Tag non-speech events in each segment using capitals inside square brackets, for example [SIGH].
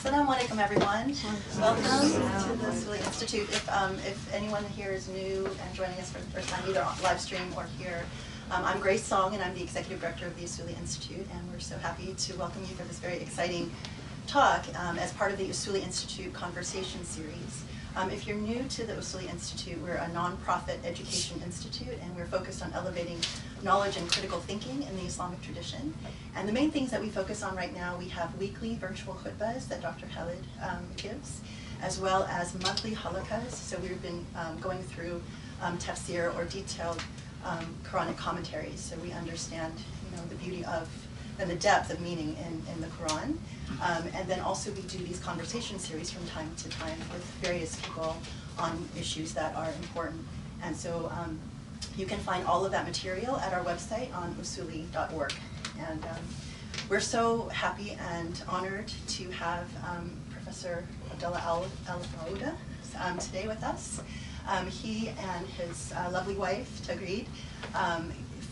Assalamu alaikum, everyone. Welcome to the Usuli Institute. If, um, if anyone here is new and joining us for the first time, either on live stream or here, um, I'm Grace Song, and I'm the executive director of the Usuli Institute, and we're so happy to welcome you for this very exciting talk um, as part of the Usuli Institute Conversation Series. Um, if you're new to the Usuli Institute, we're a nonprofit education institute, and we're focused on elevating knowledge and critical thinking in the Islamic tradition. And the main things that we focus on right now, we have weekly virtual khutbahs that Dr. Khaled um, gives, as well as monthly halakas. So we've been um, going through um, tafsir or detailed um, Quranic commentaries, so we understand, you know, the beauty of and the depth of meaning in, in the Quran. Um, and then also we do these conversation series from time to time with various people on issues that are important. And so um, you can find all of that material at our website on usuli.org. And um, we're so happy and honored to have um, Professor Abdullah Al Al um, today with us. Um, he and his uh, lovely wife, Tagreed,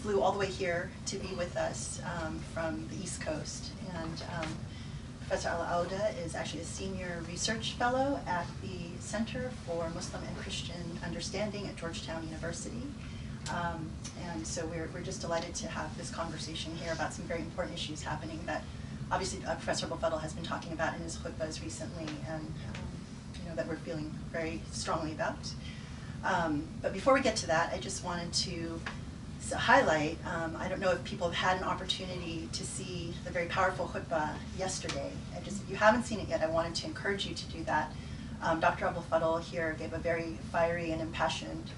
flew all the way here to be with us um, from the East Coast. And um, Professor Alaoudh is actually a senior research fellow at the Center for Muslim and Christian Understanding at Georgetown University. Um, and so we're, we're just delighted to have this conversation here about some very important issues happening that obviously uh, Professor Abou El Fadl has been talking about in his khutbahs recently and um, you know, that we're feeling very strongly about. Um, but before we get to that, I just wanted to highlight, um, I don't know if people have had an opportunity to see the very powerful khutbah yesterday. I just, if you haven't seen it yet, I wanted to encourage you to do that. Um, Dr. Abou El Fadl here gave a very fiery and impassioned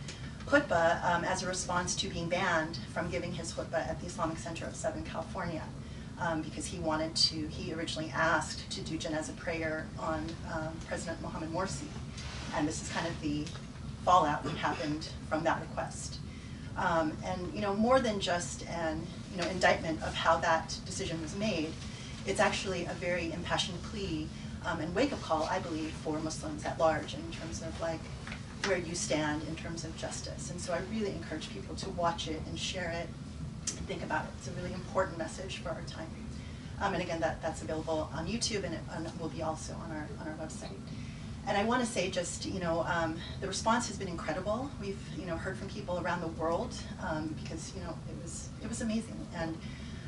khutbah um, as a response to being banned from giving his khutbah at the Islamic Center of Southern California. Um, because he wanted to, he originally asked to do janazah prayer on um, President Mohammed Morsi. And this is kind of the fallout that happened from that request. Um, and you know, more than just an you know indictment of how that decision was made, it's actually a very impassioned plea um, and wake-up call, I believe, for Muslims at large in terms of like where you stand in terms of justice. And so I really encourage people to watch it and share it and think about it. It's a really important message for our time. Um, and again, that, that's available on YouTube and it and it will be also on our, on our website. And I want to say just, you know, um, the response has been incredible. We've, you know, heard from people around the world um, because, you know, it was, it was amazing. And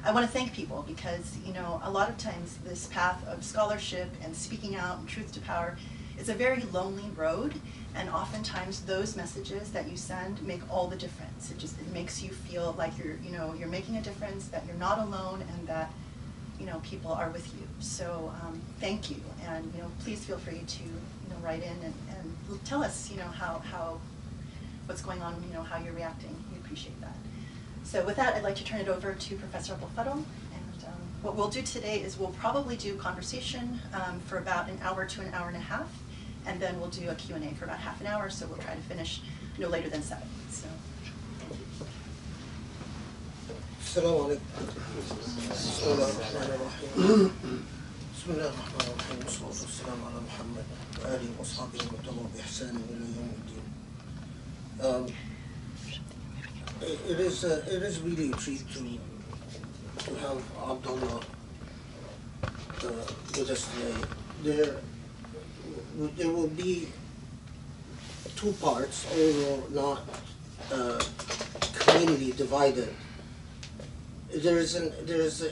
I want to thank people because, you know, a lot of times this path of scholarship and speaking out and truth to power is a very lonely road. And oftentimes those messages that you send make all the difference. It just, it makes you feel like you're, you know, you're making a difference, that you're not alone and that, you know, people are with you. So um, thank you, and you know, please feel free to Write in and, and tell us, you know, how, how, what's going on, you know, how you're reacting. We appreciate that. So with that, I'd like to turn it over to Professor Abou El Fadl. And um, what we'll do today is we'll probably do conversation um, for about an hour to an hour and a half, and then we'll do a Q&A for about half an hour, so we'll try to finish no later than 7. So السلام عليكم بسم الله الرحمن الرحيم بسم الله الرحمن الرحيم والسلام على محمد وآله وأصحابه وتبعوا بإحسان إلى يوم الدين um, it it is uh, it is really a treat to to have Abdullah uh, with us today. There there will be two parts, although not uh, cleanly divided there is an there is an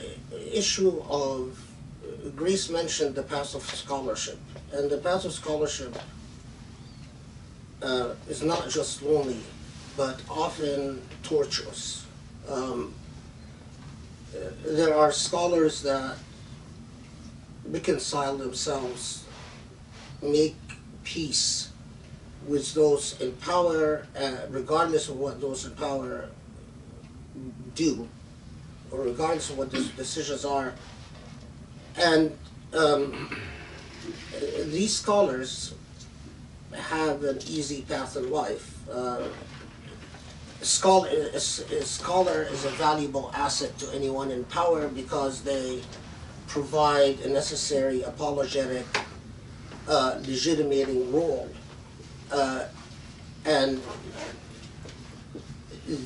issue of uh, Greece mentioned the path of scholarship, and the path of scholarship uh, is not just lonely, but often tortuous. Um, there are scholars that reconcile themselves, make peace with those in power, uh, regardless of what those in power do or regardless of what the decisions are. And um, these scholars have an easy path in life. Uh, a, scholar, a, a scholar is a valuable asset to anyone in power because they provide a necessary apologetic, uh, legitimating role. Uh, and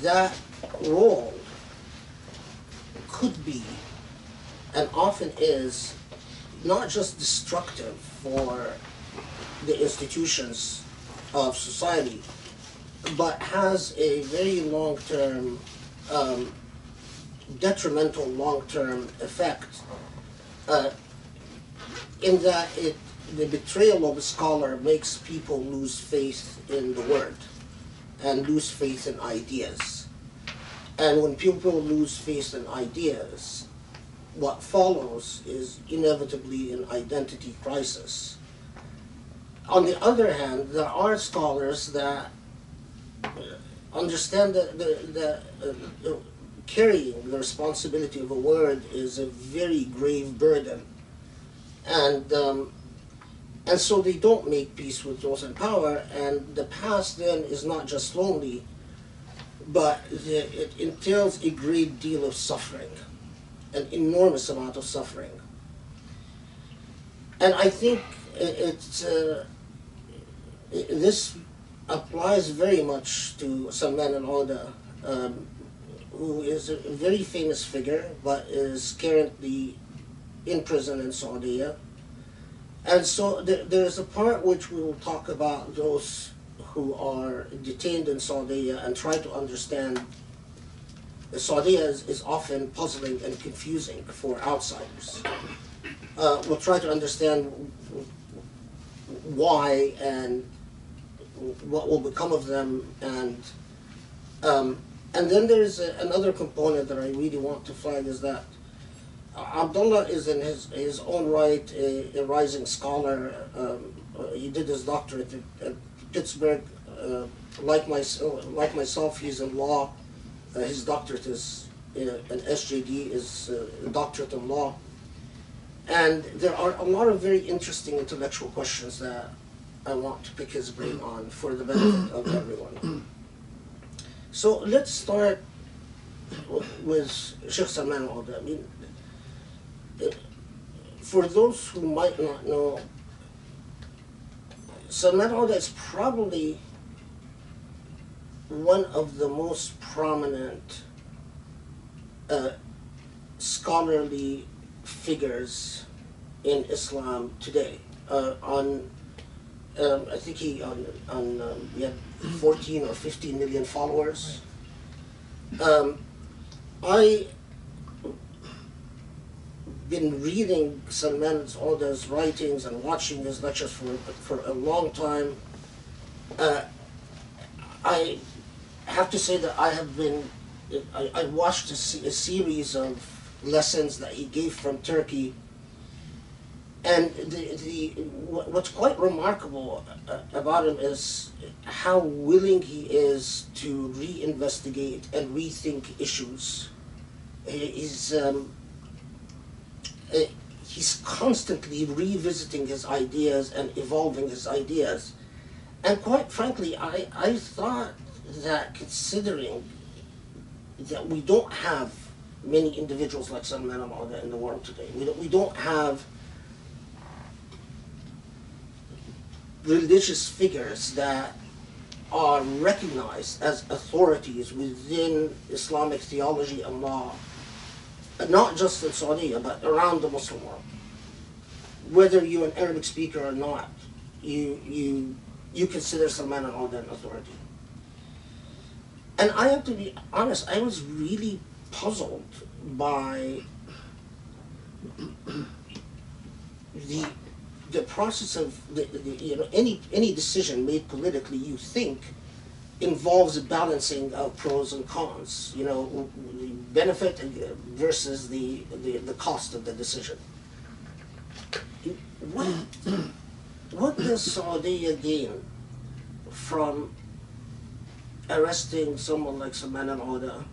that role could be and often is not just destructive for the institutions of society, but has a very long-term, um, detrimental long-term effect uh, in that it, the betrayal of a scholar makes people lose faith in the word and lose faith in ideas. And when people lose faith in ideas, what follows is inevitably an identity crisis. On the other hand, there are scholars that understand that the, the, uh, carrying the responsibility of a word is a very grave burden. And, um, and so they don't make peace with those in power, and the past then is not just lonely, but the, it entails a great deal of suffering, an enormous amount of suffering. And I think it, it's, uh, this applies very much to Salman al-Auda, um, who is a very famous figure, but is currently in prison in Saudi. Arabia. And so there, there's a part which we will talk about those who are detained in Saudi Arabia and try to understand. Saudi is, is often puzzling and confusing for outsiders. Uh, we'll try to understand why and what will become of them and um, and then there's a, another component that I really want to flag is that Abdullah is in his his own right a, a rising scholar. Um, he did his doctorate at, at Pittsburgh. Uh, like myself, like myself, he's in law. Uh, his doctorate is uh, an SJD is uh, a doctorate in law. And there are a lot of very interesting intellectual questions that I want to pick his brain on for the benefit of everyone. So let's start with Sheikh Salman al-Auda. I mean, for those who might not know, Salman al-Auda is probably one of the most prominent uh, scholarly figures in Islam today. Uh, on, um, I think he on on um, he had 14 or 15 million followers. Um, I been reading Salman Auda's writings and watching his lectures for for a long time. Uh, I have to say that I have been I, I watched a, a series of lessons that he gave from Turkey. And the, the, what's quite remarkable uh, about him is how willing he is to reinvestigate and rethink issues. He's, um, he's constantly revisiting his ideas and evolving his ideas. And quite frankly, I, I thought that considering that we don't have many individuals like Salman al-Auda in the world today. We don't, we don't have religious figures that are recognized as authorities within Islamic theology and law, not just in Saudi, but around the Muslim world. Whether you're an Arabic speaker or not, you, you, you consider Salman al-Auda an authority. And I have to be honest, I was really puzzled by the the process of the, the, you know any any decision made politically you think involves a balancing of pros and cons you know the benefit versus the, the the cost of the decision. What what does Saudi gain from arresting someone like Salman Oda,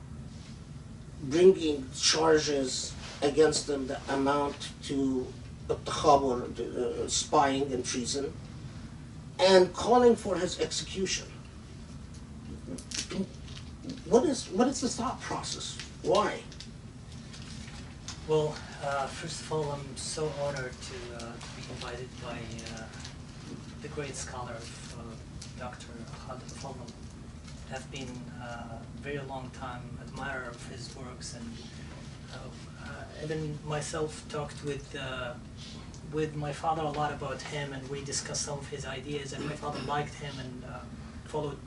bringing charges against them that amount to uh, spying and treason, and calling for his execution. What is, what is the thought process? Why? Well, uh, first of all, I'm so honored to uh, be invited by uh, the great scholar of uh, Dr. Ahad I've been uh, very long time admirer of his works and uh, uh, even myself talked with with my father a lot about him, and we discussed some of his ideas. And my father liked him and followed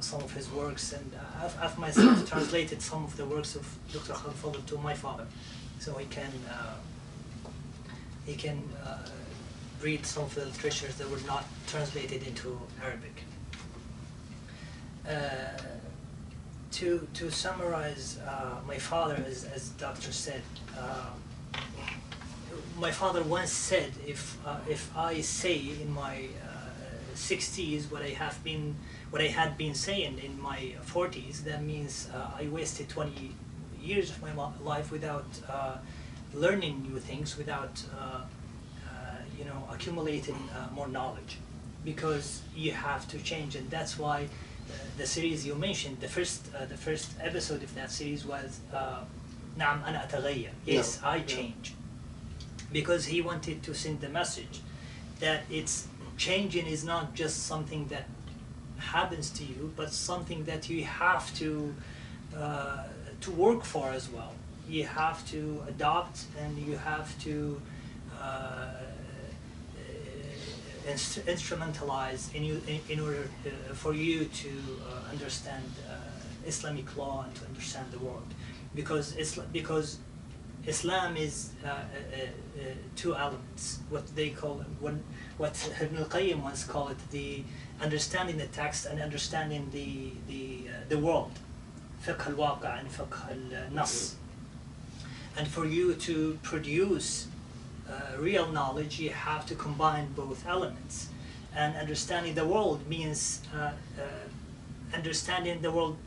some of his works. And I've, I've myself [COUGHS] translated some of the works of Dr. Khaled Fadl to my father, so he can uh, he can uh, read some of the literatures that were not translated into Arabic. Uh, to to summarize, uh, my father, as as Doctor said, uh, my father once said, if if I say in my sixties what I have been what I had been saying in my forties, that means uh, I wasted twenty years of my life without uh, learning new things, without uh, you know accumulating more knowledge, because you have to change, and that's why the, series you mentioned, the first uh, the first episode of that series was um, "Nam Ana Ataghayyar." Yes, I change, because he wanted to send the message that it's changing is not just something that happens to you, but something that you have to uh, to work for as well. You have to adopt, and you have to uh, inst instrumentalized in, you, in, in order uh, for you to uh, understand uh, Islamic law and to understand the world, because Isla because Islam is uh, uh, two elements. What they call what Ibn al-Qayyim once called it, the understanding the text and understanding the the the world, fiqh al-waqa and fiqh al-nas. And for you to produce real knowledge, you have to combine both elements. And understanding the world means uh, uh, understanding the world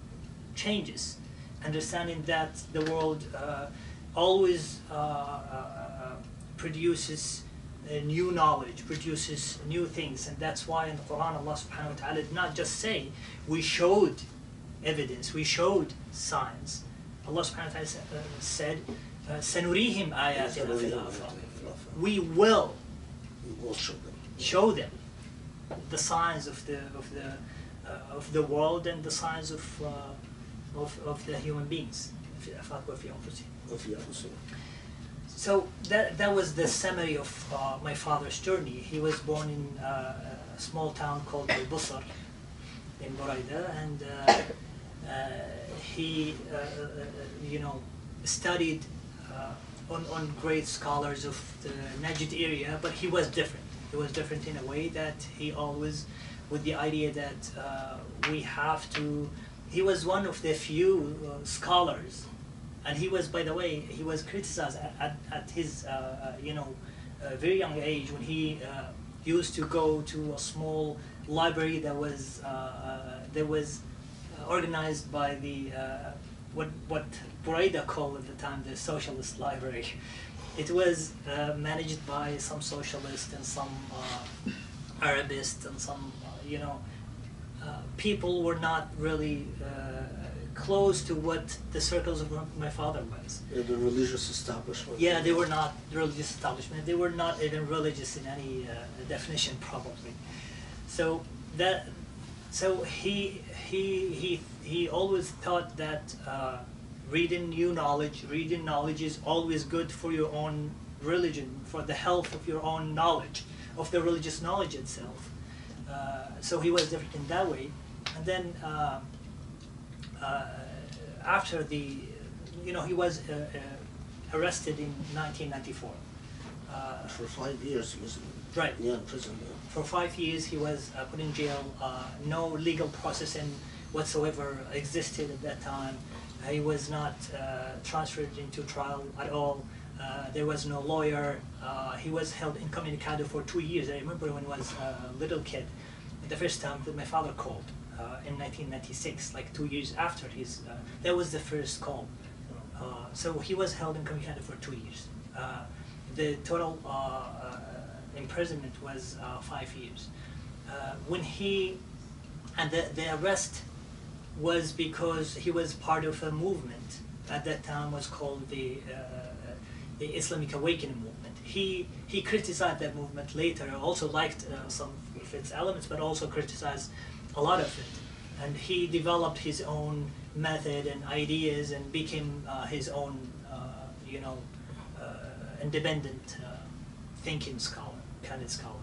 changes, understanding that the world uh, always uh, uh, uh, produces uh, new knowledge, produces new things, and that's why in the Quran Allah subhanahu wa ta'ala did not just say, we showed evidence, we showed signs. Allah subhanahu wa ta'ala sa- uh, said, uh, سنريهم آياتنا في الآفاق. we will, we will show them, show them the signs of the of the uh, of the world and the signs of uh, of of the human beings. So that that was the summary of uh, my father's journey. He was born in uh, a small town called Al Busar in Buraida, and uh, uh, he you know studied on on great scholars of the Najd area. But he was different. He was different in a way that he always, with the idea that uh, we have to. He was one of the few uh, scholars and he was, by the way, he was criticized at, at, his, uh, uh, you know, uh, very young age when he uh, used to go to a small library that was that was organized by the what what Buraida called at the time the socialist library. It was uh, managed by some socialists and some uh, Arabists and some, uh, you know, uh, people were not really uh, close to what the circles of my father was. Yeah, the religious establishment. Yeah, they were not religious establishment. They were not even religious in any uh, definition, probably. So that, so he he he he always thought that uh, reading new knowledge, reading knowledge is always good for your own religion, for the health of your own knowledge, of the religious knowledge itself. Uh, so he was different in that way, and then. Uh, uh, after the, you know, he was uh, uh, arrested in 1994. Uh, For five years he was in, Right. yeah, in prison. Yeah. for five years, he was uh, put in jail. Uh, no legal processing whatsoever existed at that time. He was not uh, transferred into trial at all. Uh, there was no lawyer. Uh, he was held incommunicado for two years. I remember when I was a little kid, the first time that my father called uh, in 1996, like two years after his, uh, that was the first call. Uh, so he was held incommunicado for two years. Uh, the total uh, uh, imprisonment was uh, five years. Uh, when he, and the, the arrest was because he was part of a movement at that time was called the uh, the Islamic Awakening movement. He he criticized that movement later. Also liked uh, some of its elements, but also criticized a lot of it. And he developed his own method and ideas and became uh, his own, uh, you know, uh, independent uh, thinking scholar, candid scholar.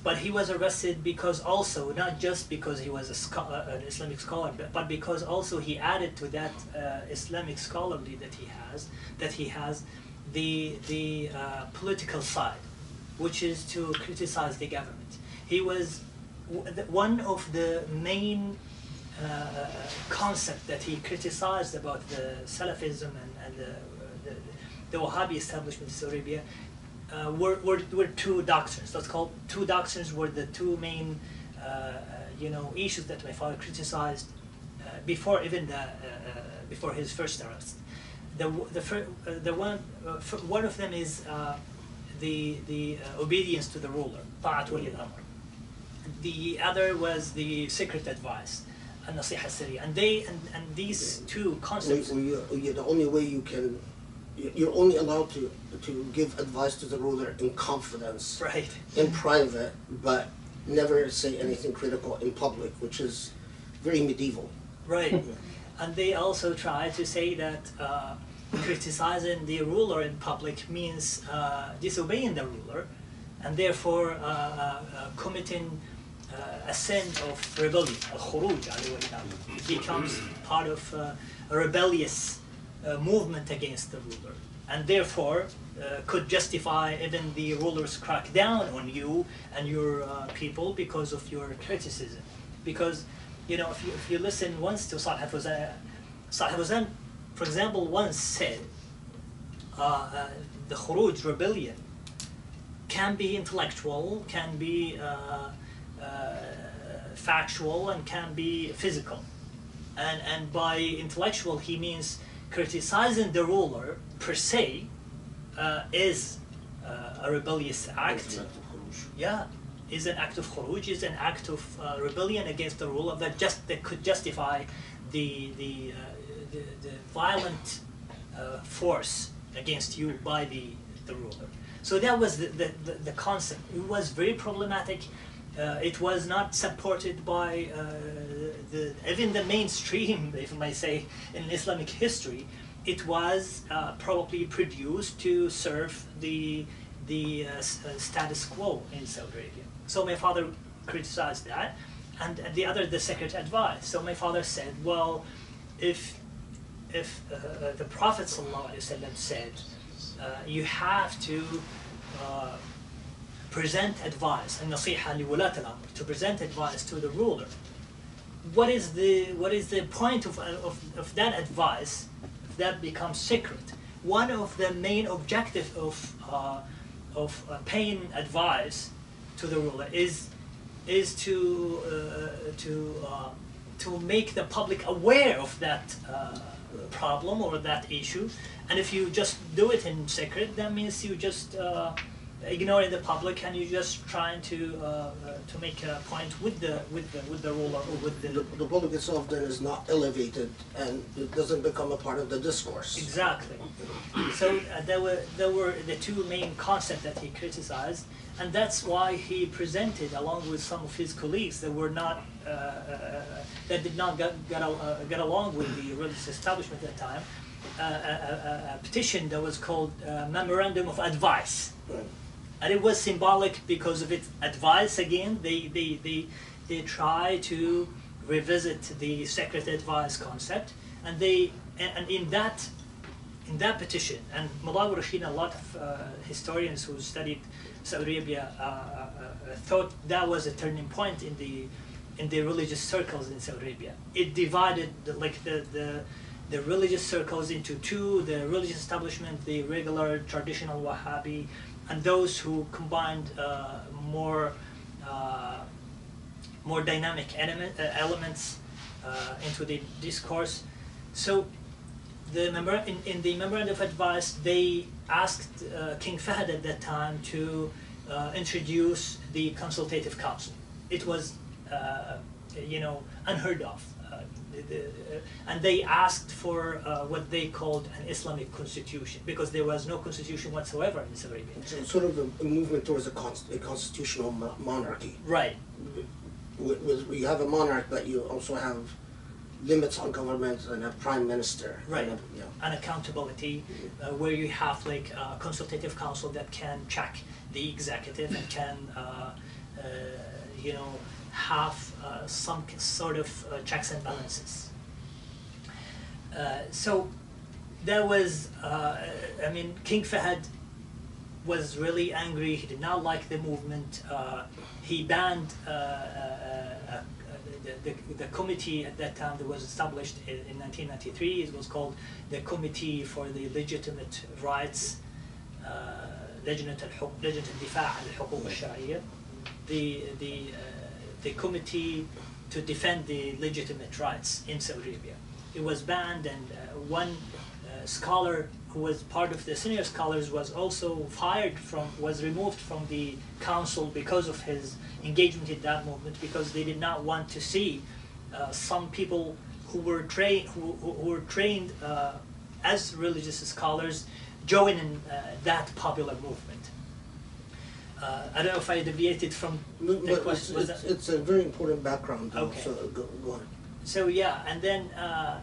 Uh, but he was arrested because also not just because he was a scho- uh, an Islamic scholar, but, but because also he added to that uh, Islamic scholarly that he has that he has the the uh, political side, which is to criticize the government. He was one of the main uh, concept that he criticized about the Salafism and, and the, the, the Wahhabi establishment in Saudi Arabia uh, were, were, were two doctrines. Let's call two doctrines were the two main, uh, uh, you know, issues that my father criticized uh, before even the, uh, uh, before his first arrest. The, w- the, fir- uh, the one, uh, f- one of them is uh, the, the uh, obedience to the ruler, طاعة ولي الأمر. The other was the secret advice, النصيحة السرية. And they, and, and these two We, concepts, we, we, the only way you can, you- you're only allowed to to give advice to the ruler in confidence, right? In private, but never say anything critical in public, which is very medieval. Right, and they also try to say that uh, criticizing the ruler in public means uh, disobeying the ruler, and therefore uh, uh, uh committing uh, a sin of rebellion, al-khuruj, it becomes part of a rebellious uh, movement against the ruler and therefore uh, could justify even the ruler's crackdown on you and your uh, people because of your criticism. Because you know, if you, if you listen once to Salih Fawzan, Salih Fawzan, for example, once said, uh, uh, the Khuruj rebellion can be intellectual, can be uh, uh, factual, and can be physical. And, and by intellectual, he means criticizing the ruler per se uh, is uh, a rebellious act. Yeah, is an act of khuruj, is an act of uh, rebellion against the ruler that just that could justify the the uh, the, the violent uh, force against you by the the ruler. So that was the the, the, the concept. It was very problematic. Uh, it was not supported by uh, the even the mainstream, [LAUGHS] if I may say, in Islamic history. It was uh, probably produced to serve the the status quo in Saudi Arabia. So my father criticized that, and the other the secret advice. So my father said, well, if if uh, the Prophet ﷺ said uh, you have to uh, present advice and nasiha liwulat al-amr to present advice to the ruler. What is the what is the point of, of, of that advice if that becomes secret? One of the main objective of uh, of uh, paying advice to the ruler is is to uh, to uh, to make the public aware of that uh, problem or that issue. And if you just do it in secret, that means you just uh, ignoring the public and you're just trying to uh, uh, to make a point with the with the with the ruler or with The, the the public itself then is not elevated and it doesn't become a part of the discourse. Exactly. So uh, there were there were the two main concepts that he criticized, and that's why he presented, along with some of his colleagues that were not uh, uh, that did not get get, uh, get along with the religious establishment at the time, uh, a, a, a- petition that was called uh, Memorandum of Advice Right. And it was symbolic because of its advice. Again they they they, they try to revisit the secret advice concept. And they and, in that in that petition and Madawi Rasheed a lot of uh, historians who studied Saudi Arabia uh, uh, uh, thought that was a turning point in the in the religious circles in Saudi Arabia. It divided the, like the the the religious circles into two the religious establishment the regular traditional Wahhabi and those who combined uh, more uh, more dynamic element, uh, elements into the discourse. So the member in, in the memorandum of advice, they asked King Fahd at that time to introduce the consultative council. It was, you know, unheard of. Uh, the, the, uh, and they asked for uh, what they called an Islamic constitution because there was no constitution whatsoever in Saudi Arabia. Sort of a, movement towards a, const, a constitutional mo- monarchy. Right. With, with, you have a monarch, but you also have limits on government and a prime minister. Right. And a- yeah. and accountability, uh, where you have like a consultative council that can check the executive and can, uh, uh, you know, have uh, some k- sort of uh, checks and balances. Uh, so there was, uh, I mean, King Fahd was really angry. He did not like the movement. Uh, he banned uh, uh, uh, uh, the, the, the committee at that time that was established in, in 1993. It was called the Committee for the Legitimate Rights, uh, لجنة الحق لجنة الدفاع عن الحقوق الشرعية. The the uh, the committee to defend the legitimate rights in Saudi Arabia. It was banned, and uh, one uh, scholar who was part of the senior scholars was also fired from, was removed from the council because of his engagement in that movement, because they did not want to see uh, some people who were trained, who, who who were trained uh, as religious scholars, join in uh, that popular movement. Uh, I don't know if I deviated from No, the it's, question. Was it's, it's a very important background. though, Okay. So go, go on. so yeah, and then uh,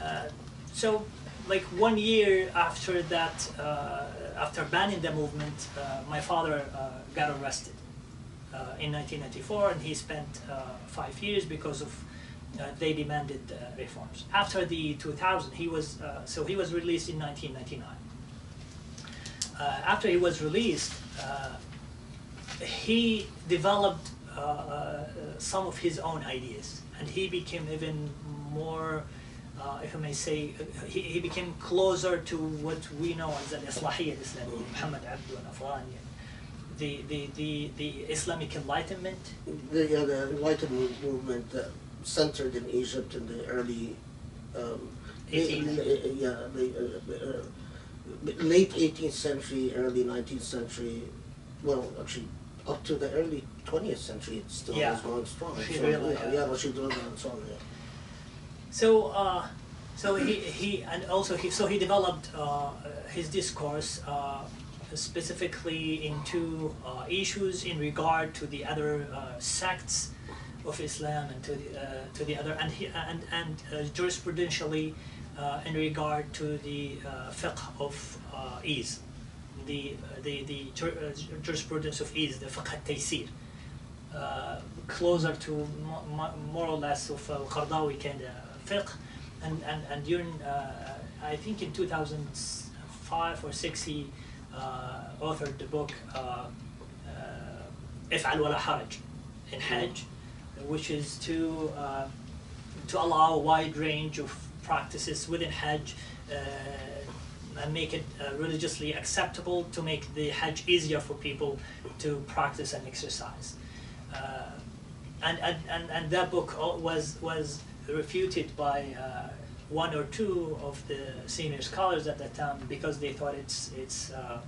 uh, so like one year after that, uh, after banning the movement, uh, my father uh, got arrested uh, in 1994, and he spent uh, five years because of uh, they demanded uh, reforms. After the 2000, he was uh, so he was released in 1999. Uh, after he was released, uh, he developed uh, uh, some of his own ideas, and he became even more, uh, if I may say, uh, he, he became closer to what we know as the Islahiyya al-Islamiyya, Muhammad Abdu al-Afghani, the, the, the, the Islamic Enlightenment. The, yeah, the Enlightenment movement uh, centered in Egypt in the early, um, yeah, the, uh, late 18th century, early 19th century. Well, actually, up to the early 20th century, it still Yeah. was going strong. Rashid So, Reza, yeah, yeah. yeah, Rashid Reza and so on. Yeah. So, uh, so he, he and also he so he developed uh, his discourse uh, specifically into uh, issues in regard to the other uh, sects of Islam and to the, uh, to the other and he, and and uh, jurisprudentially uh, in regard to the uh, fiqh of uh, ease, the the the jur- uh, jurisprudence of ease, the fiqh al-taysir uh, closer to mo- mo- more or less of uh, Qardawi kind of fiqh. And, and, and during, uh, I think in 2005 or 6, he uh, authored the book uh, uh, افعل ولا حرج in Hajj, which is to, uh, to allow a wide range of practices within Hajj uh, and make it uh, religiously acceptable to make the Hajj easier for people to practice and exercise. Uh, and, and, and, and that book was, was refuted by uh, one or two of the senior scholars at that time because they thought it's, it's uh,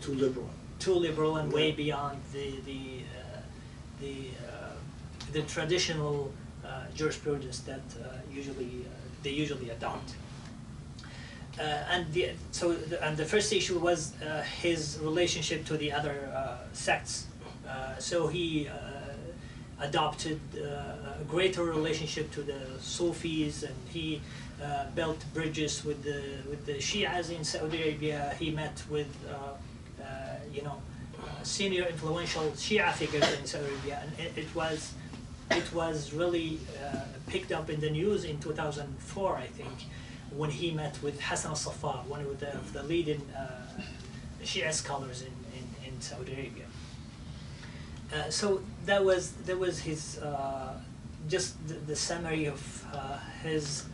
too liberal. too liberal and way beyond the the uh, the uh, the traditional uh, jurisprudence that uh, usually uh, they usually adopt. Uh, and the, so the, and the first issue was uh, his relationship to the other uh, sects. Uh, so he uh, adopted uh, a greater relationship to the Sufis, and he built bridges with the with the Shias in Saudi Arabia. He met with you know senior influential Shia figures in Saudi Arabia, and it, it was it was really picked up in the news in 2004, I think, when he met with Hassan al-Saffar, one of the, of the leading uh, Shia scholars in, in, in Saudi Arabia. Uh, so that was that was his uh, just the, the summary of uh, his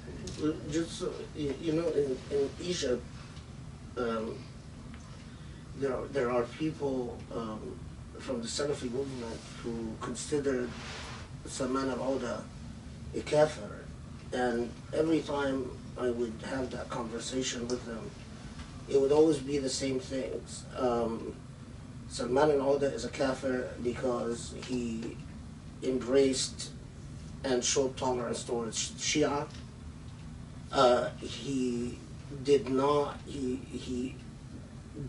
Just you know, in, in Egypt, um, there are, there are people um, from the Salafi movement who considered Salman al-Auda a kafir, and every time I would have that conversation with them, it would always be the same things. Um, Salman al-Auda is a kafir because he embraced and showed tolerance towards Shia. Uh, he did not, he, he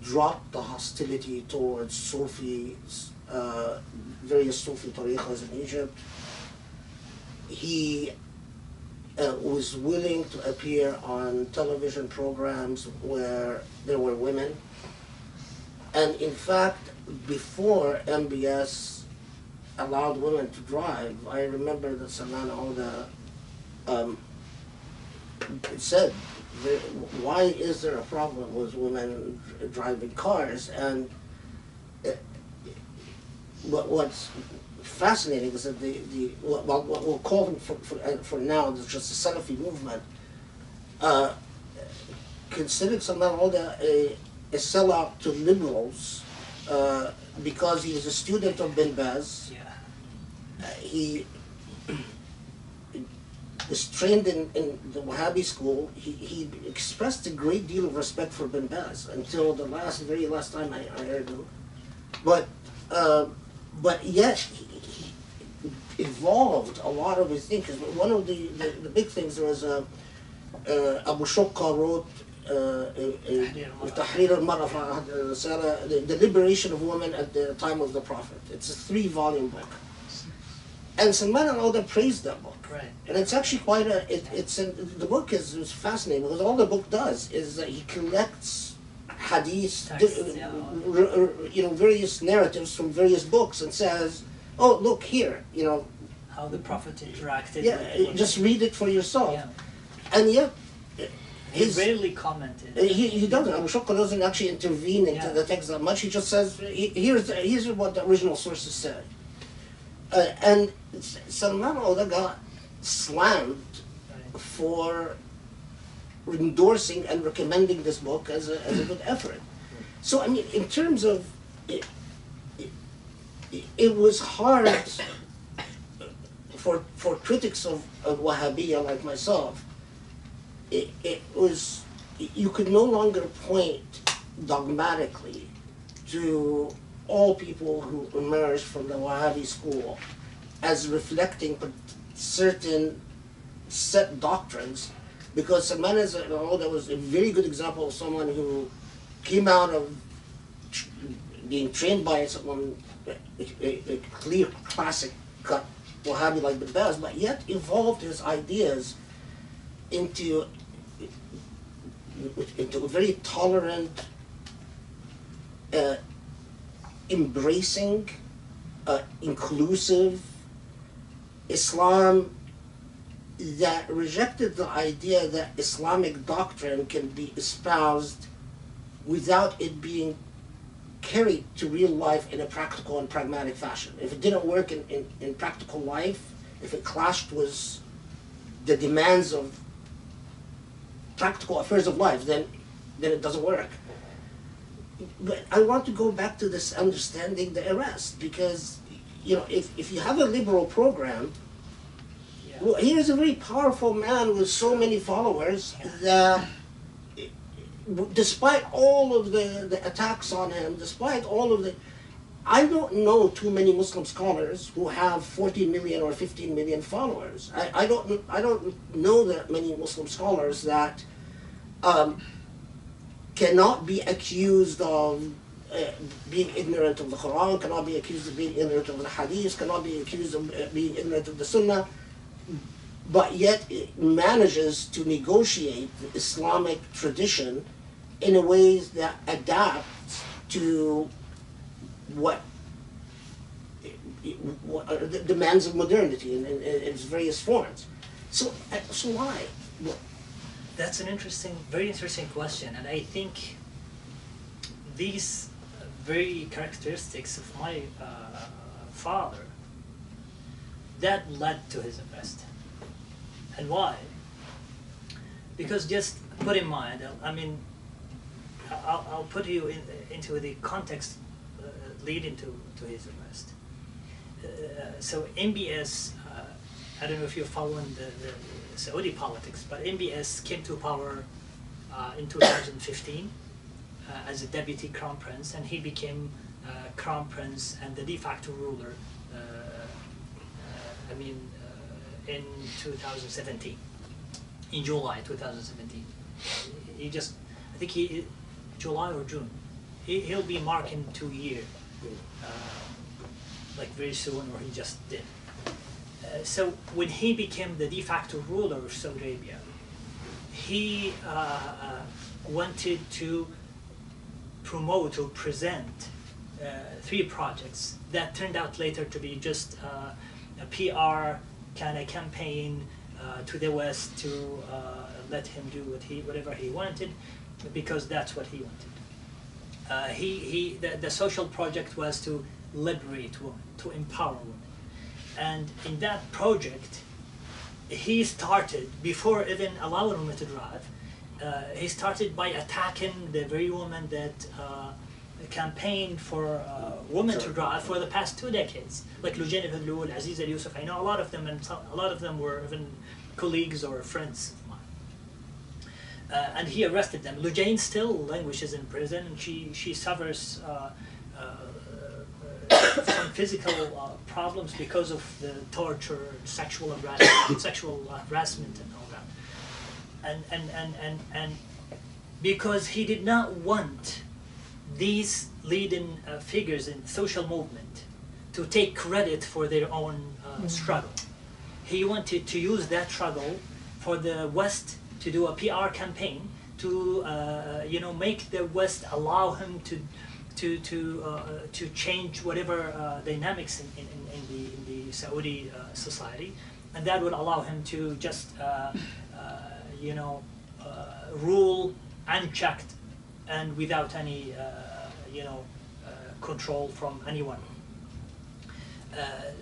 dropped the hostility towards Sufis, uh, various Sufi tariqas in Egypt. He uh, was willing to appear on television programs where there were women. And in fact, before MBS allowed women to drive, I remember that Salman Oda um, said, why is there a problem with women driving cars? And uh, what, what's fascinating is that the, the what, what what we'll call for, for, uh, for now is just the Salafi movement uh, considered Salman Oda a, a sellout to liberals uh, because he was a student of Bin Baz. Yeah. Uh, he [CLEARS THROAT] was trained in, in the Wahhabi school. He, he expressed a great deal of respect for Bin Baz until the last, very last time I, I heard him. But, uh, but yet, evolved a lot of his interests. But one of the, the, the big things was uh, uh, Abu Shuqqa wrote uh, Tahrir al-Mar'a, uh, uh, the liberation of women at the time of the Prophet. It's a three-volume book. And Salman al-Auda praised that book. Right. And it's actually quite a, it, it's a, the book is, is fascinating because all the book does is that he collects hadith, Texts, di, yeah. r, r, you know, various narratives from various books and says, oh, look here, you know, How the prophet interacted yeah, just read it for yourself. Yeah. And yeah, He rarely commented. he, he doesn't, Abu Shuqqa doesn't actually intervene into Yeah. the text that much. He just says, here's, here's what the original sources said. Uh, and Salman Oda got slammed Right. for endorsing and recommending this book as a, as a good effort. So, I mean, in terms of it was hard for, for critics of, of Wahhabiyya like myself. It, it was, you could no longer point dogmatically to all people who emerged from the Wahhabi school as reflecting certain set doctrines because Salman is that was a very good example of someone who came out of being trained by someone a, a, clear classic cut Wahhabi like Bin Baz, but yet evolved his ideas into into a very tolerant, uh, embracing, uh, inclusive Islam that rejected the idea that Islamic doctrine can be espoused without it being carried to real life in a practical and pragmatic fashion. If it didn't work in, in, in practical life, if it clashed with the demands of practical affairs of life, then then it doesn't work. But I want to go back to this understanding the arrest because you know if, if you have a liberal program Yeah. well, here's a very powerful man with so many followers that, despite all of the, the attacks on him, despite all of the, I don't know too many Muslim scholars who have 40 million or 15 million followers. I, I don't I don't know that many Muslim scholars that um, cannot be accused of uh, being ignorant of the Quran, cannot be accused of being ignorant of the Hadith, cannot be accused of uh, being ignorant of the Sunnah, but yet it manages to negotiate the Islamic tradition in a ways that adapts to what, are the demands of modernity in, in, in its various forms. So, uh, so why? Well, That's an interesting, very interesting question, and I think these very characteristics of my uh, father that led to his arrest. And why? Because just put in mind, I mean, I'll, I'll put you in, into the context uh, leading to, to his arrest. Uh, so MBS, uh, I don't know if you're following the, the Saudi politics, but MBS came to power uh, in 2015 uh, as a deputy crown prince, and he became uh, crown prince and the de facto ruler. I mean, in 2017, in July 2017, he just, I think he, July or June, he, he'll be marking two year, uh, like very soon, or he just did. Uh, so when he became the de facto ruler of Saudi Arabia, he uh, uh, wanted to promote or present uh, three projects that turned out later to be just uh, a PR kind of campaign to the West to let him do what he whatever he wanted, because that's what he wanted. Uh, he he the, the social project was to liberate women, to empower women, and in that project, he started before even allowing women to drive. Uh, he started by attacking the very women that uh, campaigned for uh, women to drive for the past two decades, like Lujane Hathloul, Aziz Al Yusuf. I know a lot of them, and a lot of them were even colleagues or friends and he arrested them. Lu Lujane still languishes in prison, and she she suffers. Uh, uh, uh, [COUGHS] some physical uh, problems because of the torture, sexual harassment, [COUGHS] sexual harassment, and all that. And and and and and because he did not want these leading uh, figures in social movement to take credit for their own uh, struggle. He wanted to use that struggle for the West to do a PR campaign to uh, you know make the West allow him to to to uh, to change whatever uh, dynamics in, in, in the in the Saudi uh, society, and that would allow him to just uh, uh, you know rule unchecked and without any you know control from anyone.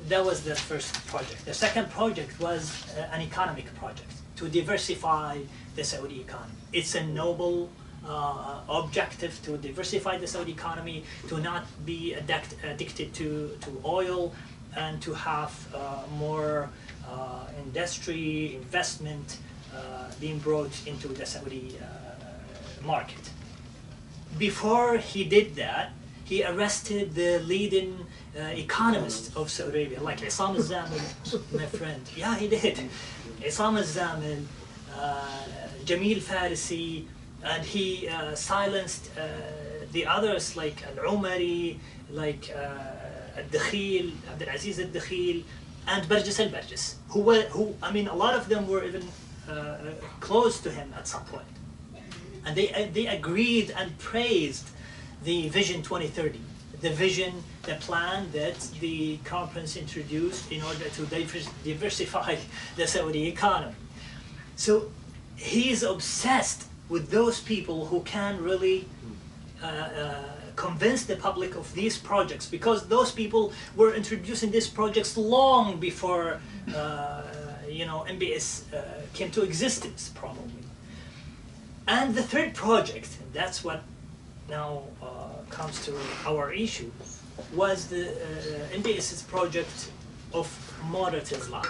That was the first project. The second project was an economic project to diversify the Saudi economy. It's a noble uh, objective to diversify the Saudi economy, to not be addict, addicted to, to oil, and to have uh, more uh, industry, investment uh, being brought into the Saudi uh, market before he did that, he arrested the leading uh, economist of Saudi Arabia, like Isam al-Zamil, my friend. Yeah, he did. Isam al-Zamil, uh, Jamil Farisi, and he uh, silenced uh, the others like Al-Umari, like Al-Dakhil, Abdul Aziz Al-Dakhil, and Barjis al-Barjis, who were, who, I mean, a lot of them were even close to him at some point. And they, they agreed and praised the Vision 2030, the vision, the plan that the conference introduced in order to divers- diversify [LAUGHS] the Saudi economy. So he's obsessed with those people who can really uh, uh, convince the public of these projects because those people were introducing these projects long before uh, you know MBS uh, came to existence probably. And the third project, that's what now uh, comes to our issue, was the uh, MBS's project of moderate Islam.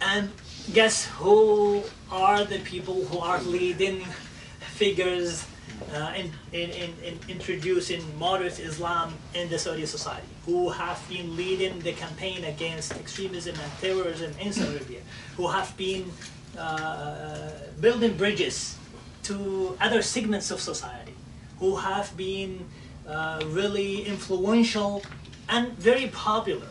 And guess who are the people who are leading figures uh, in, in, in, in introducing moderate Islam in the Saudi society, who have been leading the campaign against extremism and terrorism in Saudi Arabia, who have been uh, building bridges to other segments of society, who have been uh, really influential and very popular.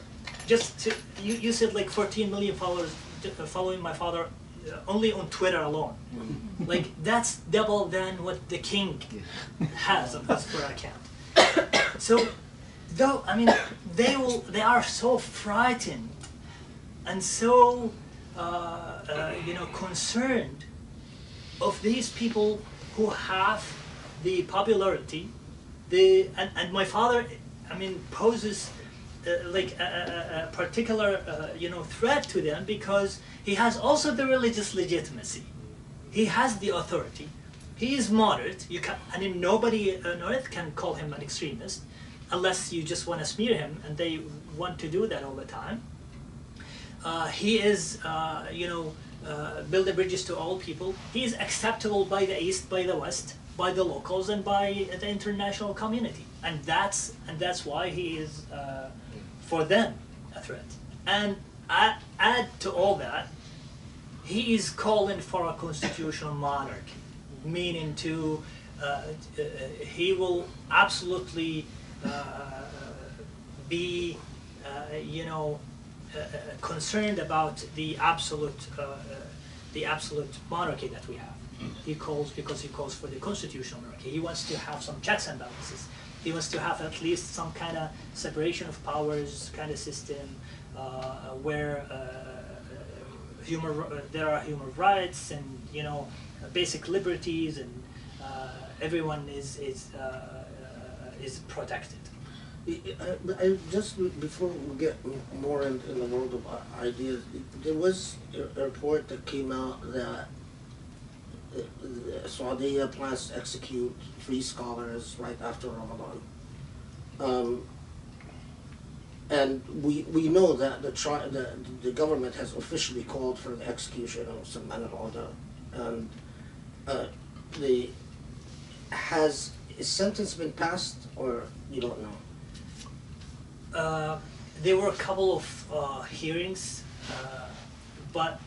Just to, you, you said like 14 million followers uh, following my father uh, only on Twitter alone. like that's double than what the king has on his Twitter account. so, though I mean, they will they are so frightened and so uh, uh, you know concerned of these people who have the popularity, the and, and my father, I mean, poses uh, like a, a, a particular uh, you know threat to them because he has also the religious legitimacy. He has the authority. He is moderate. You can, I mean, nobody on earth can call him an extremist unless you just want to smear him, and they want to do that all the time. Uh, he is, uh, you know, uh, building bridges to all people. He is acceptable by the East, by the West, by the locals, and by the international community. And that's and that's why he is, uh, for them, a threat. And add, add to all that, he is calling for a constitutional monarchy, meaning to uh, uh, he will absolutely uh, be, uh, you know, concerned about the absolute, the absolute monarchy that we have. He calls because he calls for the constitutional monarchy. He wants to have some checks and balances. He wants to have at least some kind of separation of powers kind of system uh, where uh, human uh, there are human rights and you know basic liberties and uh, everyone is is uh, uh, is protected. I- just before we get more in, in the world of ideas, there was a report that came out that Saudi plans to execute three scholars right after Ramadan. Um, and we, we know that the, tri- the the government has officially called for the execution of Salman Alaoudh, and uh, the has sentence been passed or you don't know? Uh, there were a couple of uh, hearings, uh, but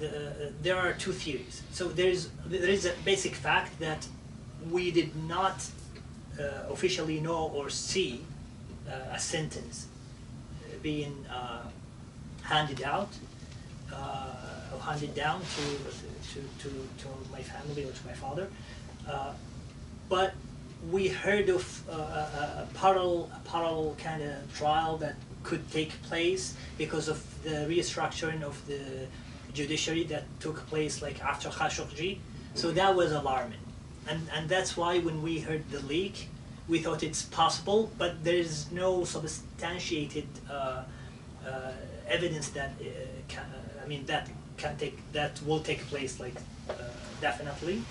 the, there are two theories. So there is there is a basic fact that we did not uh, officially know or see uh, a sentence being uh, handed out uh, or handed down to, to, to, to my family or to my father. Uh, but we heard of uh, a parallel, a parallel kind of trial that could take place because of the restructuring of the judiciary that took place like after Khashoggi. So that was alarming. And, and that's why when we heard the leak, we thought it's possible, but there is no substantiated uh, uh, evidence that uh, can, I mean that can take that will take place like uh, definitely,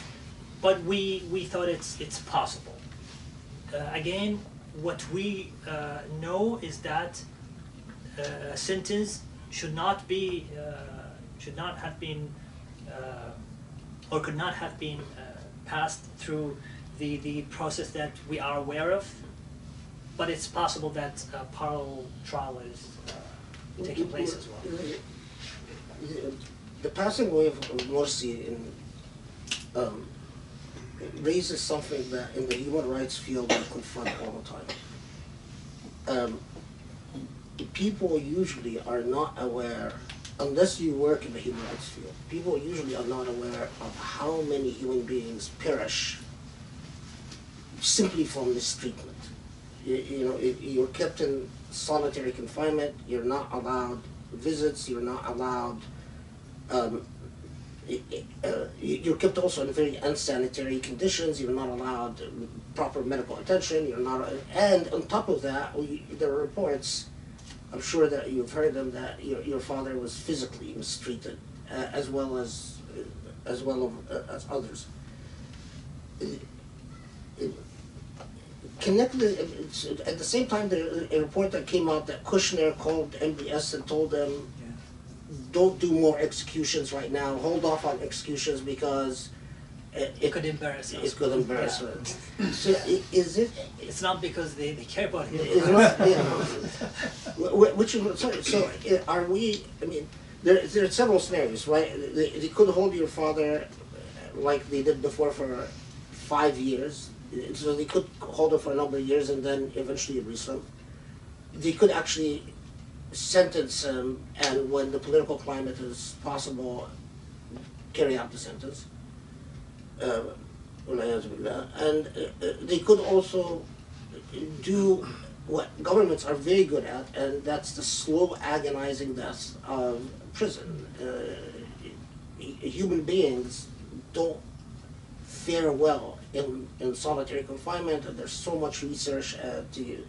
but we we thought it's it's possible. Uh, again, what we uh, know is that uh, a sentence should not be uh, should not have been uh, or could not have been uh, passed through the the process that we are aware of, but it's possible that a parallel trial is uh, taking place as well. The- passing away of of Morsi in, um, raises something that in the human rights field we confront all the time. Um, people usually are not aware, unless you work in the human rights field, people usually are not aware of how many human beings perish simply from mistreatment. You, you know, you're kept in solitary confinement, you're not allowed visits, you're not allowed, um, uh, you- you're kept also in very unsanitary conditions, you're not allowed proper medical attention, you're not, and on top of that, we, there are reports, I'm sure that you've heard them, that your, your father was physically mistreated, uh, as well as, as well of- as others. Connected, at the same time, there a report that came out that Kushner called MBS and told them, don't do more executions right now, hold off on executions because it, It could embarrass us. it could embarrass Yeah. us. So i- is it, It's not because they, they care about yeah, which, so, so are we, I mean, there, there are several scenarios, right? They, they could hold your father uh, like they did before for five years, so they could hold him for a number of years and then eventually release him. They could actually sentence him, and when the political climate is possible, carry out the sentence. Um, and uh, uh, they could also do what governments are very good at, and that's the slow agonizing deaths of prison. Uh, human beings don't fare well in, in solitary confinement, and there's so much research into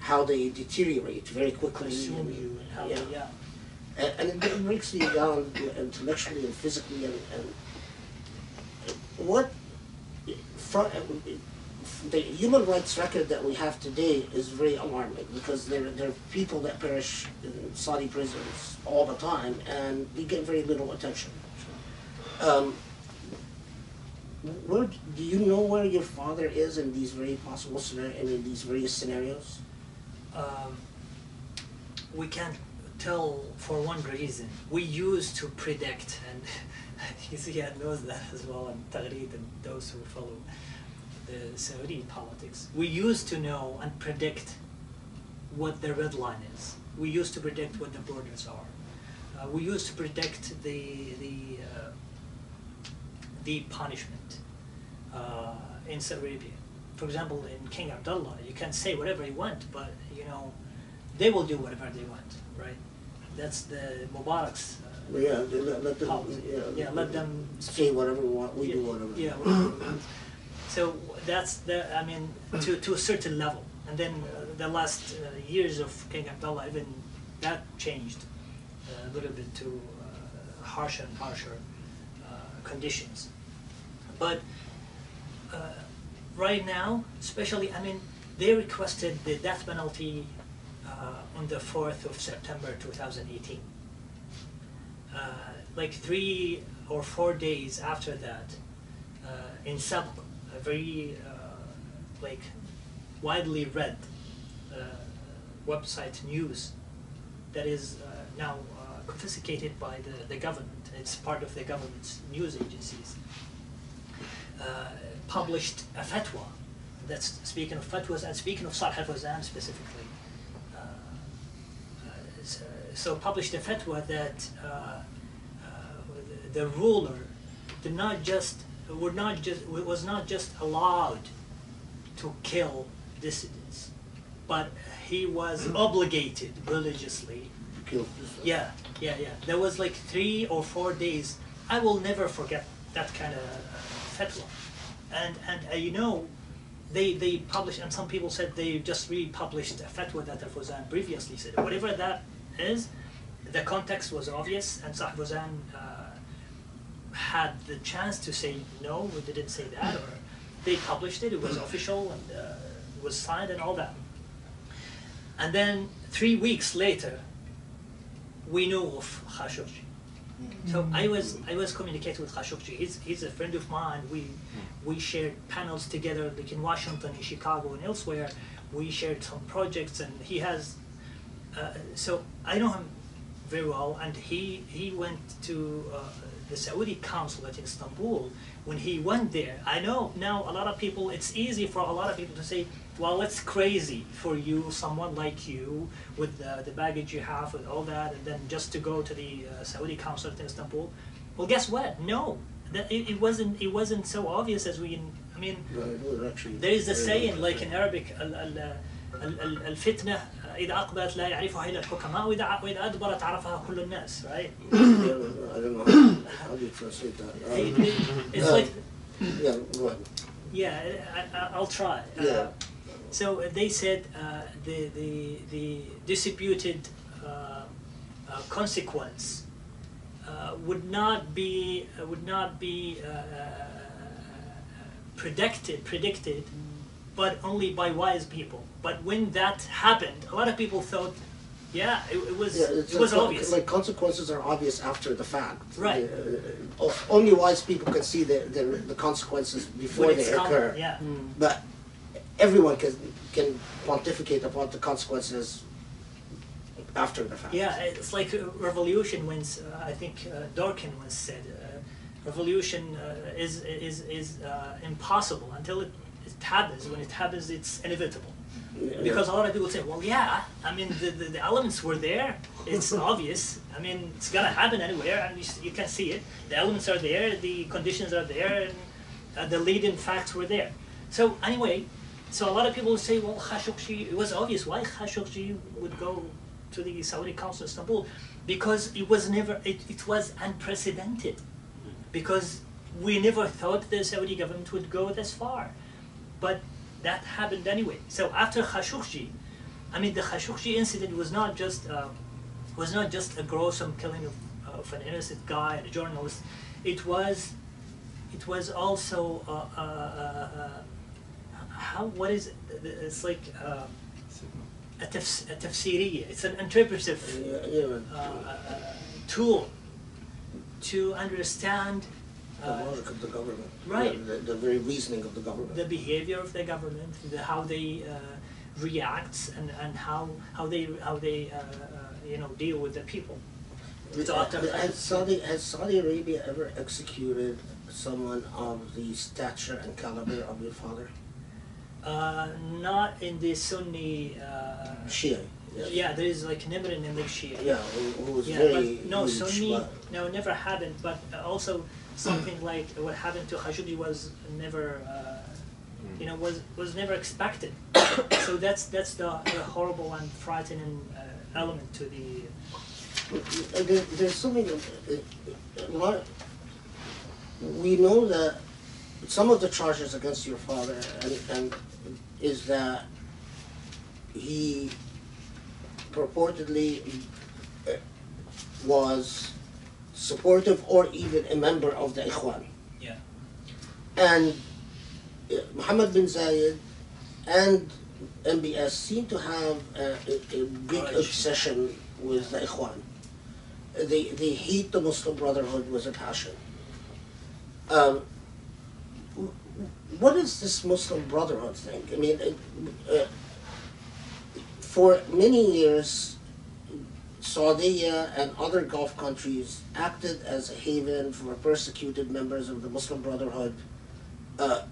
how they deteriorate very quickly. And, yeah. yeah. And, and it breaks you down intellectually and physically and, and what from the human rights record that we have today is very alarming because there, there are people that perish in Saudi prisons all the time and they get very little attention. Um, where do you know where your father is in these very possible scenarios? I mean, these various scenarios. um, we can't tell for one reason. We used to predict, and [LAUGHS] [LAUGHS] I think Ziad knows that as well, and Taghreed and those who follow the Saudi politics. We used to know and predict what the red line is. We used to predict what the borders are. Uh, we used to predict the the uh, the punishment uh, in Saudi Arabia. For example, in King Abdullah, you can say whatever you want, but you know they will do whatever they want, right? That's the Mubarak's. But yeah, let, let them, policy. yeah, yeah, let them say whatever we want, we do yeah, whatever. Yeah. so that's the, I mean, to, to a certain level. And then uh, the last uh, years of King Abdullah, even that changed uh, a little bit to uh, harsher and harsher uh, conditions. But uh, right now, especially, I mean, they requested the death penalty uh, on the 4th of September 2018 uh, like three or four days after that, uh, in a very uh, like widely read uh, website news that is uh, now uh, confiscated by the, the government. It's part of the government's news agencies. Uh, published a fatwa. That's speaking of fatwas and speaking of al-Fawzan specifically. Uh, so, published a fatwa that uh, uh, the, ruler did not just would not just was not just allowed to kill dissidents, but he was [CLEARS THROAT] obligated religiously. To kill. Yeah, yeah, yeah. There was like three or four days. I will never forget that kind of fatwa. And and uh, you know, they they published, and some people said they just republished a fatwa that Al-Fawzan previously said. Whatever that is, the context was obvious, and Sahib uh, had the chance to say no, we didn't say that, or they published it. It was official and uh, it was signed and all that. And then three weeks later, we knew of Khashoggi. So I was I was communicating with Khashoggi. He's he's a friend of mine. We we shared panels together, like in Washington, in Chicago, and elsewhere. We shared some projects, and he has. Uh, so I know him very well, and he he went to uh, the Saudi consulate in Istanbul. When he went there, I know now a lot of people. It's easy for a lot of people to say, "Well, it's crazy for you, someone like you, with the, the baggage you have, with all that, and then just to go to the uh, Saudi consulate in Istanbul." Well, guess what? No, that it, it wasn't. It wasn't so obvious as we. I mean, no, there is a saying, like in Arabic, al fitna إذا أقبلت لا يعرفها إلا الحكماء وإذا وإذا أدبرت عرفها كل الناس right Yeah, I don't know how do you translate that. It- Um, it- it's uh, like yeah, go ahead. yeah I, I, I'll try Uh, Yeah. so they said uh, the, the, the disputed uh, uh, consequence uh, would not be uh, would not be uh, predicted predicted but only by wise people but when that happened a lot of people thought yeah it, it was Yeah, it was like, obvious Like consequences are obvious after the fact. Right. Uh, uh, only wise people can see the, the, the consequences before when they it's come, occur. yeah But everyone can can pontificate about the consequences after the fact. Yeah, it's like a revolution. When uh, I think uh, Dworkin once said, uh, "Revolution uh, is is is uh, impossible until it, it happens. When it happens, it's inevitable." Because a lot of people say, "Well, yeah, I mean, the, the, the elements were there. It's [LAUGHS] obvious. I mean, it's gonna happen anywhere, and you, you can see it. The elements are there. The conditions are there, and uh, the leading facts were there. So anyway, so a lot of people say, well, Khashoggi, it was obvious why Khashoggi would go to the Saudi Council of Istanbul, because it was never, it, it was unprecedented, because we never thought the Saudi government would go this far, but that happened anyway. So after Khashoggi, I mean, the Khashoggi incident was not just uh, was not just a gruesome killing of, of an innocent guy, a journalist. It was it was also uh, uh, uh, uh, how what is it? It's like uh, a, tafs- a tafsiriyya. It's an interpretive uh, uh, tool to understand the uh, logic of the government. right. The, the very reasoning of the government. the behavior of the government, the, how they uh, react, and, and how how they how they uh, uh, you know deal with the people. Has Saudi has Saudi Arabia ever executed someone of the stature and caliber of your father? Uh, not in the Sunni uh, Shia. Yeah, there is like Nimr and Nimr Shia. Yeah, who, who was Yeah, very but no, Sunni, but- no, never happened. But also something like what happened to Khashoggi was never, uh, you know, was was never expected. [COUGHS] so that's that's the, the horrible and frightening uh, element to the. There, there's so many. Uh, uh, what, we know that some of the charges against your father and, and is that he purportedly uh, was supportive or even a member of the Ikhwan. Yeah. And uh, Muhammad bin Zayed and MBS seem to have a, a, a big obsession with the Ikhwan. They, they hate the Muslim Brotherhood with a passion. Um, what is this Muslim Brotherhood thing? I mean, it, uh, for many years, Saudi and other Gulf countries acted as a haven for persecuted members of the Muslim Brotherhood. Uh,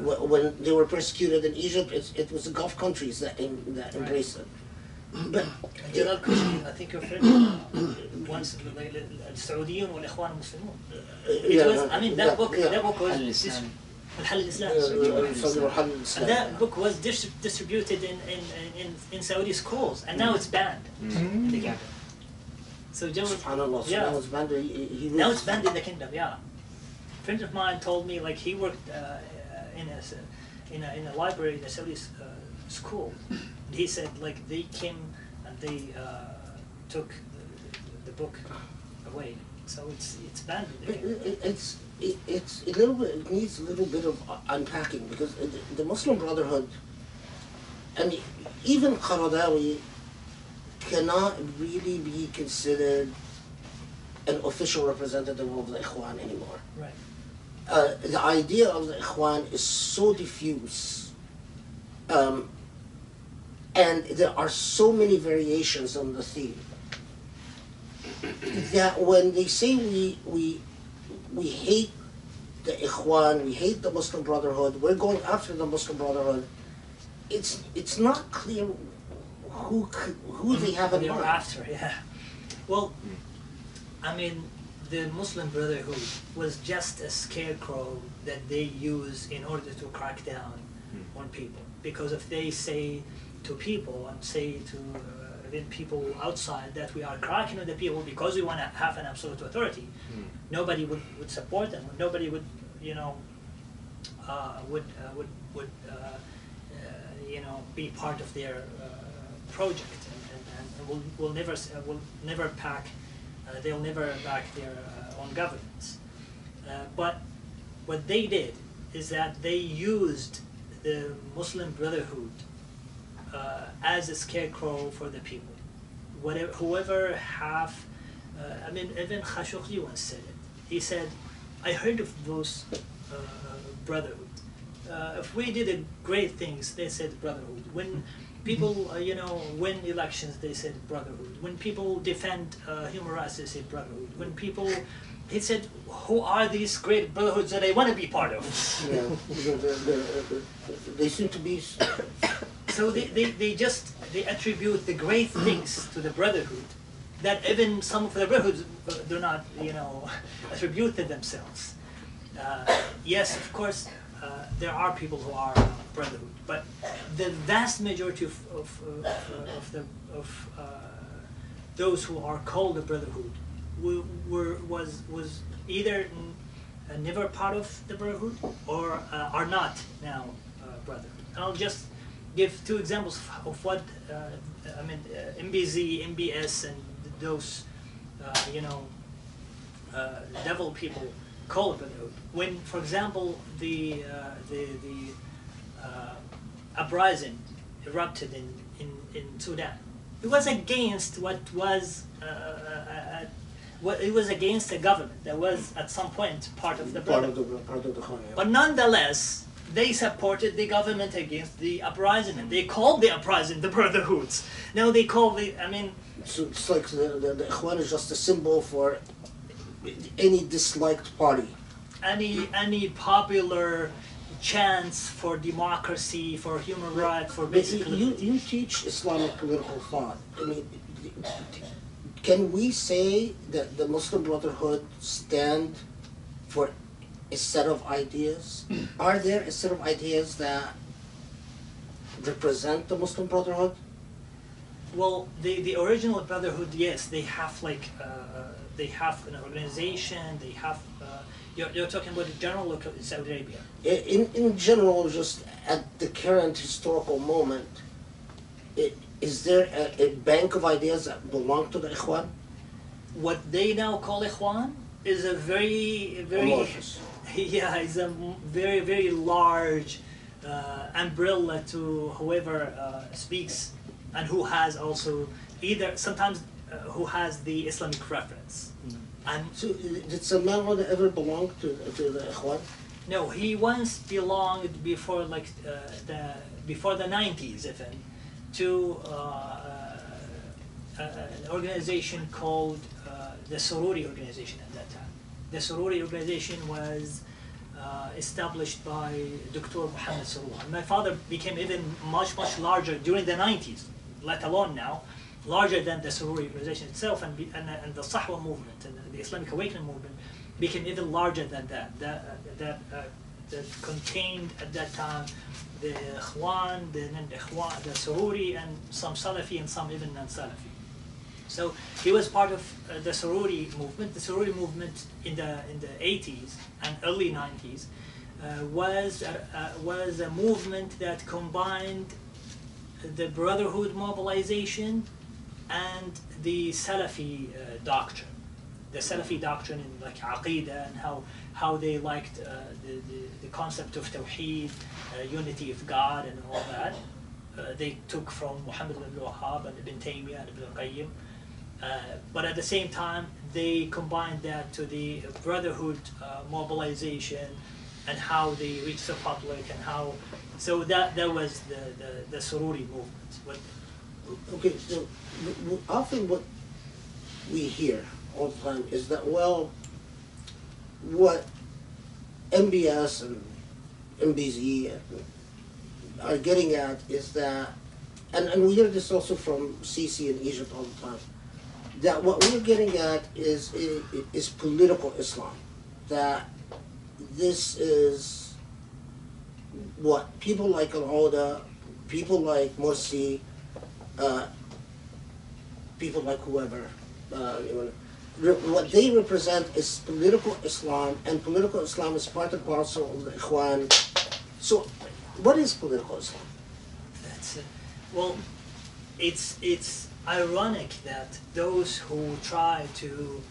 when they were persecuted in Egypt, it, it was the Gulf countries that, in, that right. embraced them. But you're not Christian. I think your friend uh, once uh, uh, Saudiyun wal Ikhwan Muslimun. It yeah, was. I mean, that yeah. Yeah. That book was. That book was dis distributed in, in, in, in Saudi schools, and now it's banned in the kingdom. So Jim SubhanAllah, yeah. now it's banned. He, he now it's banned in the kingdom. Yeah, a friend of mine told me like he worked uh, uh in a in a in a library in a Saudi uh, school. And he said like they came and they uh, took the, the book away. So it's it's banned in It, it, it's it, it's a little bit. It needs a little bit of unpacking because the Muslim Brotherhood, I mean, even Qaradawi cannot really be considered an official representative of the Ikhwan anymore. Right. Uh, the idea of the Ikhwan is so diffuse, um, and there are so many variations on the theme that when they say we we we hate the Ikhwan, we hate the Muslim Brotherhood, we're going after the Muslim Brotherhood. It's it's not clear who who they have in they were mind. after, yeah. Well, I mean, the Muslim Brotherhood was just a scarecrow that they use in order to crack down hmm. on people. Because if they say to people and say to uh, people outside that we are cracking on the people because we want to have an absolute authority, nobody would, would support them. Nobody would, you know, uh, would uh, would would uh, uh, you know be part of their uh, project and, and, and will, will never will never pack uh, they'll never back their uh, own governments. Uh, but what they did is that they used the Muslim Brotherhood uh, as a scarecrow for the people. Whatever, whoever have, uh, I mean, even Khashoggi once said it. He said, "I heard of those uh, brotherhood. Uh, if we did a great things, they said brotherhood. When people, uh, you know, win elections, they said brotherhood. When people defend uh, human rights, they said brotherhood. When people, he said, who are these great brotherhoods that I want to be part of? Yeah, the- the- the- the- they seem to be So they, they, they just they attribute the great things to the brotherhood that even some of the brotherhoods uh, do not you know [LAUGHS] attribute to themselves. Uh, yes, of course, uh, there are people who are uh, brotherhood, but the vast majority of of, of, uh, of the of uh, those who are called the brotherhood were, were was was either uh, never part of the brotherhood or uh, are not now uh, brotherhood. And I'll just give two examples of, of what uh, I mean uh, MBZ, MBS, and those uh, you know uh, devil people call it. When, for example, the uh, the the uh, uprising erupted in, in, in Sudan, it was against what was uh, what it was against a government that was at some point part of the part of the part of the Ikhwan. yeah. But nonetheless, they supported the government against the uprising, and they called the uprising the brotherhoods. Now they call the, I mean, So it's like the, the, the Ikhwan is just a symbol for any disliked party. any any popular chance for democracy, for human rights, for basic you, you teach Islamic political thought. I mean, can we say that the Muslim Brotherhood stand for a set of ideas? Are there a set of ideas that represent the Muslim Brotherhood? Well, the, the original Brotherhood, yes, they have like uh, they have an organization. They have. Uh, you're, you're talking about the general look in Saudi Arabia. In, in general, just at the current historical moment, i- is there a, a bank of ideas that belong to the Ikhwan? What they now call Ikhwan is a very very Amorphous. [LAUGHS] yeah, it's a very very large uh, umbrella to whoever uh, speaks and who has also either sometimes uh, who has the Islamic reference. And So, did Salman ever belong to, to the Ikhwan? no, he once belonged before like uh, the before the 90s even to uh, uh, an organization called uh, the Sururi organization at that time. The Sururi organization was uh, established by Dr. Muhammad Surur. And my father became even much, much larger during the 90s, let alone now, larger than the Sururi organization itself and, be, and, and the Sahwa movement and the Islamic Awakening movement became even larger than that. That, uh, that, uh, that contained at that time the Ikhwan, the, the, Ikhwan, the Sururi, and some Salafi and some even non-Salafi. So he was part of uh, the Sururi movement. The Sururi movement in the in the 80s and early 90s uh, was a, uh, was a movement that combined the brotherhood mobilization and the Salafi uh, doctrine. The Salafi doctrine in like Aqidah and how how they liked uh, the, the the concept of Tawheed, uh, unity of God, and all that. Uh, they took from Muhammad ibn Wahhab and Ibn Taymiyyah and Ibn Qayyim. Uh, but at the same time, they combined that to the brotherhood uh, mobilization and how they reached the public and how. So that that was the the, the Sururi movement. What, Okay, so often what we hear all the time is that, well, what MBS and MBZ are getting at is that, and, and we hear this also from Sisi in Egypt all the time, that what we're getting at is, is, political Islam. That this is what people like Alaoudh, people like Morsi, uh, people like whoever, uh, what they represent is political Islam, and political Islam is part and parcel of the Ikhwan. So, what is political Islam? That's it. Well, it's it's ironic that those who try to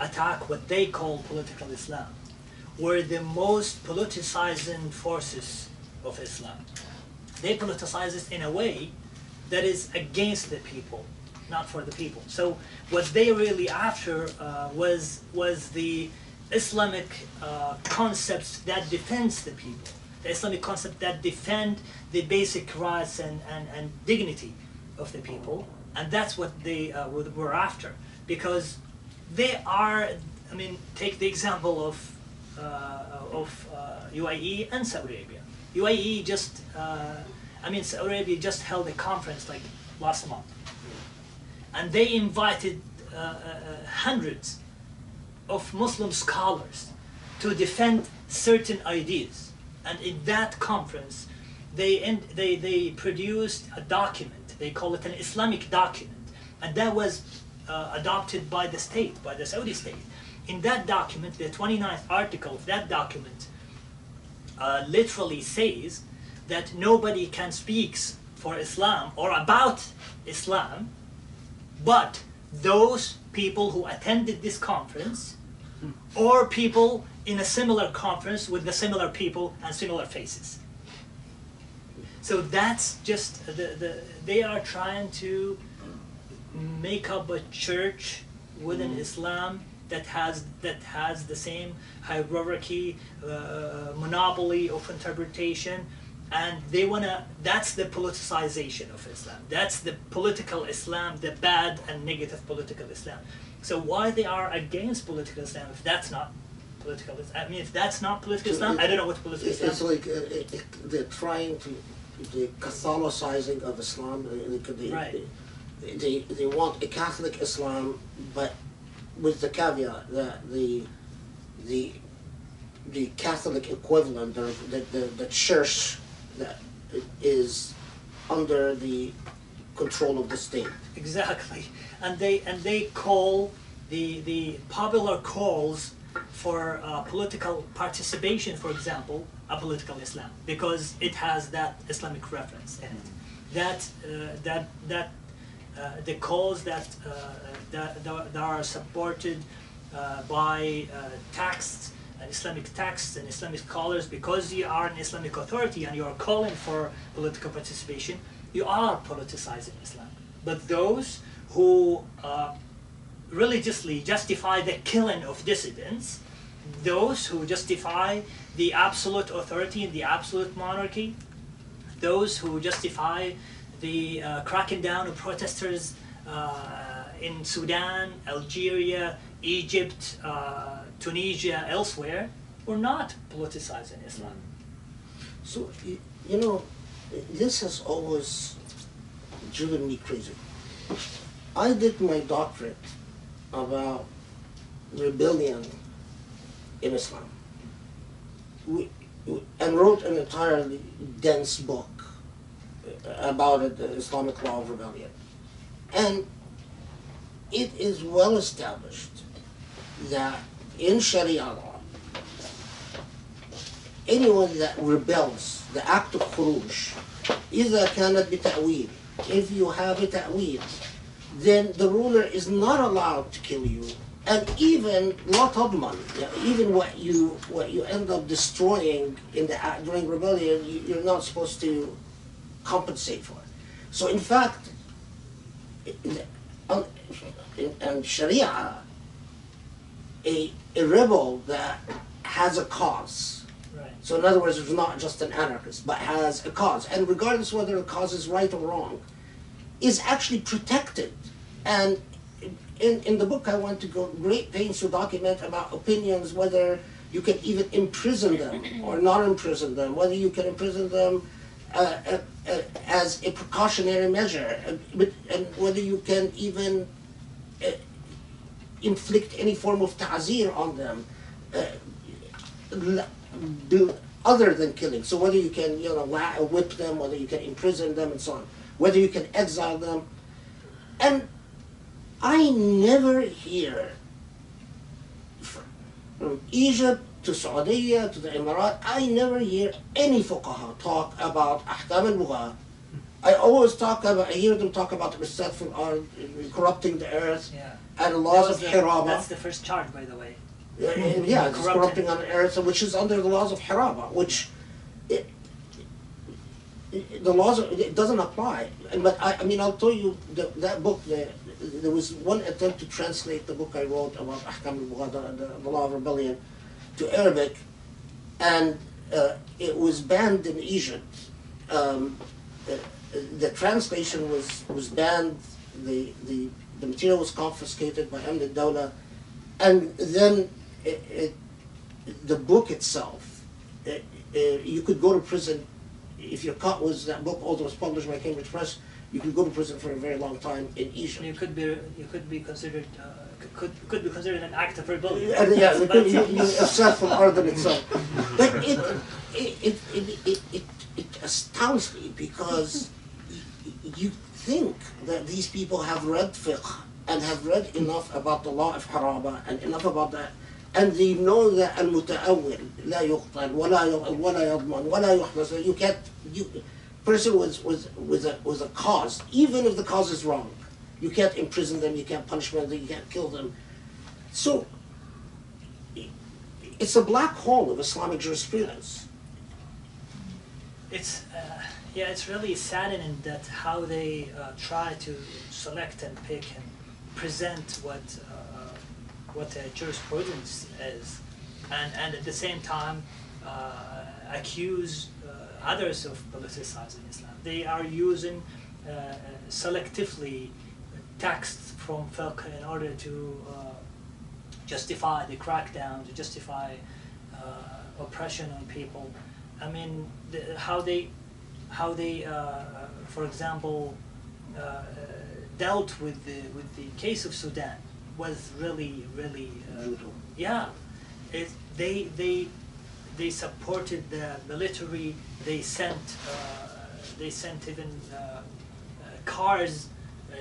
attack what they call political Islam were the most politicizing forces of Islam. They politicize it in a way that is against the people, not for the people. So what they really after uh, was was the Islamic uh, concepts that defends the people, the Islamic concept that defend the basic rights and, and, and dignity of the people, and that's what they uh, were after because they are. I mean, take the example of uh, of uh, UAE and Saudi Arabia. UAE just, uh, I mean, Saudi Arabia just held a conference like last month, and they invited uh, uh, hundreds of Muslim scholars to defend certain ideas. And in that conference, they, they, they produced a document. They call it an Islamic document. And that was uh, adopted by the state, by the Saudi state. In that document, the 29th article of that document uh, literally says that nobody can speak for Islam or about Islam but those people who attended this conference or people in a similar conference with the similar people and similar faces. So that's just the, the they are trying to make up a church within Islam that has that has the same hierarchy, uh, monopoly of interpretation, and they wanna. That's the politicization of Islam. That's the political Islam, the bad and negative political Islam. So why they are against political Islam if that's not political. I mean, if that's not political So Islam, it- I don't know what political It's, Islam. it's like uh, it, it, they're trying to the Catholicizing of Islam. They, they, Right. they, they want a Catholic Islam, but with the caveat that the the the Catholic equivalent, or the, the, the church that is under the control of the state. Exactly, and they and they call the the popular calls for uh, political participation, for example, a political Islam because it has that Islamic reference in it. That uh, that that uh, the calls that uh, that, that are supported uh, by uh, texts and Islamic texts and Islamic scholars because you are an Islamic authority and you are calling for political participation, you are politicizing Islam. But those who uh, religiously justify the killing of dissidents, those who justify the absolute authority and the absolute monarchy, those who justify the uh, cracking down of protesters uh, in Sudan, Algeria, Egypt, uh, Tunisia, elsewhere, were not politicizing Islam. So you know, this has always driven me crazy. I did my doctorate about rebellion in Islam, we, we- and wrote an entirely dense book about it, the Islamic law of rebellion. And it is well established that in Sharia law, anyone that rebels, the act of khuruj, إذا كانت بتأويل, if you have a ta'wil, then the ruler is not allowed to kill you. and even lot of money. Even what you what you end up destroying in the uh, during rebellion, you, are not supposed to compensate for it. So in fact, in, in, in, in Sharia, a, a rebel that has a cause. So in other words, it's not just an anarchist, but has a cause, and regardless whether the cause is right or wrong, is actually protected and in, in the book, I went to go great pains to document about opinions, whether you can even imprison them or not imprison them, whether you can imprison them uh, uh, uh, as a precautionary measure, uh, but, and whether you can even uh, inflict any form of ta'zir on them. Uh, other than killing. So whether you can, you know, whip them, whether you can imprison them, and so on, whether you can exile them, and I never hear from from Egypt to Saudi to the Emirat, I never hear any fuqaha talk about ahkam al I always talk about, I hear them talk about the ard, corrupting the earth, Yeah. and the laws of the- Hiraba. That's the first chart, by the way. Yeah, yeah, it's Corrupting. on earth, which is under the laws of Haraba, which it, it, the laws of, it doesn't apply. But I, I mean, I'll tell you the, that book. The, there was one attempt to translate the book I wrote about Ahkam al the, the law of rebellion, to Arabic, and uh, it was banned in Egypt. Um, uh, the translation was was banned. The the the material was confiscated by Amn al-Dawla, and then it, it, the book itself, it, it, you could go to prison if your cut was that book, although it was published by Cambridge Press You could go to prison for a very long time in Egypt. You could be you could be considered uh, could could be considered an act of rebellion. And yeah, you, But- you, you upset from Arden itself. [LAUGHS] But it, it, it, it, it, it, it astounds me because y- y- you think that these people have read fiqh and have read enough about the law of haraba and enough about that and they know that المتأول لا يقتل ولا ي- ولا يضمن ولا يحبس you can't you person was with with a with a cause. Even if the cause is wrong you can't imprison them you can't punish them you can't kill them. So it's a black hole of Islamic jurisprudence. It's uh, yeah, it's really saddening that how they uh, try to select and pick and present what uh, what the jurisprudence is, and and at the same time uh, accuse others of politicizing Islam. They are using uh, selectively texts from fiqh in order to uh, justify the crackdown, to justify uh, oppression on people. I mean, the, how they, how they, uh, for example, uh, dealt with the with the case of Sudan was really, really, uh, Brutal. yeah. It, they they they supported the military. They sent uh, they sent even uh, uh, cars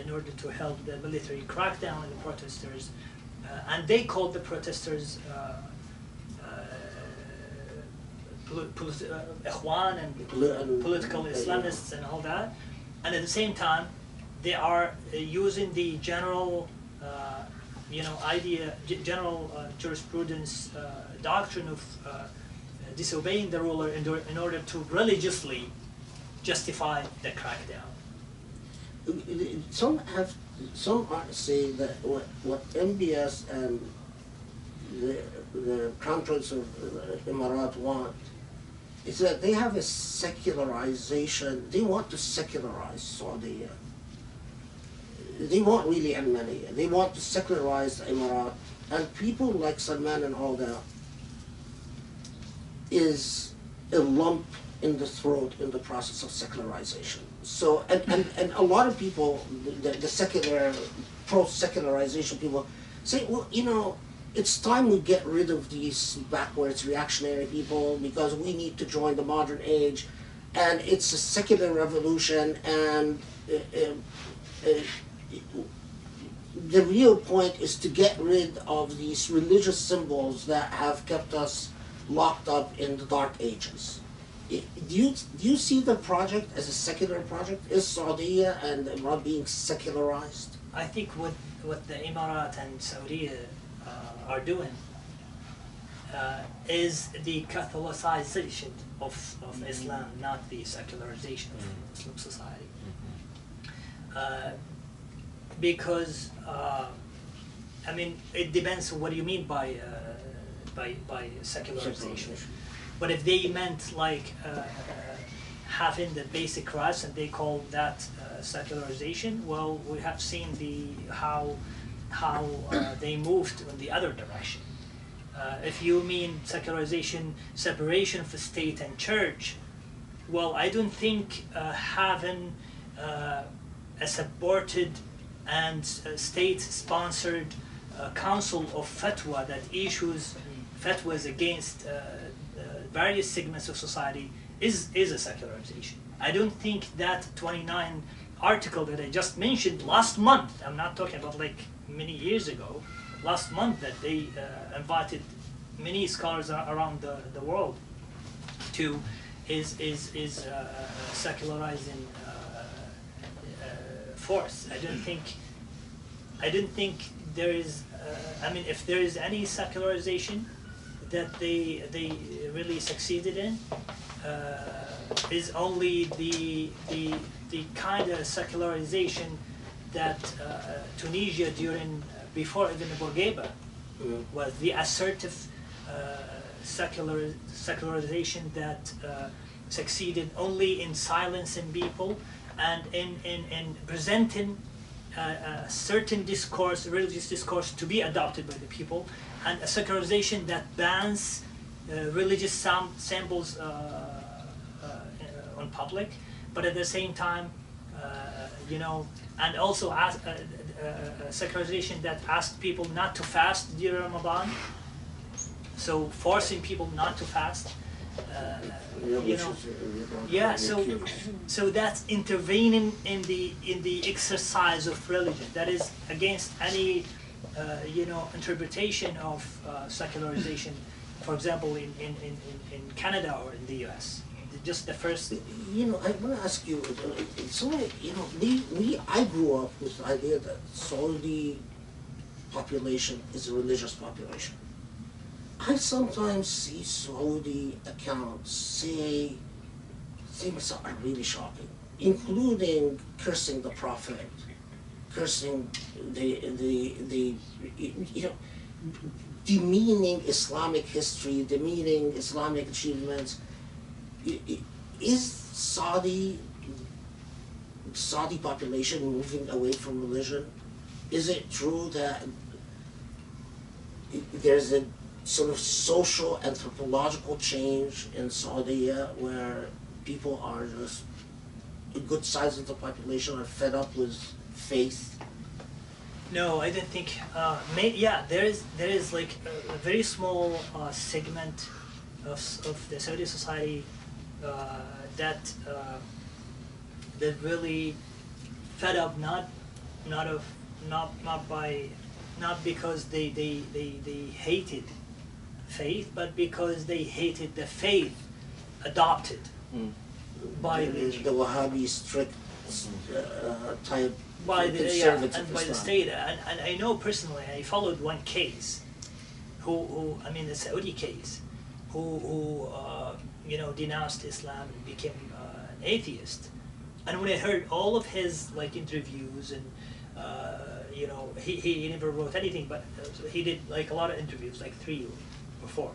in order to help the military crack down on the protesters, uh, and they called the protesters. Uh, uh, uh, Ikhwan and Poli- political Islamists and all that, and at the same time, they are uh, using the general, uh, you know, idea, g- general uh, jurisprudence uh, doctrine of uh, disobeying the ruler in, order to religiously justify the crackdown. Some have, some are say that what, what MBS and the, the Prince of uh, Emirat want is that they have a secularization, they want to secularize Saudi. They want really Armenia, they want to secularize Emirat, and people like Salman and all that is a lump in the throat in the process of secularization. So, and, and, and a lot of people, the, the secular, pro-secularization people, say, well, you know, it's time we get rid of these backwards reactionary people because we need to join the modern age. And it's a secular revolution and uh, uh, uh, the real point is to get rid of these religious symbols that have kept us locked up in the dark ages. Do you, do you see the project as a secular project? Is Saudi and Iran being secularized? I think what, what the Emirat and Saudi uh, are doing uh, is the Catholicization of, of Islam, not the secularization of Muslim society. Uh, because, uh, I mean, it depends on what you mean by, uh, by, by secularization. But if they meant like uh, having the basic rights and they call that uh, secularization, well, we have seen the how how uh, they moved in the other direction. Uh, if you mean secularization, separation of state and church, well, I don't think uh, having uh, a supported and uh, state-sponsored uh, council of fatwa that issues fatwas against uh, uh, various segments of society is is a secularization. I don't think that 29 article that I just mentioned last month. I'm not talking about like many years ago. Last month that they uh, invited many scholars around the, the world to is is is uh, secularizing uh, uh, force. I don't think I don't think there is. I mean, if there is any secularization that they they really succeeded in, uh, is only the the the kind of secularization that uh, Tunisia during before even Bourguiba was the assertive uh, secular secularization that uh, succeeded only in silencing people and in, in, in presenting uh, a certain discourse, religious discourse, to be adopted by the people, and a secularization that bans uh, religious sam- samples uh, uh, on public, but at the same time, uh, you know, and also as, uh, uh, a secularization that asks people not to fast during Ramadan, so forcing people not to fast. Uh, you know, yeah, so so that's intervening in the in the exercise of religion. That is against any you know interpretation of uh, secularization. For example, in, in, in, in- in Canada or in the U.S. Just the first. You know, I want to ask you, uh, so, you know, we, we, I grew up with the idea that Saudi population is a religious population. I sometimes see Saudi accounts say things that are really shocking, including cursing the Prophet, cursing the, the, the, you know, demeaning Islamic history, demeaning Islamic achievements. Is Saudi Saudi population moving away from religion? Is it true that there's a sort of social anthropological change in Saudi uh, where people are just a good size of the population are fed up with faith. No, I don't think. Uh, may, yeah, there is there is like a, a very small uh, segment of, of the Saudi society uh, that uh, that really fed up not not of not not by not because they they, they, they hated faith, but because they hated the faith adopted Mm. by the, the the Wahhabi strict uh, type by the yeah, and by the state. And, and I know personally I followed one case who, who I mean the Saudi case who, who uh, you know denounced Islam and became uh, an atheist. And when I heard all of his like interviews and uh, you know he, he never wrote anything but uh, he did like a lot of interviews like three or four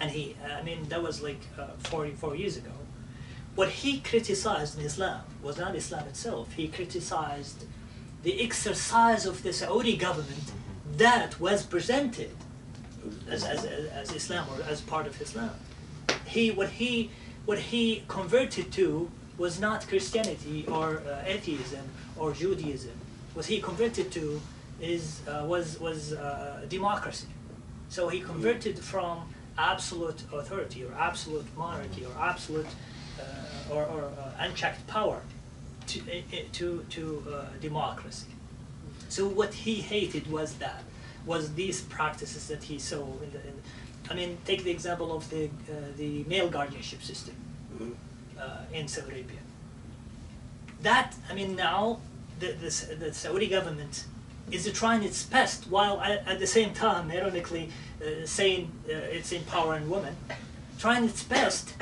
and he I mean that was like uh, 44 years ago what he criticized in Islam was not Islam itself. He criticized the exercise of the Saudi government that was presented as, as, as, Islam or as part of Islam. He what he what he converted to was not Christianity or uh, atheism or Judaism. What he converted to is uh, was was uh, democracy. So he converted from absolute authority or absolute monarchy or absolute uh, or, or uh, unchecked power to i- i- to to uh, democracy. So what he hated was that was these practices that he saw in the. In, I mean, take the example of the uh, the male guardianship system Mhm. uh, in Saudi Arabia. That I mean now the the, the Saudi government is trying its best while at, at the same time ironically uh, saying uh, it's empowering women, trying its best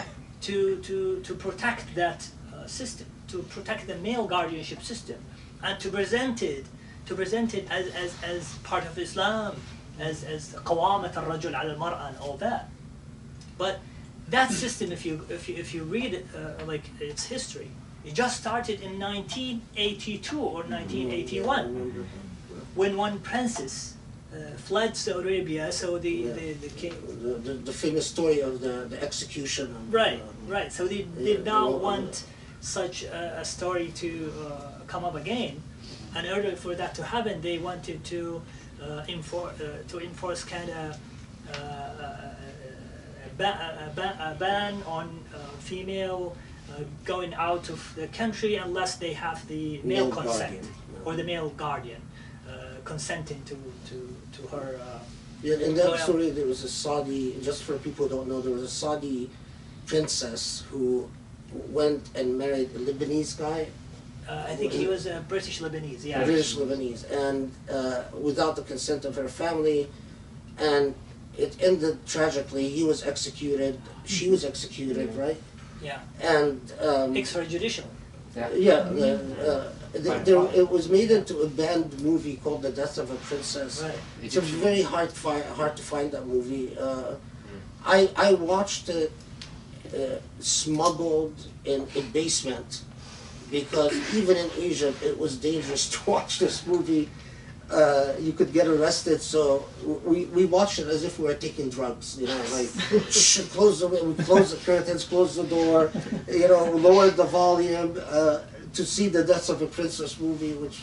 to to to protect that uh, system, to protect the male guardianship system, and to present it to present it as, as, as part of Islam, as as قوامة الرجل على المرأة and all that. But that system, if you if you, if you read it, uh, like its history, it just started in 1982 or 1981 when one princess uh, fled Saudi Arabia. So the Yeah. the, the king. The, the, the famous story of the, the execution. Of, Right, um, right. So they Yeah, did not well, want such a, a story to uh, come up again, and in order for that to happen, they wanted to uh, enforce uh, to enforce kind of uh, a, ba- a, ba- a ban on uh, female uh, going out of the country unless they have the male, Male consent guardian, or the male guardian uh, consenting to to to her. Uh, Yeah, in that out. story, there was a Saudi, just for people who don't know, there was a Saudi princess who went and married a Lebanese guy, uh, I think he was a British Lebanese. Yeah. British Lebanese, and uh, without the consent of her family, and it ended tragically. He was executed, she was executed, right? Yeah. And um, Extrajudicial. yeah, the, uh, th- there, it was made into a banned movie called The Death of a Princess. Right. It's a very hard fi- hard to find that movie. Uh, I I watched it uh, smuggled in a basement because even in Egypt it was dangerous [LAUGHS] to watch this movie. Uh, you could get arrested, so we, we watched it as if we were taking drugs. You know, like [LAUGHS] shh, close the we close the curtains, close the door, you know, lower the volume uh, to see the Death of a Princess movie, which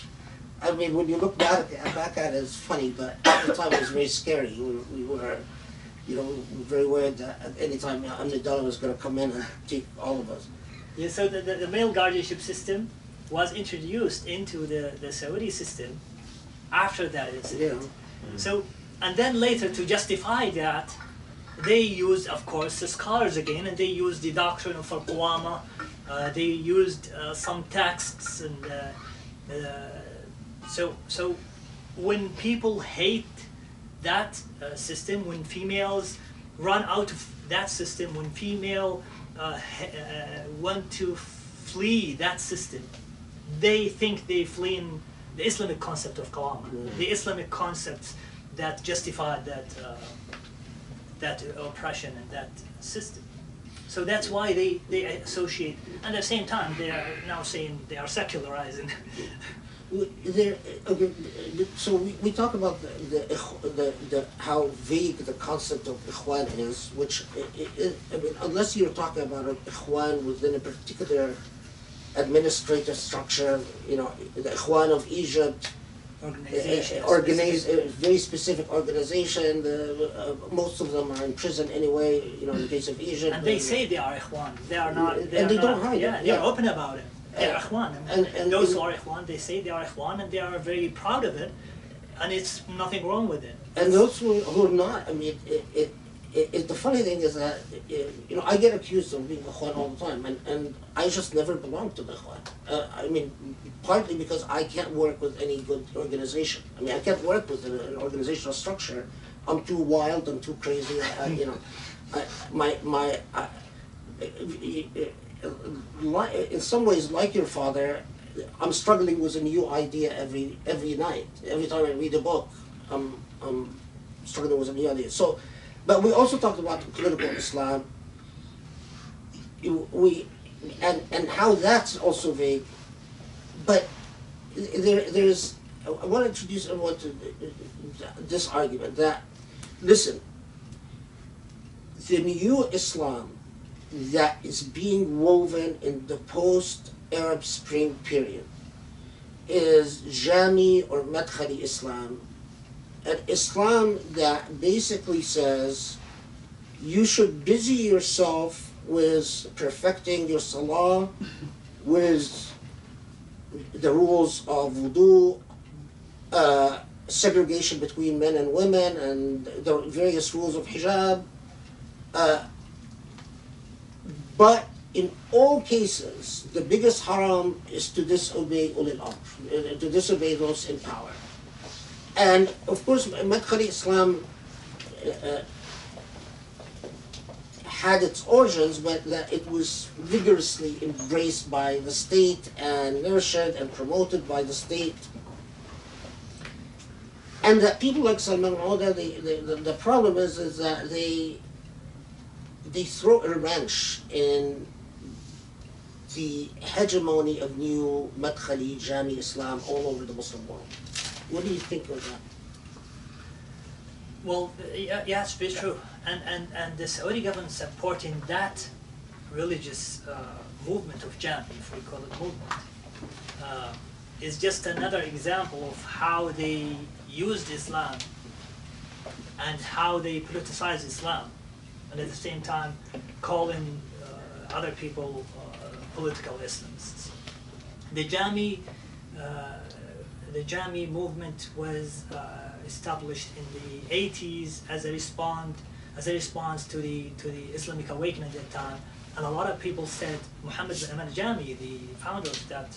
I mean, when you look back back at it, it's funny, but at the time it was very scary. We, we were, you know, very worried that at any time Amn al-Dawla was going to come in and take all of us. Yeah, so the, the, the male guardianship system was introduced into the, the Saudi system after that incident. Yeah. So, and then later to justify that, they used, of course, the scholars again, and they used the doctrine of al-Qawama. Uh, they used uh, some texts, and uh, uh, so so when people hate that uh, system, when females run out of that system, when female uh, uh, want to flee that system, they think they flee in the Islamic concept of Qawama, the Islamic concepts that justify that uh, that oppression and that system. So that's why they, they associate, and at the same time they are now saying they are secularizing. There, okay, so we, we talk about the, the, the, the, how vague the concept of ikhwan is, which, i- i- i- I mean, unless you're talking about an ikhwan within a particular administrative structure, you know, the ikhwan of Egypt, Organization. organize, a very specific organization, the, uh, most of them are in prison anyway, you know, in the case of Egypt. And they say they are Ikhwan. They are not. And They are they not, don't hide it, Yeah, they yeah. are open about it. They are Uh, Ikhwan. and- and- those and- who are Ikhwan, they say they are Ikhwan, and they are very proud of it, and it's nothing wrong with it. And those who, who are not, I mean, it, it, it, it, the funny thing is that, it, you know, I get accused of being a Ikhwan all the time, and, and I just never belonged to the Ikhwan. Uh, I mean, partly because I can't work with any good organization. I mean, I can't work with an, an organizational structure. I'm too wild, I'm too crazy, I, you know. I, my, my, I, in some ways, like your father, I'm struggling with a new idea every every night. Every time I read a book, I'm I'm struggling with a new idea. So, but we also talked about political Islam. We and and how that's also vague. But there there's I want to introduce everyone to this argument that listen, the new Islam that is being woven in the post Arab Spring period is Jami or Madkhali Islam, an Islam that basically says you should busy yourself with perfecting your salah, with the rules of wudu, uh, segregation between men and women, and the various rules of hijab. Uh, but in all cases, the biggest haram is to disobey ulil uh, to disobey those in power. And of course, Madkhali Islam uh, uh, had its origins, but that it was vigorously embraced by the state and nurtured and promoted by the state. And that people like Salman the, the, the, the problem is, is that they they throw a wrench in the hegemony of new Madkhali Jami Islam all over the Muslim world. What do you think of that? Well, yeah, it's very true. And, and, and the Saudi government supporting that religious uh, movement of Jam, if we call it movement, uh, is just another example of how they used Islam and how they politicized Islam, and at the same time calling uh, other people uh, political Islamists. The Jami, uh, the Jami movement was uh, established in the 80s as a respond as a response to the to the Islamic awakening at that time, and a lot of people said Muhammad bin Ahmad Jami, the founder of that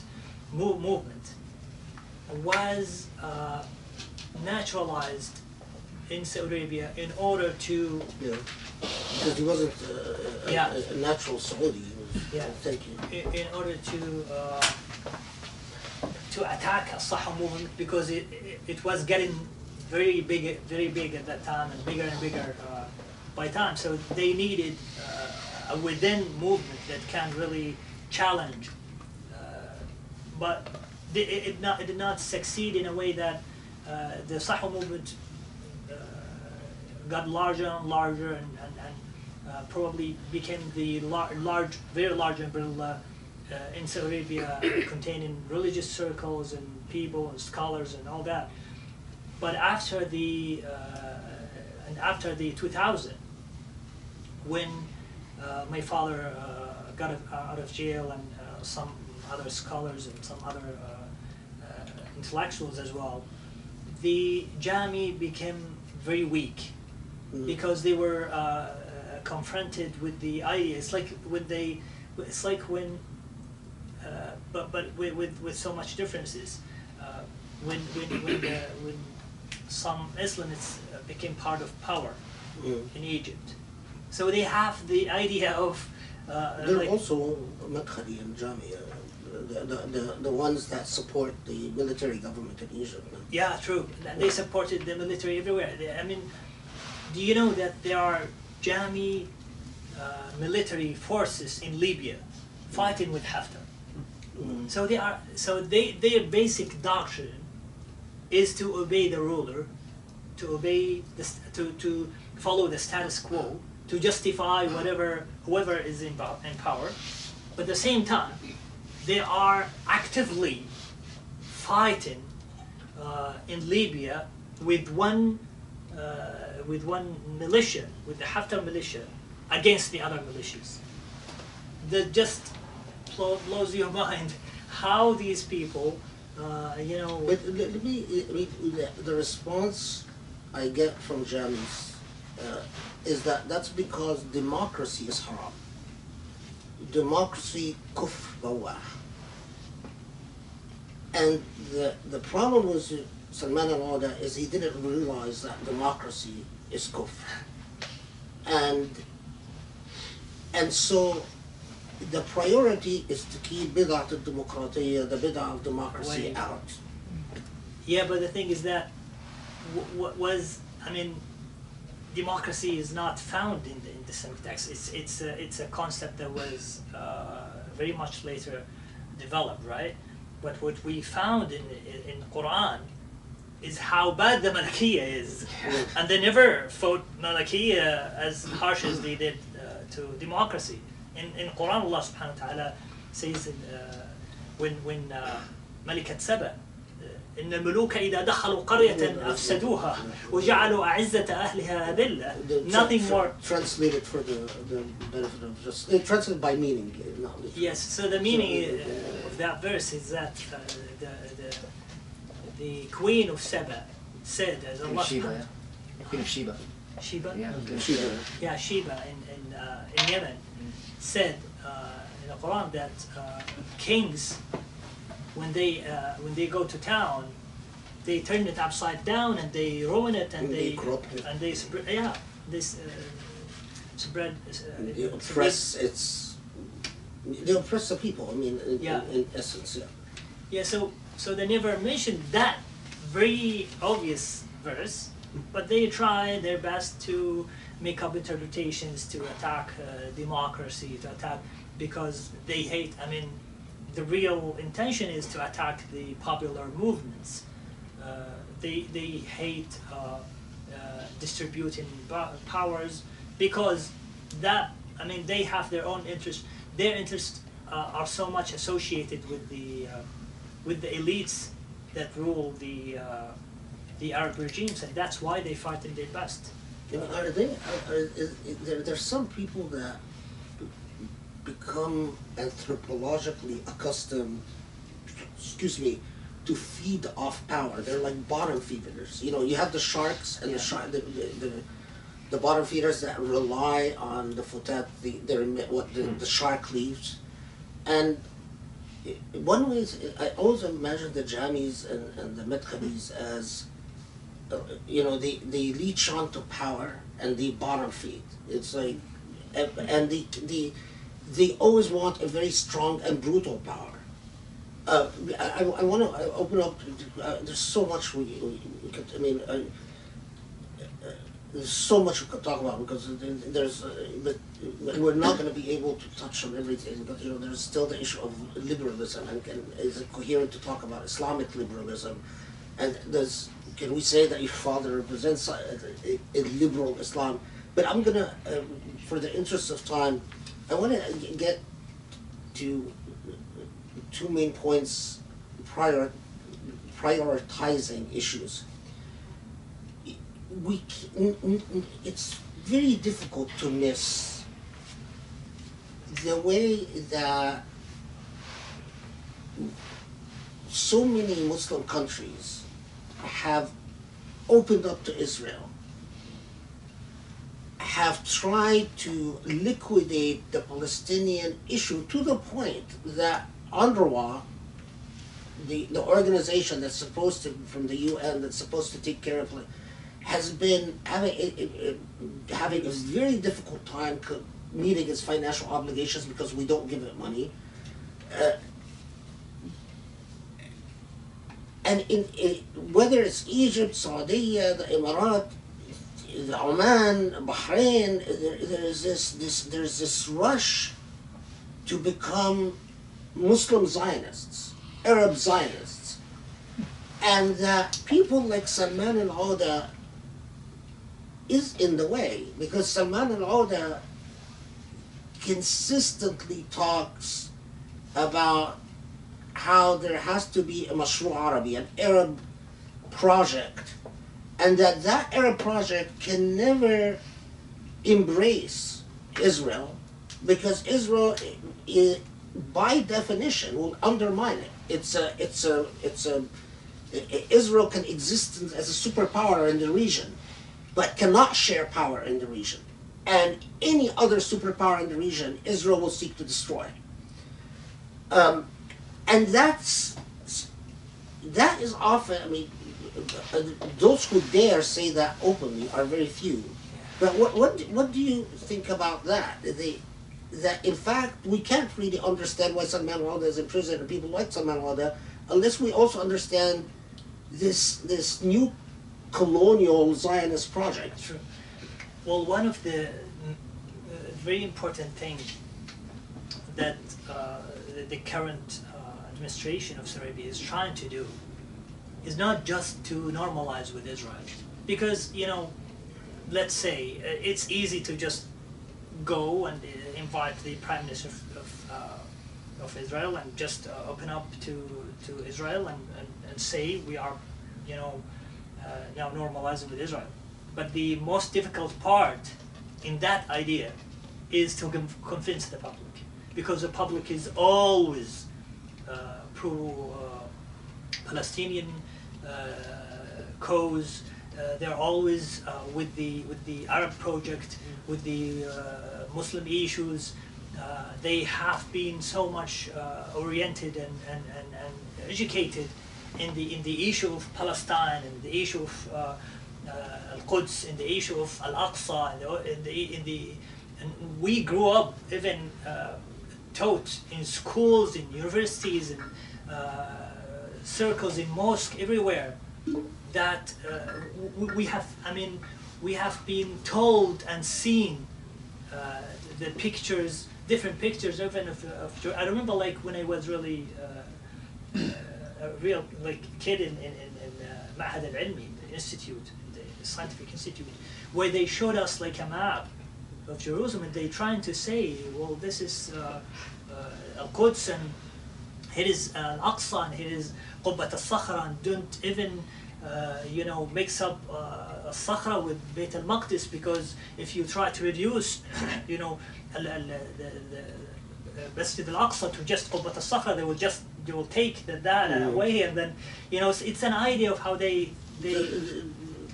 move, movement, was uh, naturalized in Saudi Arabia in order to Yeah. Because he wasn't uh, a, Yeah. a, natural Saudi. He was, Yeah. In, in order to uh, to attack movement because it, it, was getting very big very big at that time and bigger and bigger uh, by time. So they needed uh, a within movement that can really challenge uh, but it, it, not, it did not succeed in a way that uh, the Sahwa movement uh, got larger and larger and, and, and uh, probably became the lar- large, very large umbrella in Saudi Arabia, [COUGHS] containing religious circles and people and scholars and all that. But after the uh, and after the 2000, when uh, my father uh, got out- of jail and uh, some other scholars and some other uh, uh, intellectuals as well, the Jami became very weak Mm. because they were uh, uh, confronted with the idea. It's like when they, it's like when, uh, but but with, with, with so much differences. Uh, when when when, the, when some Islamists uh, became part of power Mm. in Egypt, so they have the idea of. Uh, They're like, also Madkhali and Jami, uh, the, the, the, the ones that support the military government in Egypt. Yeah, true. And They supported the military everywhere. They- I mean, do you know that there are Jami uh, military forces in Libya fighting with Haftar? So they are so they their basic doctrine is to obey the ruler, to obey the to to follow the status quo, to justify whatever whoever is in, in power. But at the same time, they are actively fighting uh, in Libya with one uh, with one militia, with the Haftar militia, against the other militias. That just blow, blows your [LAUGHS] mind how these people, uh, you know, But let, me, the- response I get from Germans uh, is that that's because democracy is haram. Democracy kufr bawah. And the, the problem with Salman Alaoudh is he didn't realize that democracy is kufr. And, and so the priority is to keep bid'at al-demokratiya, the bid'ah of democracy Wait. out. Yeah, but the thing is that what was I mean, democracy is not found in the in the Islamic text. It's it's a, it's a concept that was uh, very much later developed, right? But what we found in in, in Quran is how bad the Malakiya is, and they never fought Malakiya as harsh as they did uh, to democracy. In in Quran, Allah Subhanahu wa Taala says in, uh, when when uh, Malikat Saba. إن الملوك إذا دخلوا قرية أفسدوها وجعلوا أعزة أهلها أذلة. The- Nothing tra- more. Translated for the, the benefit of just, uh, translated by meaning, uh, not literally. Yes. So the meaning uh, of that verse is that uh, the, the the queen of Saba said, as Queen Allah of Sheba, subhanahu- yeah. Queen of Sheba. Sheba. Yeah. Sheba. Yeah, Sheba in in, uh, in Yemen said uh, in the Quran that uh, kings, when they uh, when they go to town, they turn it upside down and they ruin it and And they, they corrupt it. and they spread yeah this uh, spread. Uh, They spread- oppress its, they oppress the people, I mean, in, Yeah. in, in essence, yeah. Yeah, so so they never mentioned that very obvious verse, but they try their best to make up interpretations to attack uh, democracy, to attack because they hate. I mean, the real intention is to attack the popular movements. Uh, they they hate uh, uh, distributing powers because that. I mean, they have their own interest. Their interests uh, are so much associated with the uh, with the elites that rule the the Arab regimes, and that's why they fight in their best. I mean, are they, are, are, is, is there, there's some people that be- become anthropologically accustomed, excuse me, to feed off power. They're like bottom feeders. You know, you have the sharks and the Yeah. shark, the, the, the, the bottom feeders that rely on the futat, the, their, what the, hmm. the shark leaves. And one way is, I always imagine the Jamis and, and the Madkhalis as you know, they, they leech onto power and they bottom feed. It's like, and they, they, they always want a very strong and brutal power. Uh, I, I want to open up, uh, there's so much we, we, we could, I mean, uh, uh, there's so much we could talk about because there's, uh, but we're not going to be able to touch on everything because, you know, there's still the issue of liberalism and, and is it coherent to talk about Islamic liberalism? And does, can we say that your father represents a, a, a liberal Islam? But I'm gonna, uh, for the interest of time, I wanna get to two main points prior, prioritizing issues. We, it's very difficult to miss the way that so many Muslim countries have opened up to Israel, have tried to liquidate the Palestinian issue to the point that UNRWA, the, the organization that's supposed to, from the UN, that's supposed to take care of it, has been having, a- a- a- having a very difficult time meeting its financial obligations because we don't give it money. Uh, and in, in whether it's Egypt, Saudi, the Emirat, the Oman, Bahrain, there, there's this this there's this rush to become Muslim Zionists, Arab Zionists, and that people like Salman Alaoudh is in the way because Salman Alaoudh consistently talks about how there has to be a Mashru' Arabi, an Arab project, and that that Arab project can never embrace Israel because Israel, i- by definition, will undermine it. It's a, it's a, it's a. Israel can exist as a superpower in the region, but cannot share power in the region. And any other superpower in the region, Israel will seek to destroy. Um, and that's that is often. I mean, uh, those who dare say that openly are very few. But what what do- what do you think about that? They, that in fact we can't really understand why Salman Alaoudh is in prison and people like Salman Alaoudh unless we also understand this this new colonial Zionist project. True. Well, one of the uh, very important things that uh, the- current administration of Serbia is trying to do is not just to normalize with Israel. Because, you know, let's say uh, it's easy to just go and uh, invite the prime minister of, of, uh, of Israel and just uh, open up to, to Israel and, and, and say we are, you know, uh, now normalizing with Israel. But the most difficult part in that idea is to con- convince the public, because the public is always pro-Palestinian uh, cause. Uh, they're always uh, with the with the Arab project, with the Muslim issues. They have been so much oriented and, and, and, and educated in the in the issue of Palestine and the issue of Al-Quds, in the issue of Al-Aqsa, in the, in the, and we grew up even uh, taught in schools, in universities, uh, circles, in mosque, everywhere, that uh, we have, I mean, we have been told and seen uh, the pictures, different pictures, even of, of I remember like when I was really uh, uh, a real like kid in in in, uh, Ma'had al-Ilmi, the institute, the scientific institute, where they showed us like a map of Jerusalem, and they trying to say, well, this is uh, uh, Al-Quds and here is uh, Al-Aqsa and here is Qubbat al-Sakhra, and don't even uh, you know mix up uh, al-Sakhra with Beit al-Maqdis because if you try to reduce [COUGHS] you know al- al- the, the, Masjid al-Aqsa to just Qubbat al-Sakhra, they will just they will take the, that Mhm. away and then you know it's, it's an idea of how they they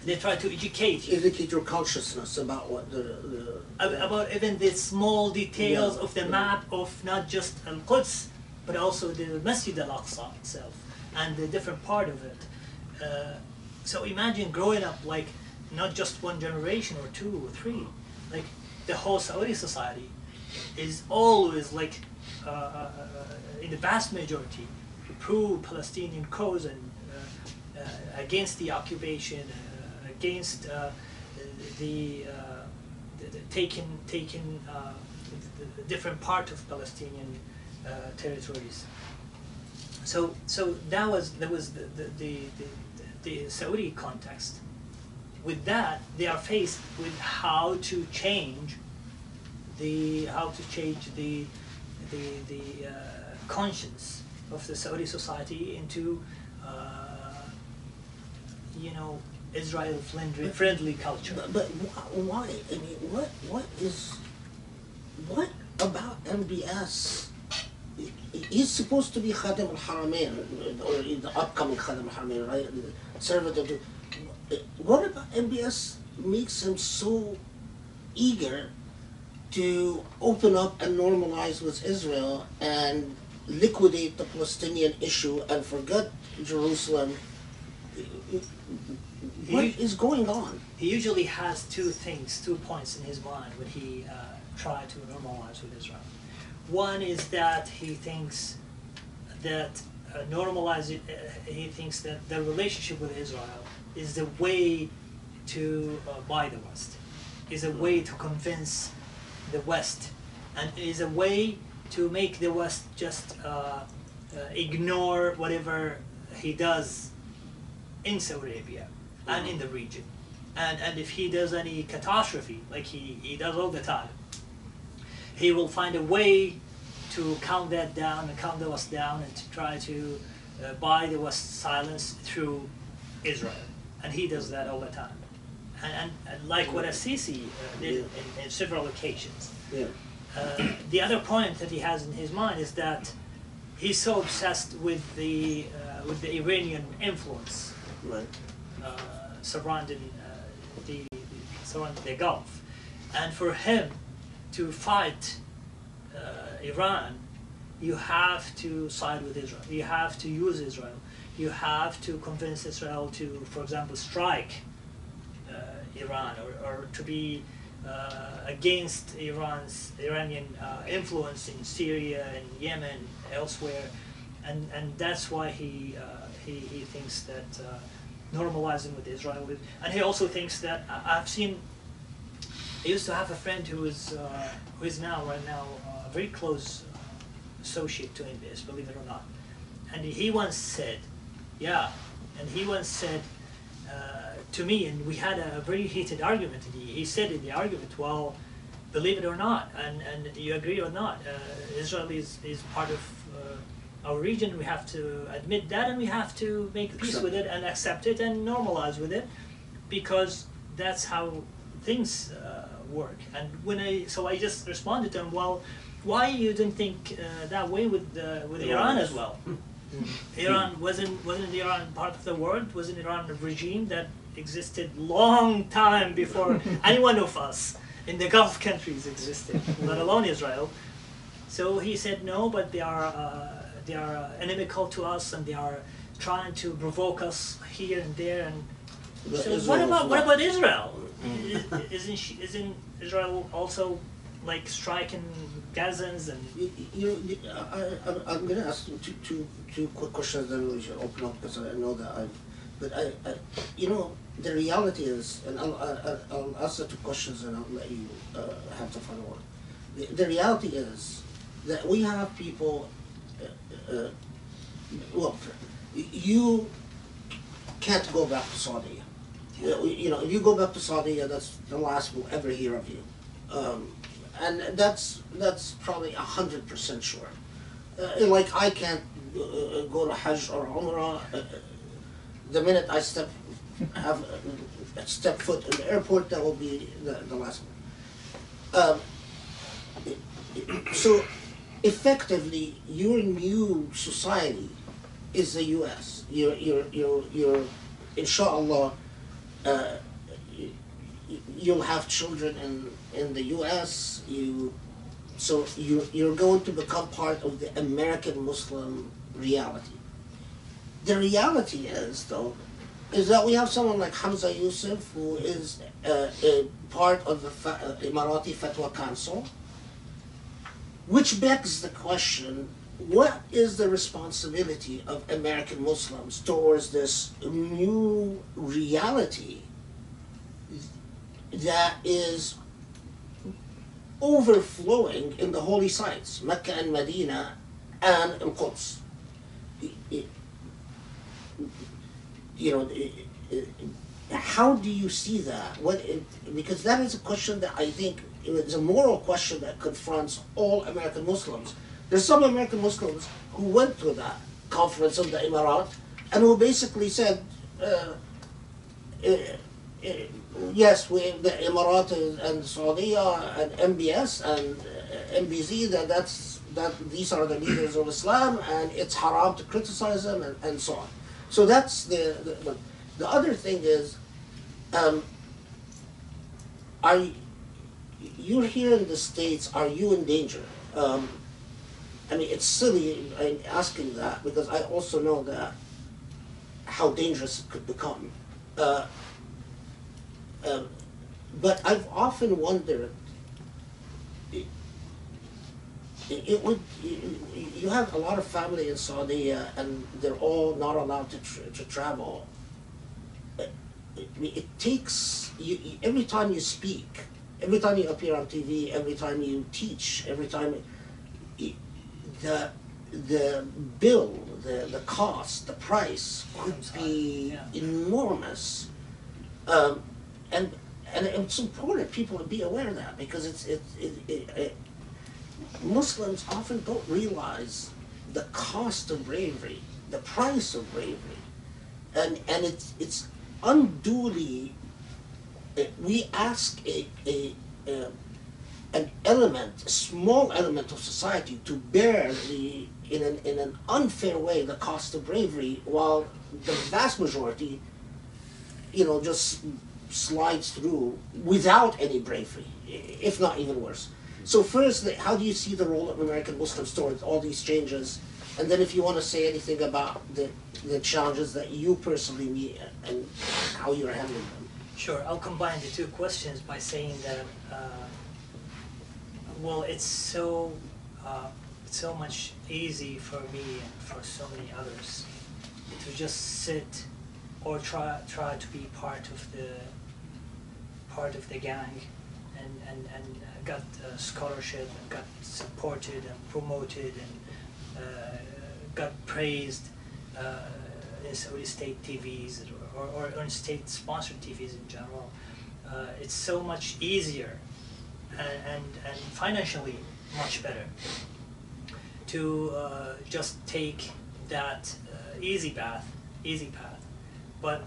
they try to educate you Educate your consciousness about what the, the about even the small details Yeah, of the yeah. map of not just Al Quds, but also the Masjid Al Aqsa itself and the different part of it. Uh, so imagine growing up like not just one generation or two or three, like the whole Saudi society is always like uh, uh, in the vast majority pro-Palestinian cause and uh, uh, against the occupation, against the, the, the different part of Palestinian uh, territories. So so that was that was the the, the, the, the Saudi context. With that, they are faced with how to change the how to change the the the uh, conscience of the Saudi society into uh, you know Israel friendly friendly culture. But, but why? I mean, what what is what about MBS? He- He's supposed to be Khadim al Haramain, or the upcoming Khadim al Haramain, right? Servant of the. What about MBS makes him so eager to open up and normalize with Israel and liquidate the Palestinian issue and forget Jerusalem? What He- is going on? He usually has two things, two points in his mind when he uh, try to normalize with Israel. One is that he thinks that uh, normalize it, uh, he thinks that the relationship with Israel is the way to uh, buy the West, is a way to convince the West, and is a way to make the West just uh, uh, ignore whatever he does in Saudi Arabia and in the region. And, and if he does any catastrophe, like he, he does all the time, he will find a way to calm that down and calm the West down and to try to uh, buy the West silence through Israel. And he does that all the time. And, and, and like what al-Sisi uh, did in, in several occasions. Yeah. Uh, the other point that he has in his mind is that he's so obsessed with the uh, with the Iranian influence Right. uh, surrounding uh, the, the surrounding the Gulf, and for him to fight uh, Iran, you have to side with Israel. You have to use Israel. You have to convince Israel to, for example, strike uh, Iran or, or to be uh, against Iran's Iranian uh, influence in Syria and Yemen, elsewhere, and and that's why he uh, he, he thinks that uh, normalizing with Israel, and he also thinks that I've seen. I used to have a friend who is uh, who is now right now uh, a very close uh, associate to him this, believe it or not, and he once said, yeah, and he once said uh, to me, and we had a very heated argument. And he, he said in the argument, well, believe it or not, and, and you agree or not, uh, Israel is, is part of uh, our region. We have to admit that, and we have to make peace Accept with it and accept it and normalize with it, because that's how things work. And when I so I just responded to him, well, why you didn't think uh, that way with uh, with Iran as well? Iran wasn't wasn't Iran part of the world? Wasn't Iran a regime that existed long time before [LAUGHS] any one of us in the Gulf countries existed, let alone Israel? So he said no, but they are uh, they are uh, inimical to us, and they are trying to provoke us here and there. And But so Israel what is about what about Israel? I- Isn't she, isn't Israel also like striking Gazans and You, you, you I, I, I'm going to ask you two, two, two quick questions, then we should open up because I know that I, but I, I, you know, the reality is, and I'll, I'll, I'll ask the two questions and I'll let you uh, have the final one. The, the reality is that we have people, uh, uh, well, you can't go back to Saudi. You know, if you go back to Saudi, that's the last we'll ever hear of you. Um, and that's that's probably a hundred percent sure. Uh, like I can't uh, uh, go to Hajj or Umrah. Uh, the minute I step have uh, step foot in the airport, that will be the, the last one. Um, so, effectively, your new society is the U.S. You're you're you're, you're inshallah. Uh, y- y- you'll have children in, in the U.S. You, so you you're going to become part of the American Muslim reality. The reality is, though, is that we have someone like Hamza Yusuf, who is uh, a part of the uh, Emirati Fatwa Council, which begs the question what is the responsibility of American Muslims towards this new reality that is overflowing in the holy sites, Mecca and Medina and Al Quds? You know, how do you see that? What it, because that is a question that I think is a moral question that confronts all American Muslims. There's some American Muslims who went to that conference in the Emirat and who basically said, uh, uh, uh, yes, we the Emirat and Saudi and MBS and uh, MBZ that that's that these are the leaders of Islam and it's haram to criticize them and, and so on. So that's the the, the, the other thing is, um, are you're here in the states? Are you in danger? Um, I mean, it's silly asking that because I also know that how dangerous it could become. Uh, um, but I've often wondered. It, it would you, you have a lot of family in Saudi uh, and they're all not allowed to, to travel. Uh, It, it takes you, every time you speak, every time you appear on TV, every time you teach, every time the the bill, the the cost, the price could be yeah. enormous, um, and and it's important people to be aware of that because it's it, it, it, it Muslims often don't realize the cost of bravery, the price of bravery, and and it's it's unduly. we ask a a. a an element, a small element of society to bear the in an in an unfair way the cost of bravery, while the vast majority, you know, just slides through without any bravery, if not even worse. So first, how do you see the role of American Muslims towards all these changes? And then, if you want to say anything about the the challenges that you personally meet and how you're handling them. Sure, I'll combine the two questions by saying that, uh, well, it's so, uh, it's so much easy for me and for so many others to just sit or try try to be part of the part of the gang and and and got a scholarship and got supported and promoted and uh, got praised uh, in Saudi state TVs or, or, or state sponsored TVs in general. Uh, it's so much easier and, and, financially much better to uh, just take that uh, easy path, easy path. But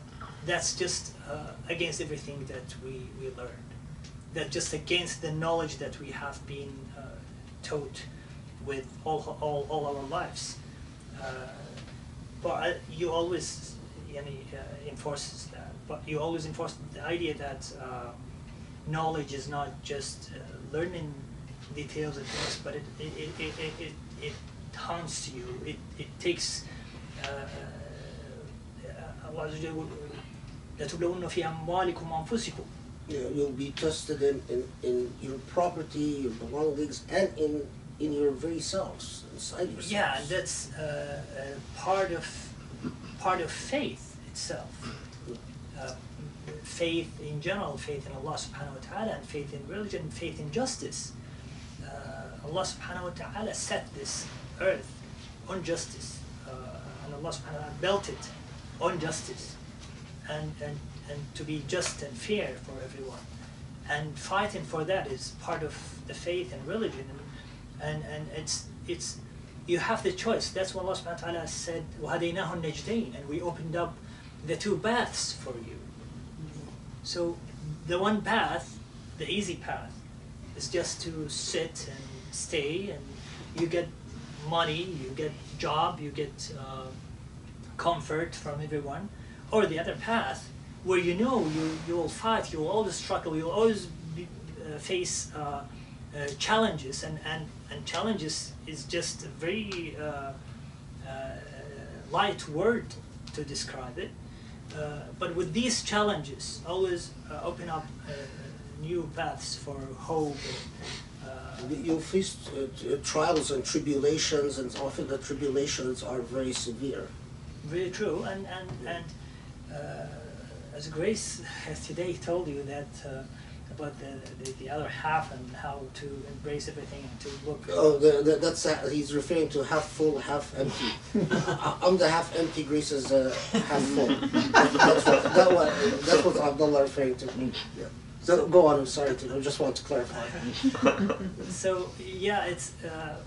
that's just uh, against everything that we, we learned. That just against the knowledge that we have been uh, taught with all, all, all our lives. Uh, but you always yani, uh, enforces that. But you always enforce the idea that knowledge is not just uh, learning details and things, but it it, it, it, it, it, it haunts you. It, it takes uh, uh, Allah عز وجل يقول لتبلون في أموالكم وأنفسكم you know, you'll be tested in, in, in your property, your belongings, and in in your very selves, inside yourselves. Yeah, and that's uh, uh, part of part of faith itself. Uh, faith in general, faith in Allah subhanahu wa ta'ala, and faith in religion, faith in justice. Uh, Allah subhanahu wa ta'ala set this earth on justice. Uh, and Allah subhanahu wa ta'ala built it on justice. And, and, and to be just and fair for everyone. And fighting for that is part of the faith and religion. And, and, and it's, it's, you have the choice. That's what Allah subhanahu wa ta'ala said, وَهَدَيْنَاهُ النَّجْدَيْنِ And we opened up the two paths for you. So the one path, the easy path, is just to sit and stay and you get money, you get job, you get uh, comfort from everyone. Or the other path, where you know you, you will fight, you will always struggle, you will always be, uh, face uh, uh, challenges, and, and, and challenges is just a very uh, uh, light word to describe it. Uh, but with these challenges, always uh, open up uh, new paths for hope. Uh, You'll face trials and tribulations, and often the tribulations are very severe. Very true, and and and uh, as Grace has [LAUGHS] today told you that uh, about the, the the other half and how to embrace everything and to look. Oh, the, the, that's uh, he's referring to half full, half empty. [LAUGHS] I- I'm the half empty. Grace is uh, half full. [LAUGHS] that's what that what that's what Abdullah referring to. Yeah. So go on. I'm sorry. To, I just want to clarify. [LAUGHS] So yeah, it's uh,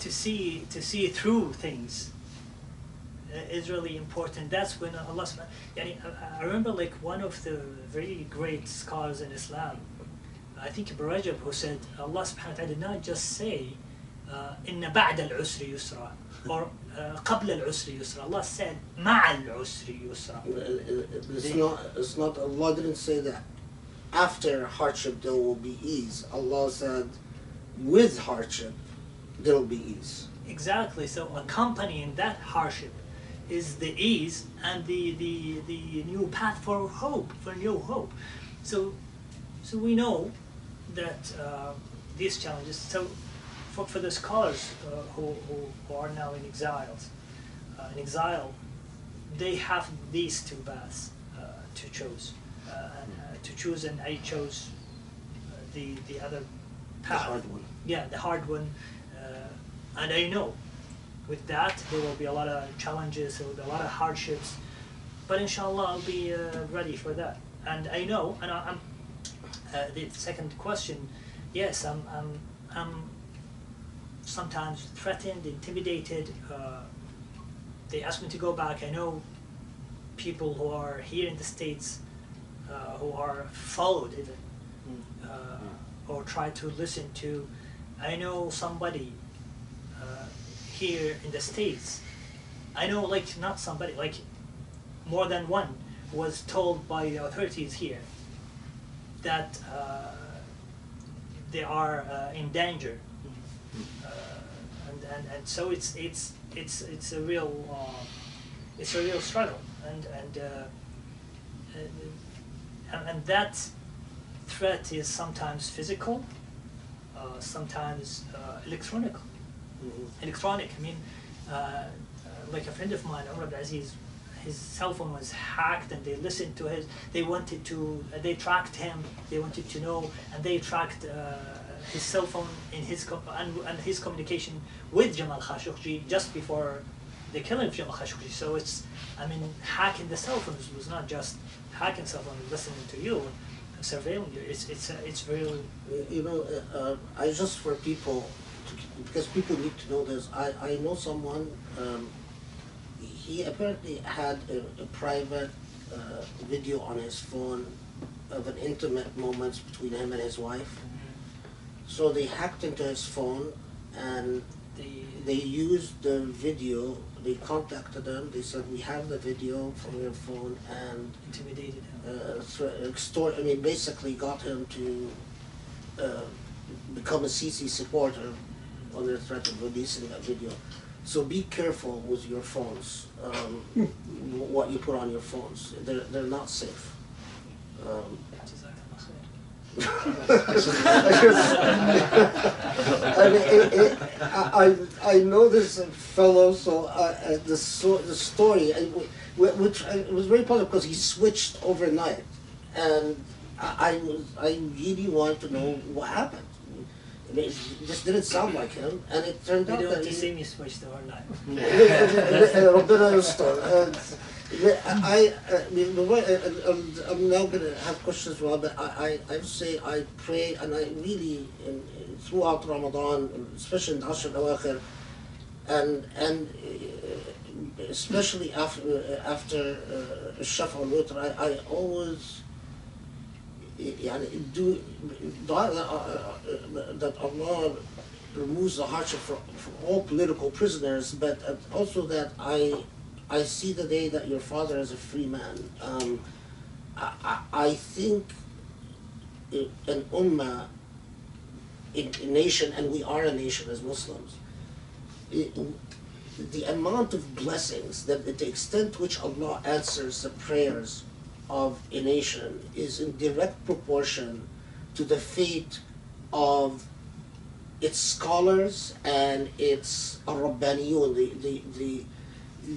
to see to see through things uh, is really important. That's when Allah. subhanahu- Yani, I- I remember like one of the very great scholars in Islam, I think Ibn Rajab, who said Allah subhanahu wa ta'ala did not just say uh, إن بعد العسر يسرا or uh, قبل العسر يسرا. Allah said مع العسر يسرا. Uh, It's not. It's not. Allah didn't say that. After hardship, there will be ease. Allah said, with hardship, there will be ease. Exactly. So accompanying that hardship is the ease and the, the, the new path for hope, for new hope. So, so we know that uh, these challenges. So, for, for the scholars uh, who, who, are now in exiles, uh, in exile, they have these two paths uh, to choose, uh, and, uh, to choose, and I chose uh, the the other The path hard one. yeah, the hard one, uh, and I know with that there will be a lot of challenges, there will be a lot of hardships, but inshallah I'll be uh, ready for that. And I know, and I, I'm uh, the second question, yes, I'm, I'm, I'm sometimes threatened, intimidated. Uh, they ask me to go back. I know people who are here in the States uh, who are followed even uh, or try to listen to. I know somebody here in the States. I know, like, not somebody, like, more than one was told by the authorities here that uh, they are uh, in danger, uh, and, and and so it's it's it's it's a real uh, it's a real struggle, and and uh, and, and that threat is sometimes physical, uh, sometimes uh, electronic. Electronic. I mean, uh, uh, like a friend of mine, Umar Aziz, his cell phone was hacked, and they listened to his. They wanted to. Uh, they tracked him. They wanted to know, and they tracked uh, his cell phone in his and, and his communication with Jamal Khashoggi just before the killing of Jamal Khashoggi. So it's. I mean, hacking the cell phones was not just hacking cell phone, listening to you, surveilling you. It's it's uh, it's real. You know, uh, uh, I just for people, because people need to know this. I, I know someone. Um, he apparently had a, a private uh, video on his phone of an intimate moments between him and his wife. So they hacked into his phone and The they used the video. They contacted them. They said, "We have the video from your phone," and intimidated him. uh, extort. I mean, basically got him to uh, become a Sisi supporter under threat of releasing that video. So be careful with your phones. Um, what you put on your phones, they're they're not safe. Um, [LAUGHS] I mean, it, it, I, I know this fellow, so uh, the the story, which was very positive because he switched overnight, and I, I was I really wanted to know what happened. I mean, it just didn't sound like him, and it turned out that he... sing his switch to our life. I, I mean, the way, and, I'm now going to have questions, Rob, but I, I, I say I pray, and I really, in, throughout Ramadan, especially in Ashr al-Awakhir, and, and uh, especially after, uh, after uh, Shafa al-Witr, I, I always yani do that Allah removes the hardship for, for all political prisoners, but also that I I see the day that your father is a free man. Um, I, I think an ummah, a nation, and we are a nation as Muslims. The amount of blessings, the extent to which Allah answers the prayers of a nation is in direct proportion to the fate of its scholars and its Rabbaniyun, the, the, the,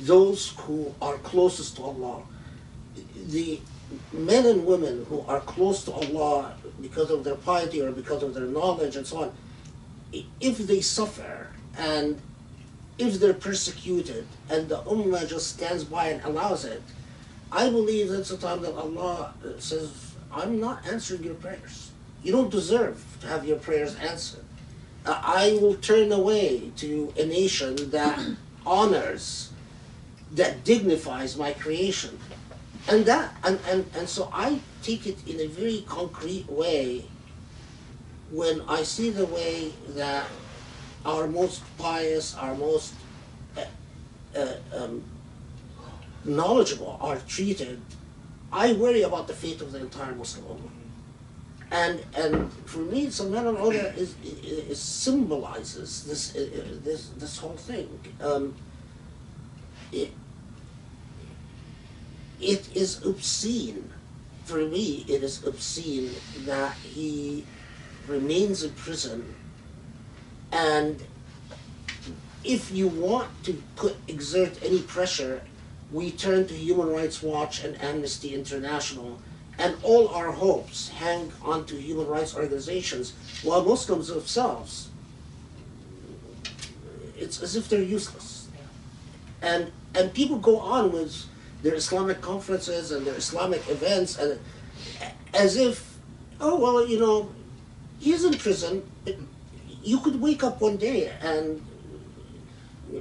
those who are closest to Allah. The men and women who are close to Allah because of their piety or because of their knowledge and so on, if they suffer and if they're persecuted and the Ummah just stands by and allows it, I believe that's the time that Allah says, I'm not answering your prayers. You don't deserve to have your prayers answered. Uh, I will turn away to a nation that [COUGHS] honors, that dignifies my creation. And that and, and, and so I take it in a very concrete way when I see the way that our most pious, our most uh, uh, um, knowledgeable are treated, I worry about the fate of the entire Muslim Ummah. And and for me, Salman al is, symbolizes this this this whole thing. Um, it, it is obscene. For me, it is obscene that he remains in prison and if you want to put exert any pressure, we turn to Human Rights Watch and Amnesty International, and all our hopes hang onto human rights organizations, while Muslims themselves it's as if they're useless. And and people go on with their Islamic conferences and their Islamic events and as if, oh well, you know, he's in prison. You could wake up one day and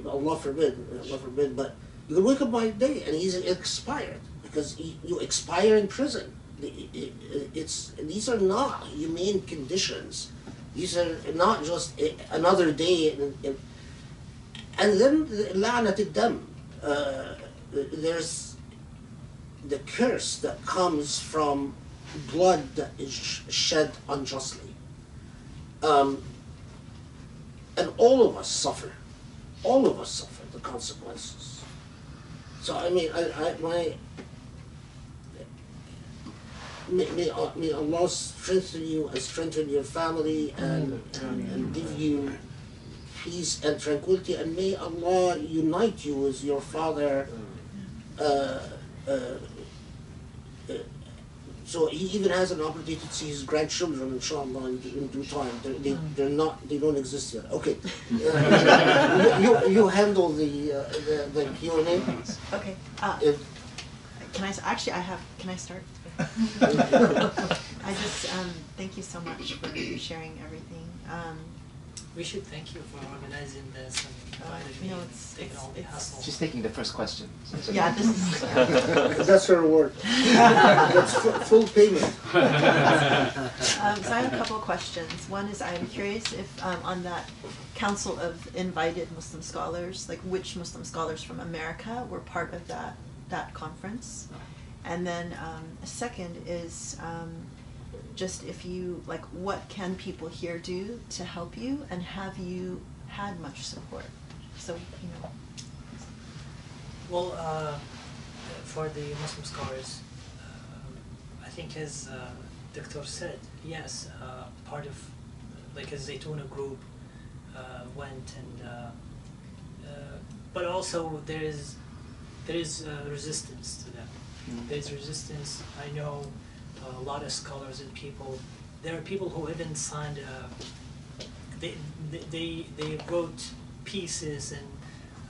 Allah forbid, Allah forbid, but you wake up by day and he's expired because he, you expire in prison. It's, these are not humane conditions. These are not just another day. In, in, and then la'nat dam uh, there's the curse that comes from blood that is shed unjustly. Um, and all of us suffer. All of us suffer the consequences. So I mean, I, I my may, may, uh, may Allah strengthen you and strengthen your family and, and, and give you peace and tranquility. And may Allah unite you with your father uh, uh, so he even has an opportunity to see his grandchildren, inshallah, in, in due time. They're, they, they're not, they don't exist yet. Okay. Uh, [LAUGHS] you, you, you handle the, uh, the, the Q&A. Okay, uh, If, can I, s- actually, I have, can I start? [LAUGHS] [LAUGHS] I just, um, thank you so much for sharing everything. Um, We should thank you for organizing this and Uh, inviting you me know, and it's- taking it's- all the it's- hassle. She's taking the first question. so yeah, [LAUGHS] this is, that's her reward. [LAUGHS] That's fu- full payment. [LAUGHS] um, so I have a couple of questions. One is I'm curious if, um, on that council of invited Muslim scholars, like which Muslim scholars from America were part of that, that conference? And then, um, a second is, um, just if you, like, what can people here do to help you, and have you had much support? So, you know, Well, uh, for the Muslim scholars, uh, I think as uh, Dr. said, yes, uh, part of like a Zaytuna group uh, went and, uh, uh, but also there is there is uh, resistance to them. Mm. There is resistance. I know a lot of scholars and people. There are people who even signed. Uh, they, they they wrote pieces and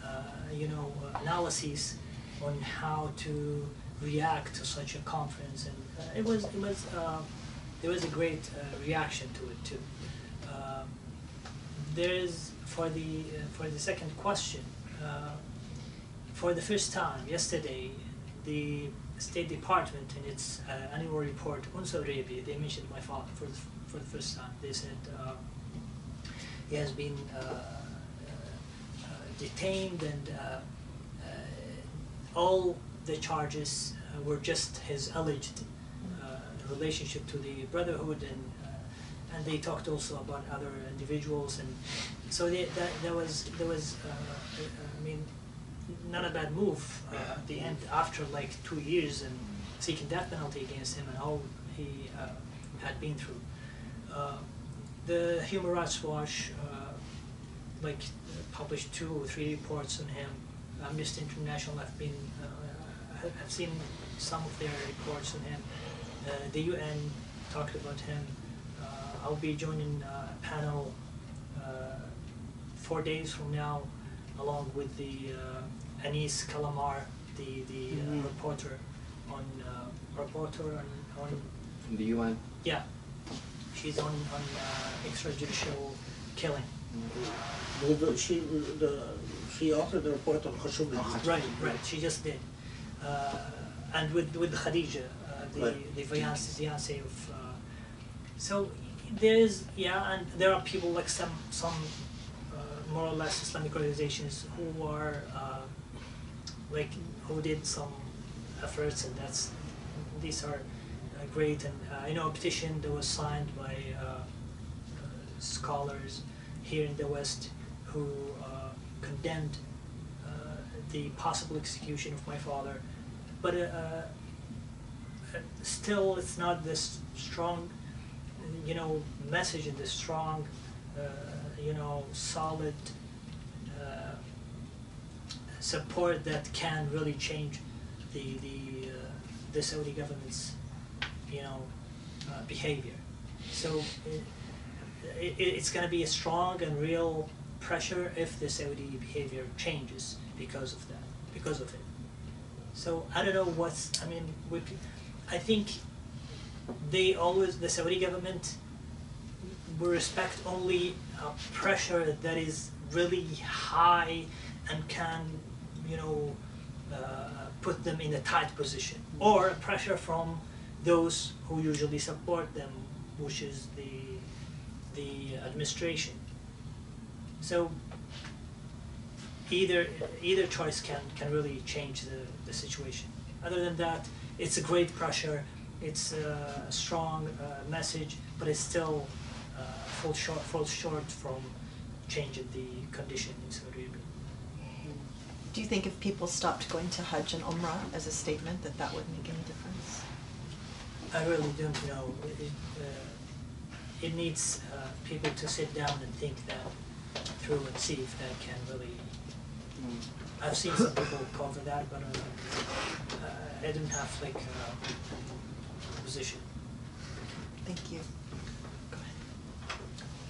uh, you know analyses on how to react to such a conference, and uh, it was it was uh, there was a great uh, reaction to it too. Um there is for the uh, for the second question. Uh, for the first time yesterday, the State Department in its uh, annual report on Saudi Arabia, they mentioned my father for the, for the first time. They said uh, he has been uh, uh, detained and uh, all the charges were just his alleged relationship to the Brotherhood and and they talked also about other individuals and so they, that that was there was I mean not a bad move uh, at the end after like two years and seeking death penalty against him and all he uh, had been through. Uh, the Human Rights Watch uh, like published two or three reports on him. Amnesty International have been uh, have seen some of their reports on him. Uh, the UN talked about him. I'll be joining a panel four days from now, along with the uh, Agnes Callamard, the the uh, Mhm. reporter on uh, reporter on, on From the UN. yeah, she's on on uh, extrajudicial killing. The, the, she, the, she authored the report on Khashoggi. Right, right. She just did, uh, and with with Khadija, uh, the Right. the fiance, fiance of. Uh, so there is yeah, and there are people like some some more or less Islamic organizations who are uh, like who did some efforts, and that's these are uh, great. And uh, I know a petition that was signed by uh, uh, scholars here in the West who uh, condemned the possible execution of my father, but still it's not this strong, you know, message and this strong, uh, you know, solid uh, support that can really change the the uh, the Saudi government's, you know, uh, behavior. So. It, it, it's going to be a strong and real pressure if the Saudi behavior changes because of that, because of it. So I don't know what's, I mean, we, I think they always, the Saudi government will respect only a pressure that is really high and can, you know, uh, put them in a tight position. Or pressure from those who usually support them, which is the, the administration. So either, either choice can, can really change the, the situation. Other than that, it's a great pressure, it's a strong uh, message, but it's still falls short, falls short from changing the condition in Saudi Arabia. Do you think if people stopped going to Hajj and Umrah as a statement, that that would make any difference? I really don't know. It, uh, it needs uh, people to sit down and think that through and see if that can really. I've seen some people call for that, but uh, uh, I didn't have like a position. Thank you.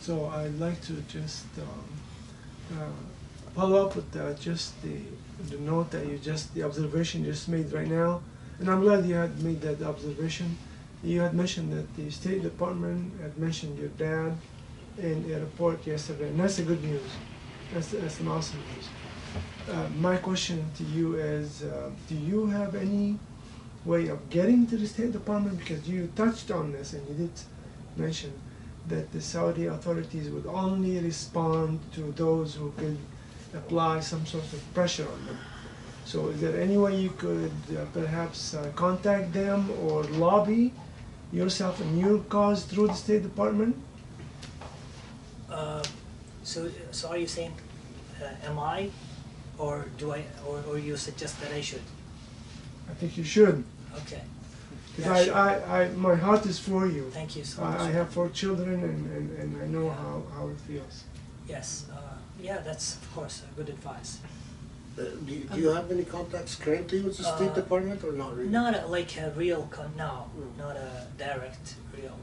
So I'd like to just um, uh, follow up with uh, just the, the note that you just, the observation you just made right now. And I'm glad you had made that observation. You had mentioned that the State Department had mentioned your dad in a report yesterday, and that's a good news. That's, that's an awesome news. Uh, my question to you is, uh, do you have any way of getting to the State Department? Because you touched on this and you did mention that the Saudi authorities would only respond to those who could apply some sort of pressure on them. So is there any way you could uh, perhaps uh, contact them or lobby yourself and your cause through the State Department? Uh, so, so are you saying, uh, am I, or do I, or, or you suggest that I should? I think you should. Okay. Because Yeah, I, sure. I, I, my heart is for you. Thank you so much. I, I have four children and, and, and I know Yeah. how, how it feels. Yes. Uh, yeah, that's of course uh, good advice. Uh, do, you, do you have any contacts currently with the State Uh, Department or not really? Not a, like a real con. No, Mm. not a direct real.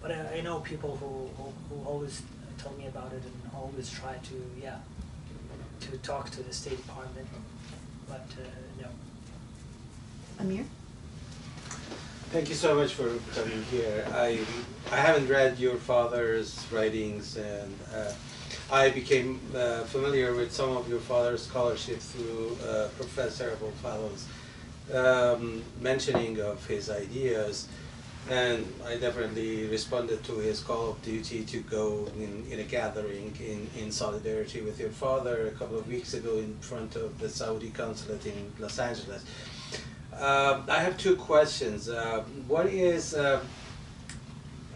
But I, I know people who, who who always tell me about it and always try to yeah to talk to the State Department. But uh, no. Amir? Thank you so much for coming here. I I haven't read your father's writings, and uh, I became uh, familiar with some of your father's scholarship through uh, Professor Abul Fallon's um, mentioning of his ideas, and I definitely responded to his call of duty to go in, in a gathering in, in solidarity with your father a couple of weeks ago in front of the Saudi consulate in Los Angeles. Um, I have two questions. Uh, what is uh,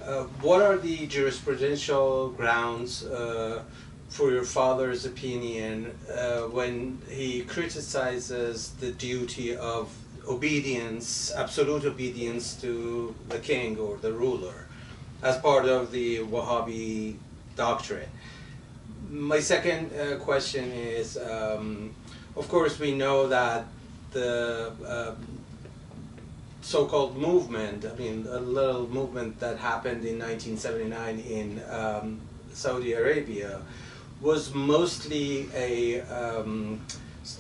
uh, what are the jurisprudential grounds uh, for your father's opinion uh, when he criticizes the duty of obedience, absolute obedience to the king or the ruler, as part of the Wahhabi doctrine? My second uh, question is, um, of course, we know that the um, so-called movement, I mean, a little movement that happened in 1979 in um, Saudi Arabia, was mostly a, um,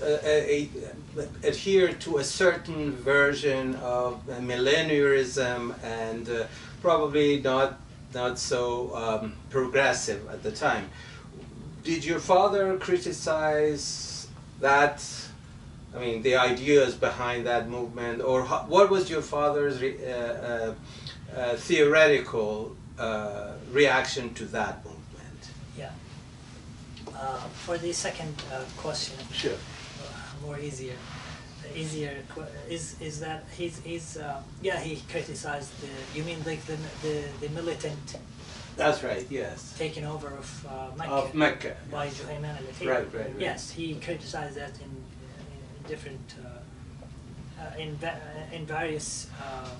a, a, a adhere to a certain version of millennialism and uh, probably not not so um, progressive at the time. Did your father criticize that I mean, the ideas behind that movement, or ho- what was your father's re- uh, uh, uh, theoretical uh, reaction to that movement? Yeah. Uh, for the second uh, question, Sure. uh, more easier. The easier qu- is is that he's he's uh, yeah he criticized the you mean like the the, the militant That's right. Yes. taking over of uh, Mecca Of Mecca. by Juhayman al-Otaybi. Right, right, right. Yes, he criticized that in, in different uh, uh, in in various uh,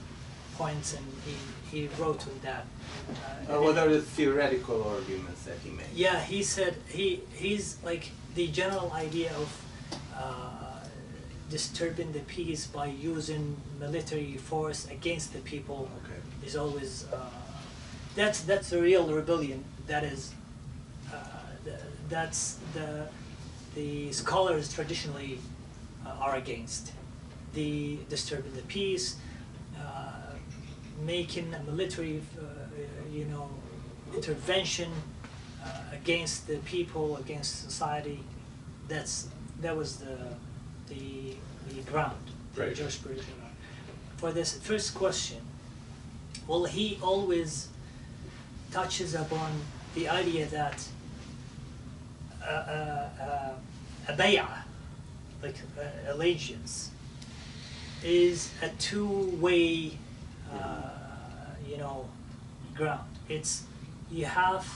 points, and he, he wrote on that. Uh, Uh, what are the theoretical arguments that he made? yeah, he said he he's like the general idea of uh, disturbing the peace by using military force against the people Okay. is always uh, that's that's the real rebellion. That is uh, the, that's the the scholars traditionally uh, are against the disturbing the peace, uh, making a military, uh, you know, intervention uh, against the people, against society. That's that was the the the ground, the Right. jurisprudence. For this first question, well, he always touches upon the idea that uh, uh, uh, a bay'ah, uh, allegiance, is a two-way, uh, you know, ground. It's you have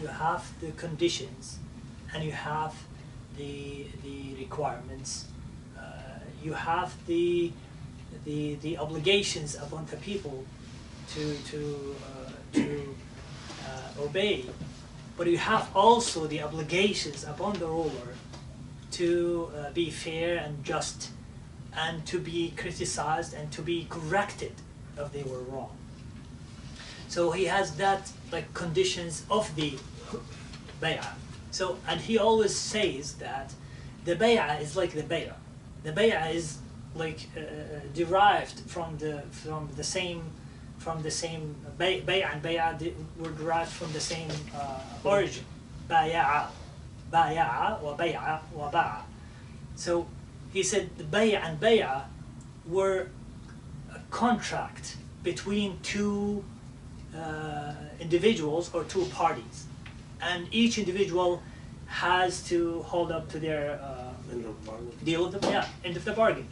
you have the conditions, and you have the the requirements. Uh, you have the the the obligations upon the people to to uh, to uh, obey, but you have also the obligations upon the ruler to uh, be fair and just, and to be criticized and to be corrected if they were wrong. So he has that like conditions of the bay'ah. So and he always says that the bay'ah is like the bay'ah. The bay'ah is like uh, derived from the from the same from the same bay, bay'ah and bay'ah were derived from the same uh, origin. Bay'ah, bay'ah, wa ba'a. So he said the bay'ah and bay'a were a contract between two uh, individuals or two parties, and each individual has to hold up to their uh, End of bargain. deal the yeah end of the bargain,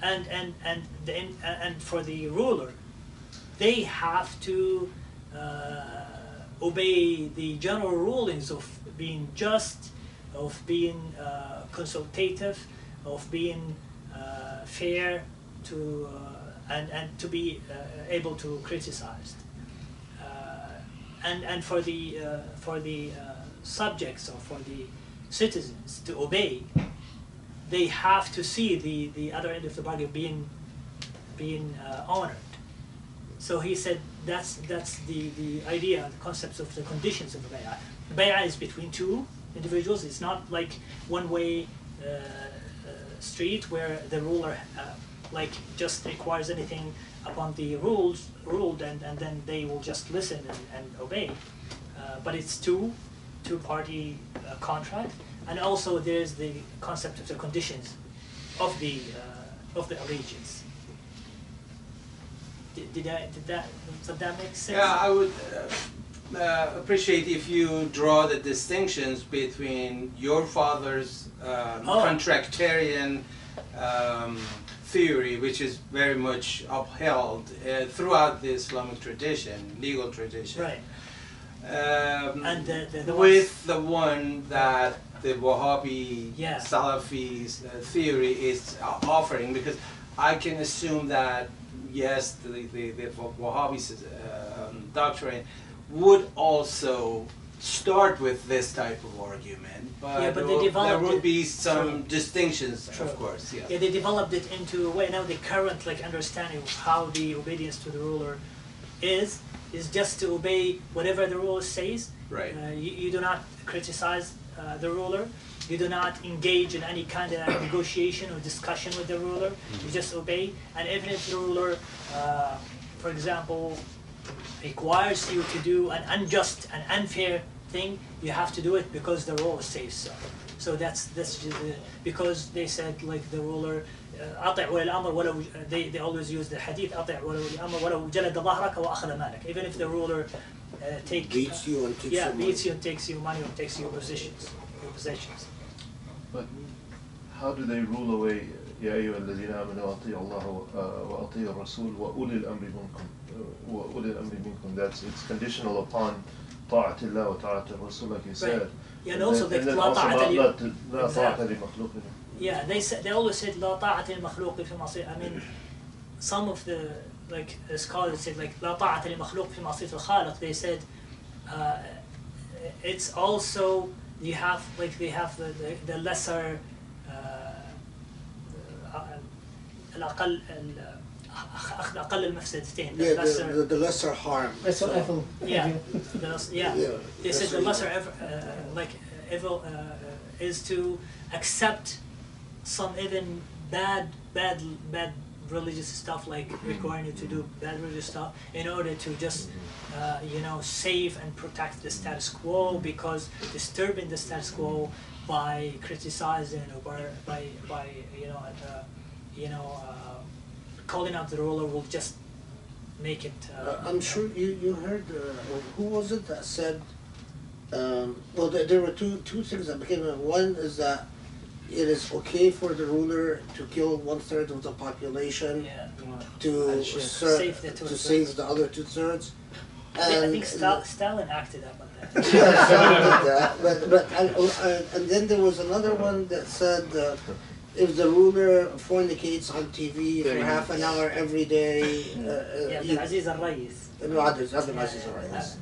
and and and the and, and for the ruler, they have to uh, obey the general rulings of being just, of being uh, consultative, of being uh, fair to uh, and and to be uh, able to criticize. Uh, and and for the for the subjects or for the citizens to obey, they have to see the, the other end of the bargain being being honored. So he said that's that's the, the idea, the concepts of the conditions of the bay'ah. Bay'ah is between two individuals. It's not like one way uh, uh, street where the ruler uh, like just requires anything upon the rules ruled and, and then they will just listen and, and obey. Uh, but it's two two party uh, contract and also there's the concept of the conditions of the of the allegiance. Did, did I did that did that make sense? Yeah, I would uh, uh, appreciate if you draw the distinctions between your father's um, Oh. contractarian um, theory, which is very much upheld uh, throughout the Islamic tradition, legal tradition. Right. Um, And the- the- the with the one that the Wahhabi Yeah. Salafi uh, theory is uh, offering, because I can assume that yes, the the, the Wahhabi um, doctrine would also start with this type of argument, but, Yeah, but they there there it- be some True. distinctions, True. of course. Yeah. Yeah, they developed it into a way now the current like understanding of how the obedience to the ruler is is just to obey whatever the ruler says. Right. Uh, you, you do not criticize uh, the ruler. You do not engage in any kind of negotiation or discussion with the ruler. You just obey. And even if the ruler, uh, for example, requires you to do an unjust and unfair thing, you have to do it because the ruler says so. So that's that's just, uh, because they said like the ruler uh, أطع ولي الأمر ولو they they always use the hadith أطع ولي الأمر ولو جلد ظهرك وأخذ مالك even if the ruler uh, take Beats you and takes yeah your money. beats you and takes your money or takes your positions your possessions But how do they rule away يا أيها الذين آمنوا أطيعوا الله و- وأطيعوا الرسول وأولي الأمر منكم وأولي الأمر منكم that's it's conditional upon طاعة الله وطاعة الرسول like you said Yeah, and And also then- the and then لا also طاعة لا- لي- لا- لا طاعة Exactly. لمخلوق Yeah, they said they always said لا طاعة للمخلوق في معصية. I mean, some of the like uh, scholars said like لا طاعة للمخلوق في معصية الخالق. They said uh, it's also you have like they have the the, the lesser uh, uh, الأقل ال- أخذ أقل المفسدتين. The Yeah, lesser, the, the, the lesser harm. That's what I thought. yeah, the less, yeah. Yeah, They said lesser the lesser evil. ev- uh, like evil, uh, uh, is to accept some even bad, bad, bad religious stuff, like requiring you to do bad religious stuff, in order to just, uh, you know, save and protect the status quo, because disturbing the status quo by criticizing or by, by, by you know, uh, you know, uh, calling out the ruler will just make it. Uh, Uh, I'm sure you, you heard, uh, who was it that said, um, well, there, there were two, two things that became, one is that it is okay for the ruler to kill one third of the population Yeah. to ser- Save the to save the other two thirds. I think, I think Stal- Stalin acted up on that. [LAUGHS] Yeah, something like that. But but and, uh, and then there was another one that said uh, if the ruler fornicates on TV for half an hour every day, uh, yeah, uh, Abdul you- Aziz Al Rais. no, others, other Aziz Al Rais.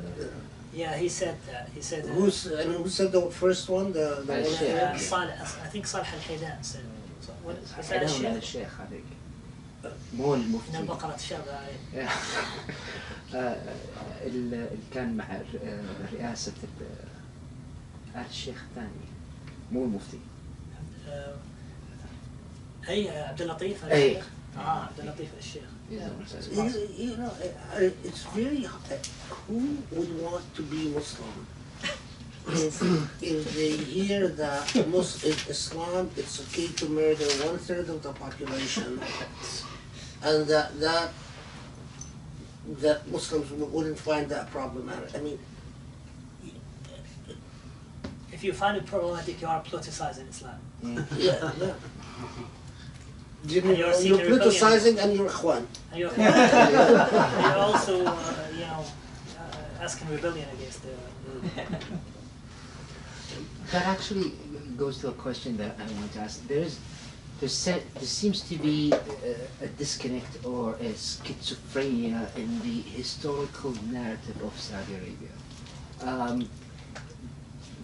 Yeah, he said that. He said. Uh, Who's and who said the first one? The the one Sheikh. uh, here? Saleh, I think Saleh Al Haydan said. What is that? الشيخ؟ الشيخ هذيك مو من المفتي البقرة الشابة عليه. آه، ال- اللي كان مع آه، رئاسة آل الشيخ الثاني مو المفتي آه، اي عبد اللطيف أي. الشيخ. اه عبد اللطيف الشيخ. You, you know, uh, uh, it's very. Uh, who would want to be Muslim [COUGHS] if, if they hear that Mus- in Islam it's okay to murder one third of the population, and that that that Muslims w- wouldn't find that problematic. I mean, If you find it problematic, you are politicizing Islam. yeah, yeah. [LAUGHS] You And you're are seeking politicizing and you're Ikhwan. And you're, [LAUGHS] you're also, uh, you know, uh, asking rebellion against the. That actually goes to a question that I want to ask. There is, there, se- there seems to be a, a disconnect or a schizophrenia in the historical narrative of Saudi Arabia. Um,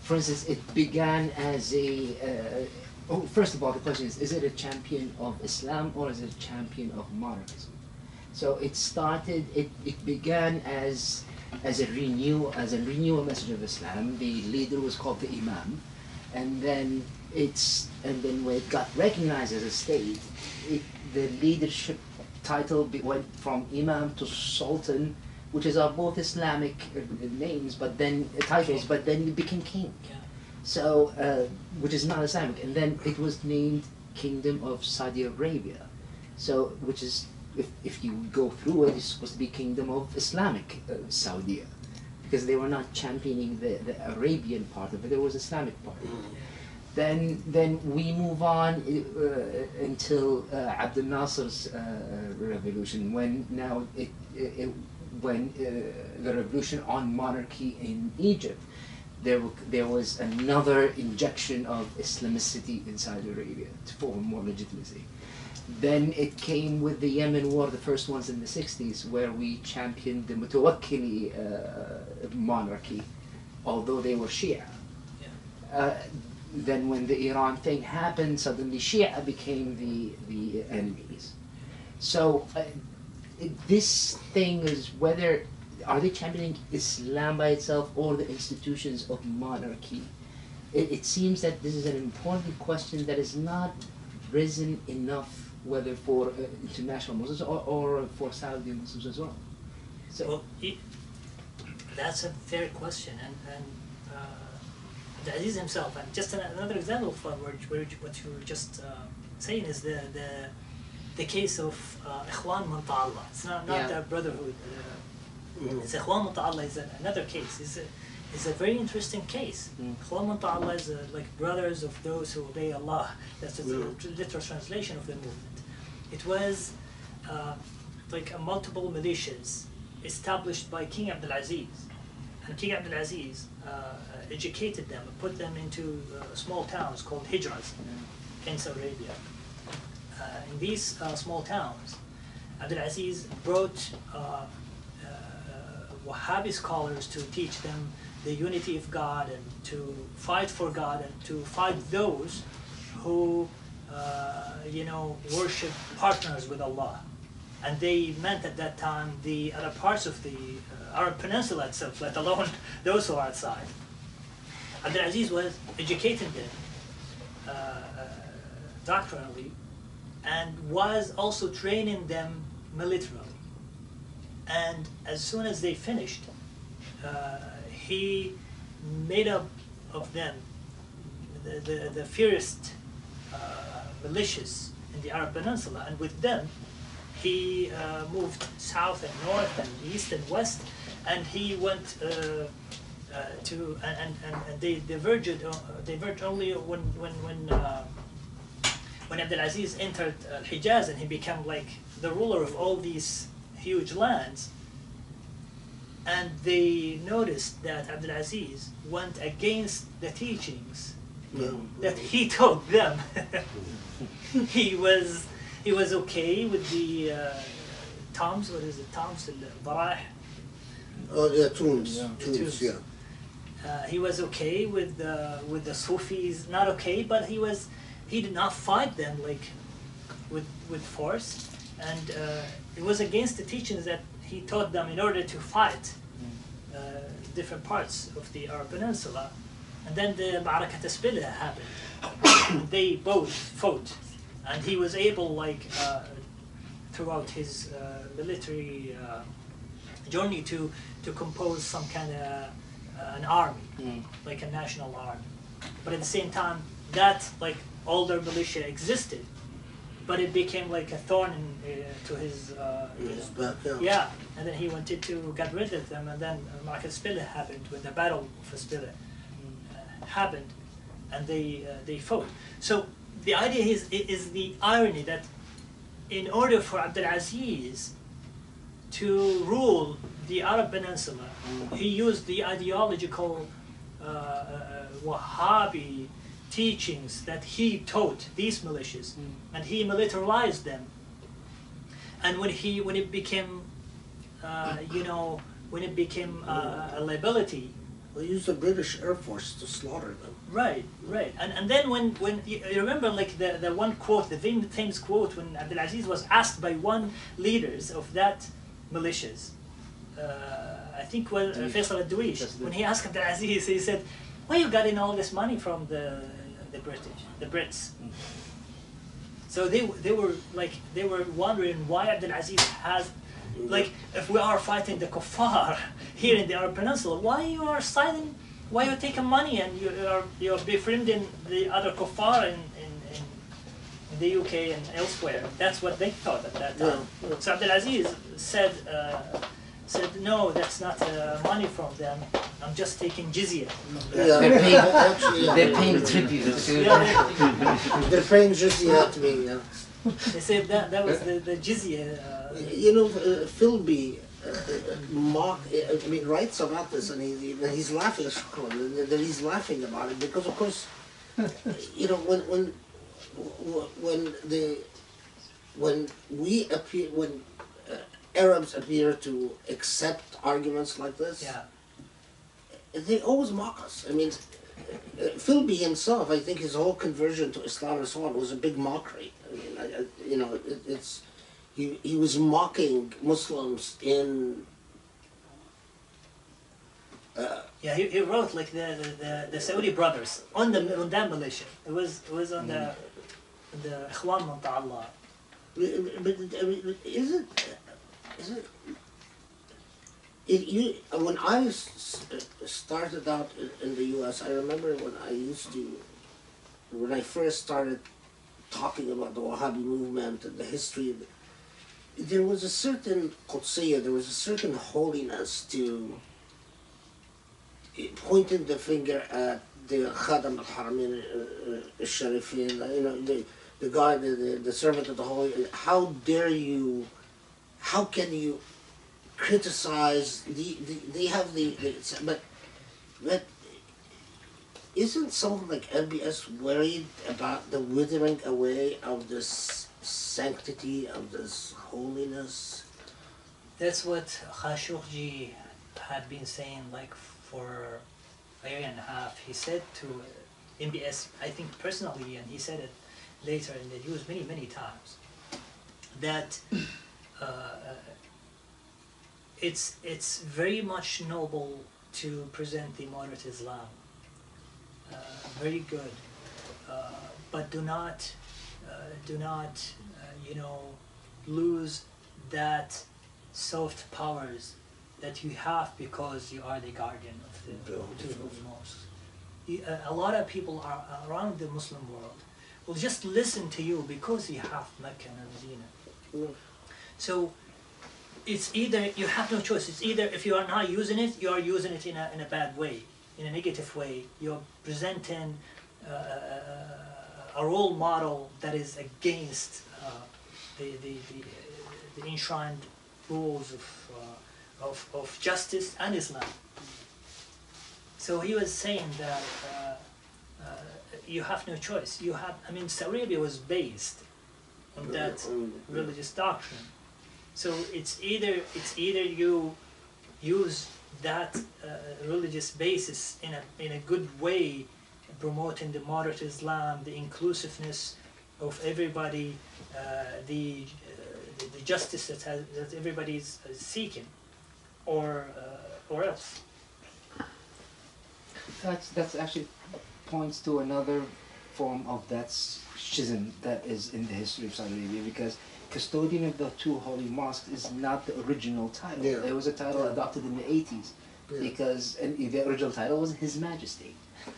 for instance, it began as a. Uh, oh, first of all, the question is: Is it a champion of Islam or is it a champion of monarchism? So it started. It, it began as as a renew as a renewal message of Islam. The leader was called the Imam, and then it's and then when it got recognized as a state, it, the leadership title went from Imam to Sultan, which is are both Islamic uh, names, but then uh, titles, but then it became king. Yeah. So, uh, which is not Islamic, and then it was named Kingdom of Saudi Arabia. So, which is, if, if you go through it, it's supposed to be Kingdom of Islamic uh, Saudi, because they were not championing the, the Arabian part of it; there was Islamic part. Then, then we move on uh, until uh, Abdel Nasser's uh, revolution, when now it, it, it when uh, the revolution on monarchy in Egypt there, w- there was another injection of Islamicity in Saudi Arabia to form more legitimacy. Then it came with the Yemen war, the first ones in the 60s, where we championed the Mutawakkili uh, monarchy, although they were Shia. Uh, then when the Iran thing happened, suddenly Shia became the, the enemies. So uh, this thing is whether are they championing Islam by itself or the institutions of monarchy? It, it seems that this is an important question that is not risen enough, whether for uh, international Muslims or, or for Saudi Muslims as well. So Well, it, that's a fair question, and and uh, the Aziz himself, and just an, another example for where, where what you were just uh, saying is the the the case of uh, Ikhwan Mantallah. It's not not Yeah. the brotherhood. Uh, it's Ikhwan Man is a, another case. It's a, it's a very interesting case. Mm. Ikhwan is uh, like brothers of those who obey Allah. That's the Yeah. literal translation of the movement. It was uh, like a multiple militias established by King Abdulaziz. And King Abdulaziz uh, educated them and put them into uh, small towns called Hijras in Saudi Arabia. Uh, in these uh, small towns, Abdulaziz brought uh, Wahhabi scholars to teach them the unity of God and to fight for God and to fight those who, uh, you know, worship partners with Allah. And they meant at that time the other parts of the uh, Arab Peninsula itself, let alone [LAUGHS] those who are outside. Abdulaziz was educating them uh, uh, doctrinally and was also training them militarily. And as soon as they finished, uh, he made up of them the, the, the fiercest uh, militias in the Arab Peninsula, and with them he uh, moved south and north and east and west, and he went uh, uh, to and, and, and- they diverged uh, diverged only when when when when Abdulaziz entered Hijaz and he became like the ruler of all these huge lands. And they noticed that Abdulaziz went against the teachings Yeah. that he taught them. [LAUGHS] he was he was okay with the uh, toms. What is it? Toms al-Barah. Oh, yeah, tunes, Yeah. tunes, Tunes. yeah. Uh, he was okay with the with the Sufis. Not okay, but he was he did not fight them like with with force, and uh, it was against the teachings that he taught them in order to fight uh, different parts of the Arab Peninsula. And then the Ma'arakat Asbila happened. [COUGHS] they both fought, and he was able, like, uh, throughout his uh, military uh, journey, to to compose some kind of uh, an army, Mm. like a national army. But at the same time, that like older militia existed, but it became like a thorn in, uh, to his. Uh, Yes, back, yeah. yeah, and then he wanted to get rid of them, and then uh, Market Spiller happened when the Battle of Sabilla uh, happened, and they uh, they fought. So the idea is is the irony that in order for Abdulaziz to rule the Arab Peninsula, he used the ideological uh, uh, Wahhabi teachings that he taught these militias, and he militarized them. And when he when it became, uh, you know, when it became uh, a liability, We used the British Air Force to slaughter them. Right, right. And and then when when you you remember like the, the one quote, the fam- famous quote when Abdulaziz was asked by one leaders of that militias, uh, I think was uh, Faisal al-Duish, when he asked Abdulaziz, he said, "Where you getting all this money from the the British, the Brits?" So they they were like they were wondering why Abdulaziz has like if we are fighting the kuffar [LAUGHS] here in the Arab Peninsula, why you are siding, why you taking money and you are you're befriending the other kuffar in, in, in, in the UK and elsewhere. That's what they thought at that time. Yeah, yeah. So Abdulaziz said uh, said no, that's not uh, money from them. I'm just taking jizya. Yeah, They're paying- [LAUGHS] actually, yeah. They're paying tribute to. Yeah, [LAUGHS] They're paying jizya to me, yeah. they, they said that that was the, the jizya. Uh, You know, uh, Philby uh, uh, mock, uh, I mean, writes about this, and he, he- he's laughing. That he's laughing about it because, of course, you know, when when when the when we appear when Arabs appear to accept arguments like this, yeah. they always mock us. I mean, Philby himself, I think his whole conversion to Islam and so on was a big mockery. I mean, I, I, you know, it, it's he he was mocking Muslims in. Uh, Yeah, he, he wrote like the, the, the, the Saudi brothers on the on that militia. It was it was on the the Ikhwan Allah. but I mean, is it is it? It, you, uh, when I started out in- the U.S., I remember when I used to, when I first started talking about the Wahhabi movement and the history, of it, there was a certain Qudsiyya, there was a certain holiness to eh, pointing the finger at the Khadam al-Haramain uh, uh, al-Sharifin, you know, the, the guy, the, the servant of the Holy, how dare you, how can you criticize, the, the, they have the, the but, but isn't someone like MBS worried about the withering away of this sanctity, of this holiness? That's what Khashoggi had been saying like for a year and a half. He said to MBS, I think personally, and he said it later in the news many many times, that uh, it's it's very much noble to present the moderate Islam uh, very good, uh, but do not, uh, do not, uh, you know, lose that soft powers that you have because you are the guardian of the two holy mosques. You- A a lot of people are around the Muslim world will just listen to you because you have Mecca and Medina. So it's either you have no choice. It's either if you are not using it, you are using it in a, in a bad way, in a negative way. You're presenting uh, a role model that is against uh, the, the, the, the enshrined rules of, uh, of, of justice and Islam. So he was saying that uh, uh, you have no choice. You have, I mean, Saudi Arabia was based on that religious doctrine. So it's either it's either you use that uh, religious basis in a in a good way, promoting the moderate Islam, the inclusiveness of everybody, uh, the, uh, the justice that has, that everybody is uh, seeking, or uh, or else. That's that's actually points to another form of that schism that is in the history of Saudi Arabia because custodian of the two holy mosques is not the original title. Yeah. It was a title Yeah. adopted in the 80s Yeah. because and the original title was His Majesty.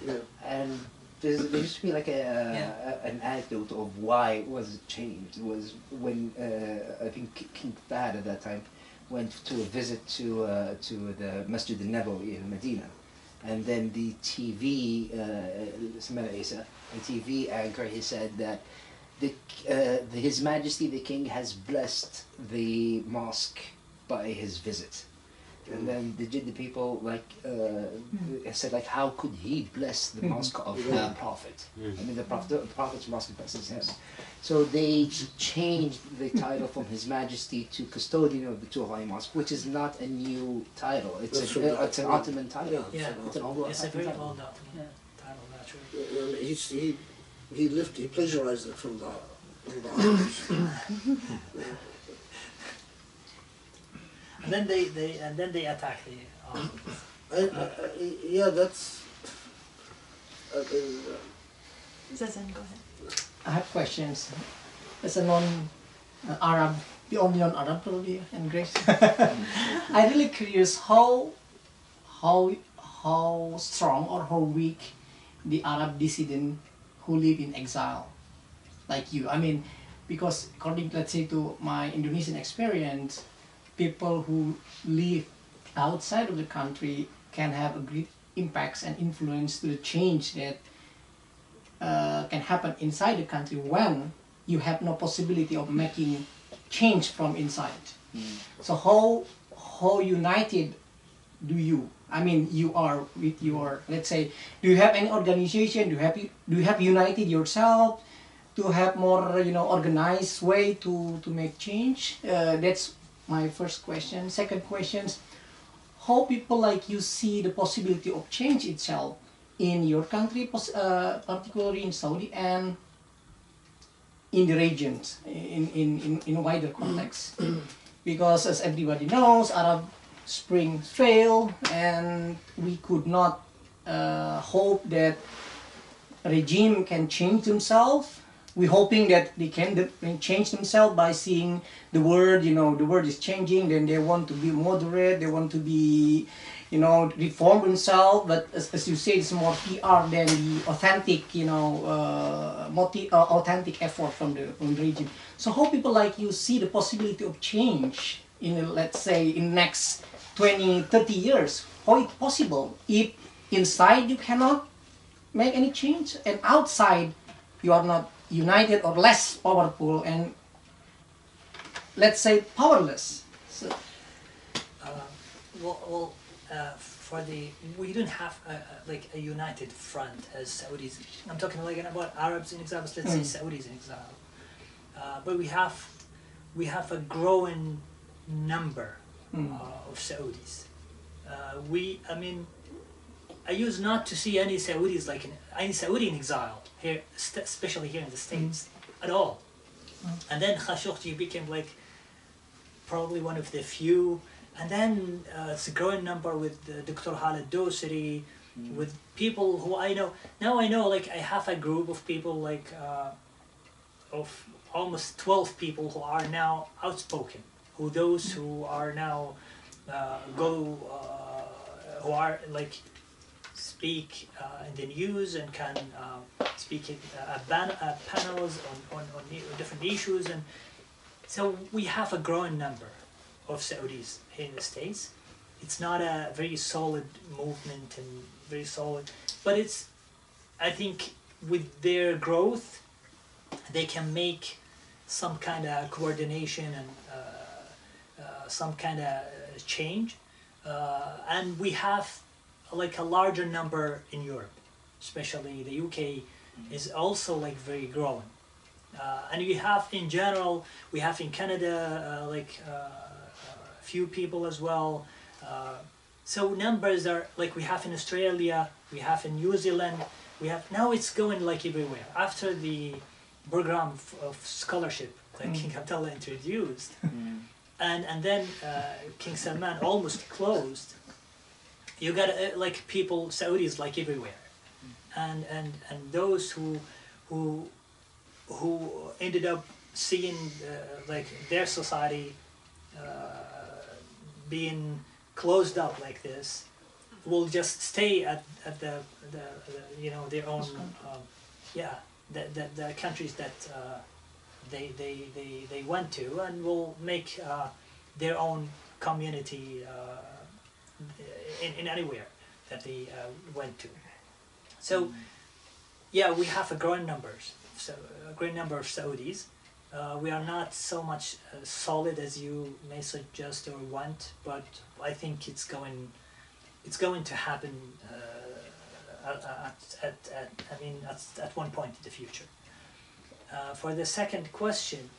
Yeah. And there's, there used to be like a, Yeah. a an anecdote of why it was changed. It was when uh, I think King Fahd at that time went to a visit to uh, to the Masjid al-Nabawi in Medina, and then the TV uh, Samara Isa, the TV anchor, he said that the, uh, the His Majesty the King has blessed the mosque by his visit. And then the Jiddi people like uh, said like how could he bless the mosque of the Prophet? I mean the Prophet the Prophet's mosque blesses him. So they changed the title from His Majesty to Custodian of the two Holy Mosques, which is not a new title. It's, That's a, from the- it's an Ottoman title. Yeah. Yeah, It's an old it's a very title. old document title, naturally. Yeah, I mean, he's, he he lifted he plagiarized it from the from the Arabs. And then they, they and then they attack the. Um, I, I, I, yeah, that's. Uh, uh, Zazan, go ahead. I have questions. As a non-Arab, the only non-Arab probably, and Grace. [LAUGHS] I'm really curious how, how, how strong or how weak the Arab dissident who live in exile, like you. I mean, because according, let's say, to my Indonesian experience, people who live outside of the country can have a great impacts and influence to the change that uh, can happen inside the country when you have no possibility of making change from inside. So how how united do you? I mean, you are with your let's say, do you have any organization? Do you have do you have united yourself to have more you know organized way to to make change? Uh, that's my first question. Second question how people like you see the possibility of change itself in your country, uh, particularly in Saudi and in the regions, in, in, in, in a wider context. [CLEARS THROAT] because as everybody knows, Arab Spring failed and we could not uh, hope that regime can change themselves. We're hoping that they can change themselves by seeing the world, you know, the world is changing, then they want to be moderate, they want to be, you know, reform themselves, but as, as you say, it's more PR than the authentic, you know, uh, multi, uh, authentic effort from the, from the regime. So how people like you see the possibility of change in, let's say, in next 20, 30 years? How it possible if inside you cannot make any change and outside you are not united or less powerful and let's say powerless so, uh, well, well uh, for the we don't have a, like a united front as Saudis. I'm talking like about Arabs in exile. Let's Mm. say Saudis in exile, uh, but we have we have a growing number Mm. uh, of Saudis. Uh, we, I mean, I used not to see any Saudis like in, any Saudi in exile here, st- especially here in the states, at all. And then Khashoggi became like probably one of the few. And then uh, it's a growing number with uh, Dr. Khaled Dosri, with people who I know. Now I know like I have a group of people like uh, of almost twelve people who are now outspoken. Who those who are now uh, go uh, who are like speak uh, in the news and can uh, speak at uh, at panels on, on, on different issues and so we have a growing number of Saudis here in the States. It's not a very solid movement and very solid, but it's, I think, with their growth, they can make some kind of coordination and uh, some kind of uh, change. Uh, and we have like a larger number in Europe, especially the UK is also like very growing. Uh, and we have in general, we have in Canada uh, like uh, a few people as well. Uh, so numbers are like we have in Australia, we have in New Zealand, we have now it's going like everywhere. After the program of, of scholarship that King Abdullah introduced, and and then uh, King Salman almost closed. You got uh, like people Saudis like everywhere, and and and those who who who ended up seeing uh, like their society uh, being closed up like this will just stay at, at the, the, the you know their own um, yeah the, the, the countries that uh, they, they, they, they went to and will make uh, their own community uh, in, in anywhere that they uh, went to so yeah we have a growing numbers so a great number of Saudis. Uh, we are not so much uh, solid as you may suggest or want, but I think it's going, it's going to happen. Uh, at, at, at, I mean, at, at one point in the future. Uh, for the second question,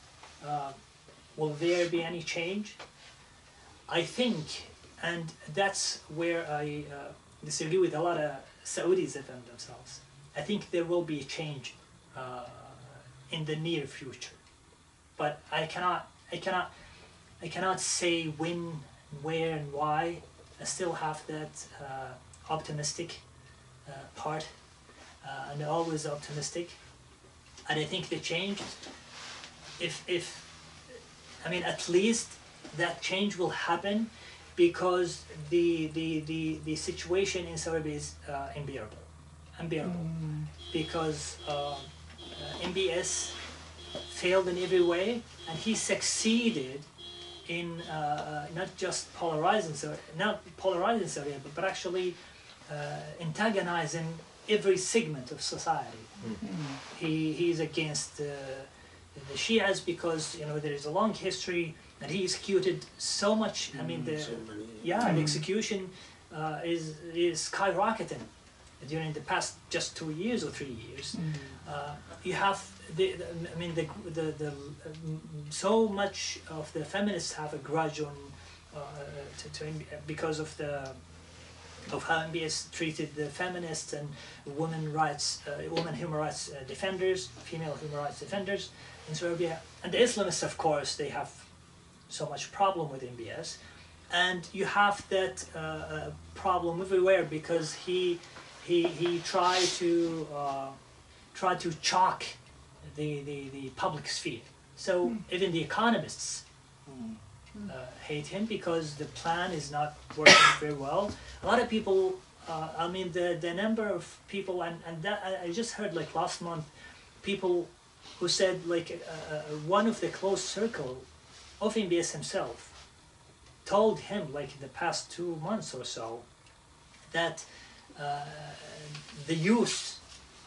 uh, will there be any change? I think, and that's where I uh, disagree with a lot of Saudis them themselves. I think there will be a change uh, in the near future, but I cannot, I cannot, I cannot say when, where, and why. I still have that uh, optimistic uh, part, and always optimistic. And I think the change, if if, I mean, at least that change will happen, because the the the, the situation in Saudia is uh, unbearable, unbearable, because. Um, uh, MBS failed in every way, and he succeeded in uh, uh, not just polarizing, Saudia, not polarizing Syria, but, but actually uh, antagonizing every segment of society. He he's against uh, the Shias because you know there is a long history, and he executed so much. I mean the So many. yeah, the execution uh, is is skyrocketing during the past just two years or three years. Uh, you have the, the I mean the the, the um, so much of the feminists have a grudge on uh, to, to because of the of how MBS treated the feminists and women rights, uh, women human rights uh, defenders, female human rights defenders in Saudia, and the Islamists, of course, they have so much problem with MBS, and you have that uh, uh, problem everywhere because he he he tried to uh, try to chalk the, the, the public sphere. So even the economists uh, hate him because the plan is not working very well. A lot of people, uh, I mean, the, the number of people, and, and that I, I just heard like last month, people who said like uh, uh, one of the close circle of MBS himself told him like in the past two months or so that uh, the youth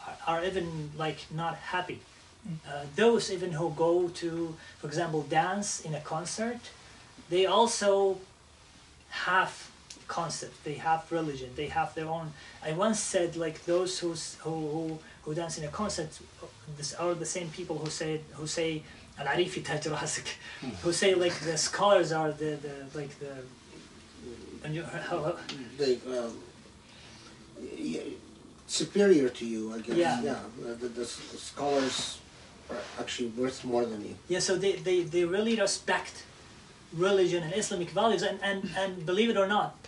are, are even like not happy. Uh, those even who go to, for example, dance in a concert, they also have concept. They have religion. They have their own. I once said like those who who who dance in a concert this are the same people who say who say al-arifi tajrasik, who say like the scholars are the, the like the and you, how, They, um, superior to you, I guess. Yeah. Yeah. The, the, the scholars are actually worth more than you. Yeah, so they, they, they really respect religion and Islamic values, and, and, and believe it or not,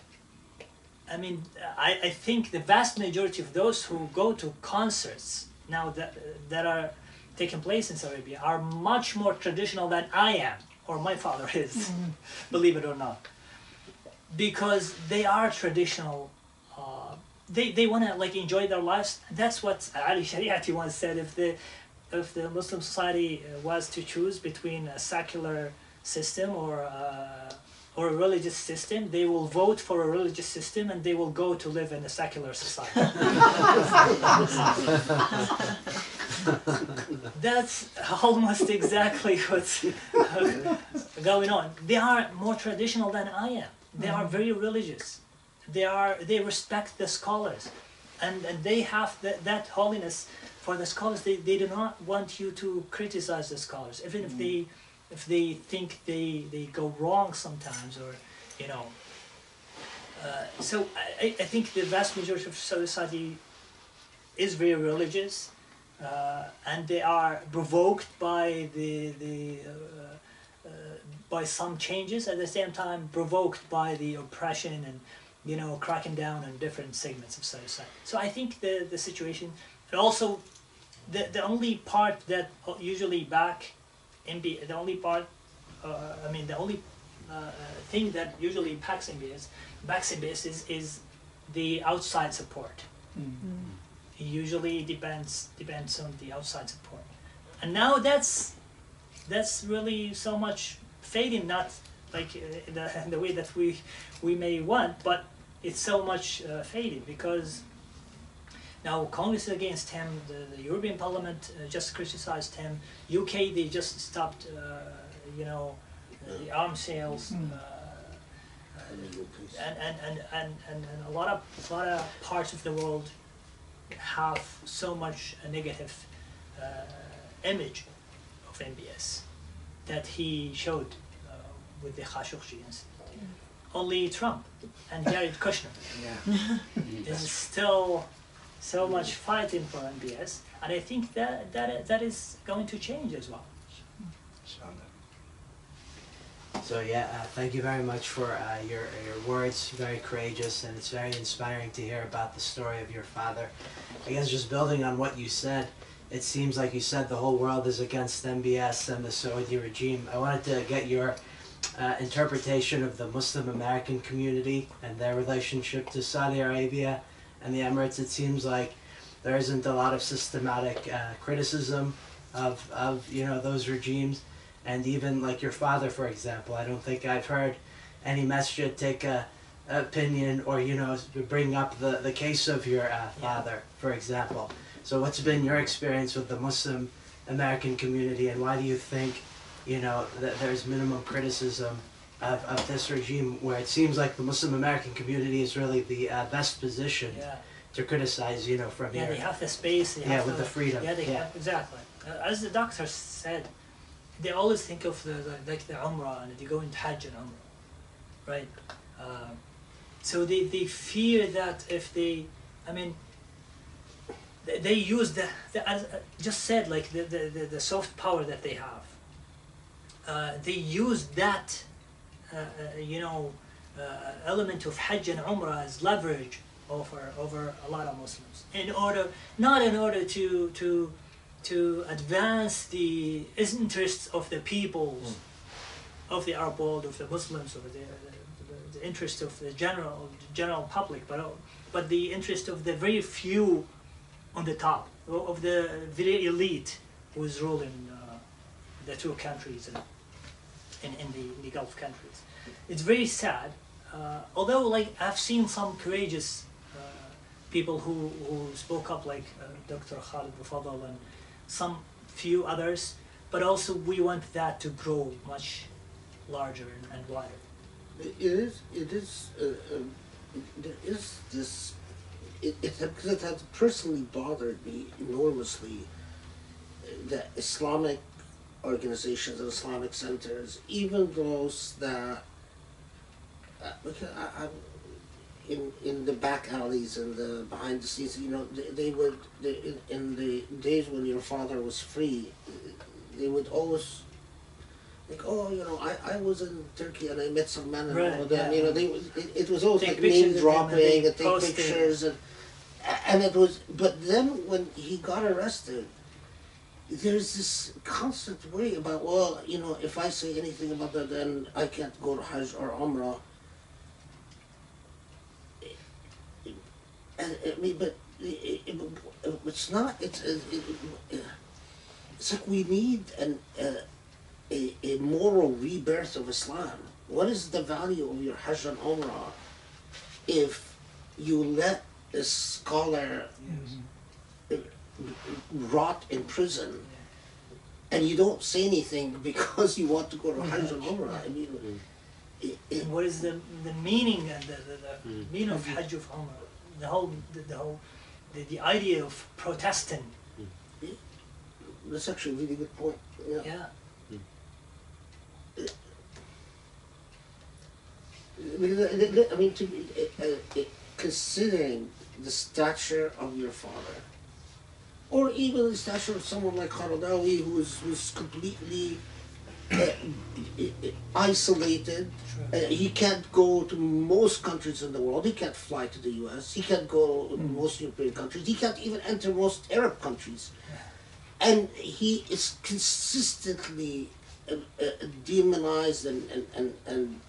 I mean, I, I think the vast majority of those who go to concerts now that that are taking place in Saudi Arabia are much more traditional than I am or my father is, [LAUGHS] believe it or not, because they are traditional. Uh, they they want to like enjoy their lives. That's what Ali Shariati once said. If the if the Muslim society uh, was to choose between a secular system or uh, or a religious system, they will vote for a religious system and they will go to live in a secular society. [LAUGHS] That's almost exactly what's going on. They are more traditional than I am. They are mm-hmm. very religious. They are they respect the scholars, and and they have that that holiness for the scholars. They, they do not want you to criticize the scholars, even if they mm-hmm. If they think they they go wrong sometimes or you know. Uh, so I, I think the vast majority of society is very religious, uh, and they are provoked by the the uh, uh, by some changes. At the same time, provoked by the oppression and you know cracking down on different segments of society. So I think the the situation, and also the the only part that usually back MB, the only part, uh, I mean the only uh, thing that usually impacts MBS, backs MBS is, is the outside support. Usually depends depends on the outside support. And now that's that's really so much fading not like uh, the, [LAUGHS] the way that we we may want but it's so much uh, fading because now congress is against him the, the european parliament uh, just criticized him. Uk they just stopped uh, you know the arms sales uh, and, and, and, and, and, and a lot of a lot of parts of the world have so much a negative uh, image of MBS that he showed uh, with the Khashoggi incident. Only Trump and Jared Kushner. [LAUGHS] Is still so much fighting for MBS, and I think that that that is going to change as well. So yeah, uh, thank you very much for uh, your your words. Very courageous, and it's very inspiring to hear about the story of your father. I guess just building on what you said, it seems like you said the whole world is against MBS and the Saudi regime. I wanted to get your uh, interpretation of the Muslim American community and their relationship to Saudi Arabia and the Emirates. It seems like there isn't a lot of systematic uh, criticism of of you know those regimes and even like your father for example i don't think i've heard any masjid take a opinion or you know bring up the, the case of your uh, father for example so what's been your experience with the muslim american community and why do you think you know that there's minimum criticism of, of this regime where it seems like the muslim american community is really the uh, best position Yeah. to criticize you know from Yeah, here they have the space. Yeah, with the freedom, Yeah, they yeah. have exactly. Uh, as the doctor said, they always think of the, the like the Umrah and they go into Hajj and Umrah, right? Um, so they, they fear that if they, I mean, they, they use the, the as uh, just said like the, the, the, the soft power that they have. Uh, they use that, uh, uh, you know, uh, element of Hajj and Umrah as leverage over over a lot of Muslims. In order not in order to to to advance the interests of the peoples of the Arab world of the Muslims or the, the, the interest of the general general public but but the interest of the very few on the top of the very elite who is ruling uh, the two countries in, in, the, in the Gulf countries it's very sad uh, although like I've seen some courageous uh, people who, who spoke up like uh, Dr. Khaled Abou El Fadl and some few others but also we want that to grow much larger and, and wider It is, it is, uh, um, there is this, it, it, because it has personally bothered me enormously uh, that Islamic organizations and Islamic centers, even those that, uh, because I, I'm, in, in the back alleys and the behind the scenes, you know, they, they would, they, in, in the days when your father was free, they would always like, oh, you know, I, I was in Turkey and I met some men and Right, all of that. yeah. You know, they it, it was always Take like name dropping and and take pictures and and it was. But then when he got arrested, there's this constant worry about well, you know, if I say anything about that, then I can't go to Hajj or Umrah. And I mean, but it, it, it's not. It's it, it, it's like we need an uh, a, a moral rebirth of Islam. What is the value of your Hajj and Umrah if you let a scholar uh, rot in prison and you don't say anything [LAUGHS] because you want to go to Hajj and Umrah? Mm-hmm. I mean, mm-hmm. it, it, what is the the meaning and the, the, the mm-hmm. meaning of Hajj of Umrah? The whole the, the whole the, the idea of protesting. that's actually a really good point. Yeah. Yeah. I mean, the- the- the- I mean, to uh, uh, considering the stature of your father, or even the stature of someone like Qaradawi, who was, was completely uh, isolated. Uh, he can't go to most countries in the world. He can't fly to the U.S. He can't go to most European countries. He can't even enter most Arab countries. And he is consistently uh, uh, demonized and and and, and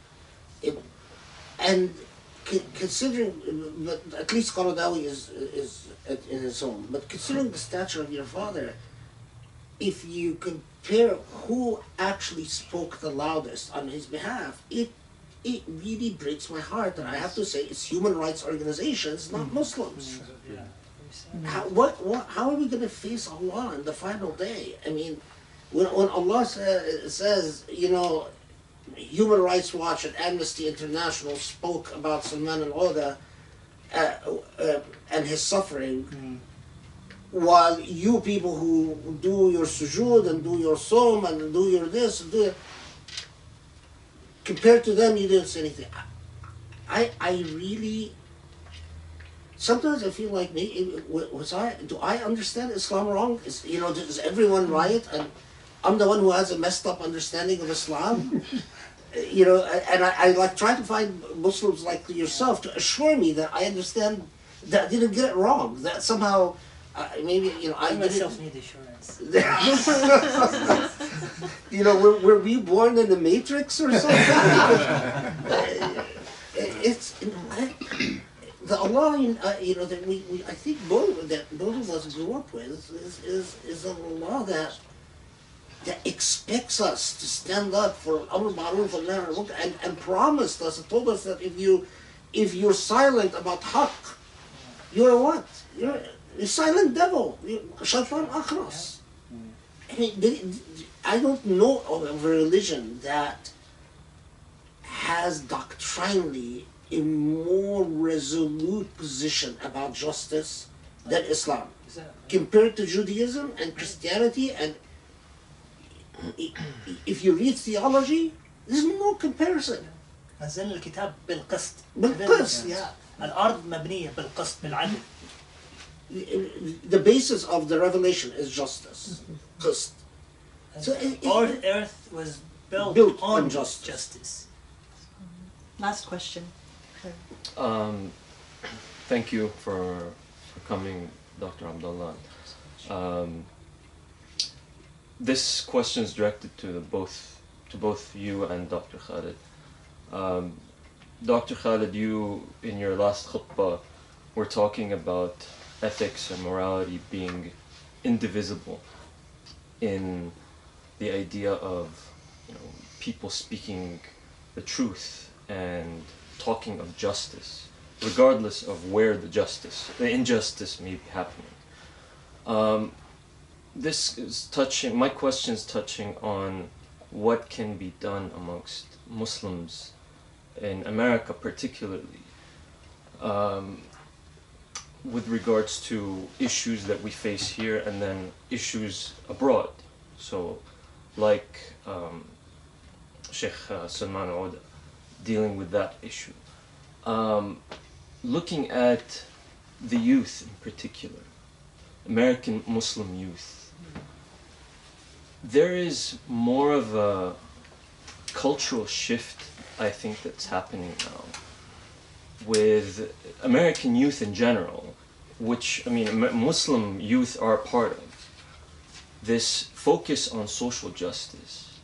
it, and considering, but at least Qaradawi is is in his own. But considering the stature of your father, if you compare who actually spoke the loudest on his behalf, it it really breaks my heart that I have to say it's human rights organizations, not mm. Muslims. Mm. Yeah. How, what, what, how are we going to face Allah in the final day? I mean, when, when Allah sa- says, you know, Human Rights Watch and Amnesty International spoke about Salman Alaoudh uh, uh, and his suffering, while you people who do your sujood and do your som and do your this and do compared to them, you didn't say anything. I, I really sometimes I feel like me was I do I understand Islam wrong? Is you know does everyone right? and I'm the one who has a messed up understanding of Islam? [LAUGHS] you know, and I, I like try to find Muslims like yourself to assure me that I understand that I didn't get it wrong. That somehow uh, maybe you know I I myself need assurance. [LAUGHS] [LAUGHS] you know, were, were we born in the Matrix or something? [LAUGHS] it's you know, I, the Allah, uh, you know, that we, we I think both that both of us grew up with is is, is an Allah that that expects us to stand up for Amr Ma'ruf and Nahy Anil Munkar and, and promised us and told us that if you if you're silent about haqq, you're what? You're a silent devil. Shaitan Akhras. I mean, I don't know of a religion that has doctrinally a more resolute position about justice than Islam. Compared to Judaism and Christianity, and if you read theology, there's no comparison. نزلنا الكتاب بالقسط. بالقسط. Yeah. الأرض مبنية بالقسط بالعدل. The basis of the revelation is justice. Qist. So it- it- Earth, Earth was built, Built on, on justice. justice. Last question. Um, thank you for, for coming, Dr. Abdullah. Um, this question is directed to both to both you and Dr. Khaled. Um, Dr. Khaled, you in your last khutbah were talking about ethics and morality being indivisible in the idea of you know, people speaking the truth and talking of justice, regardless of where the justice, the injustice may be happening. Um, this is touching, my question is touching on what can be done amongst Muslims in America, particularly, um, with regards to issues that we face here and then issues abroad. So, like um, Sheikh uh, Salman Oda dealing with that issue. Um, looking at the youth in particular, American Muslim youth, there is more of a cultural shift I think that's happening now with American youth in general, which I mean Muslim youth are a part of. This focus on social justice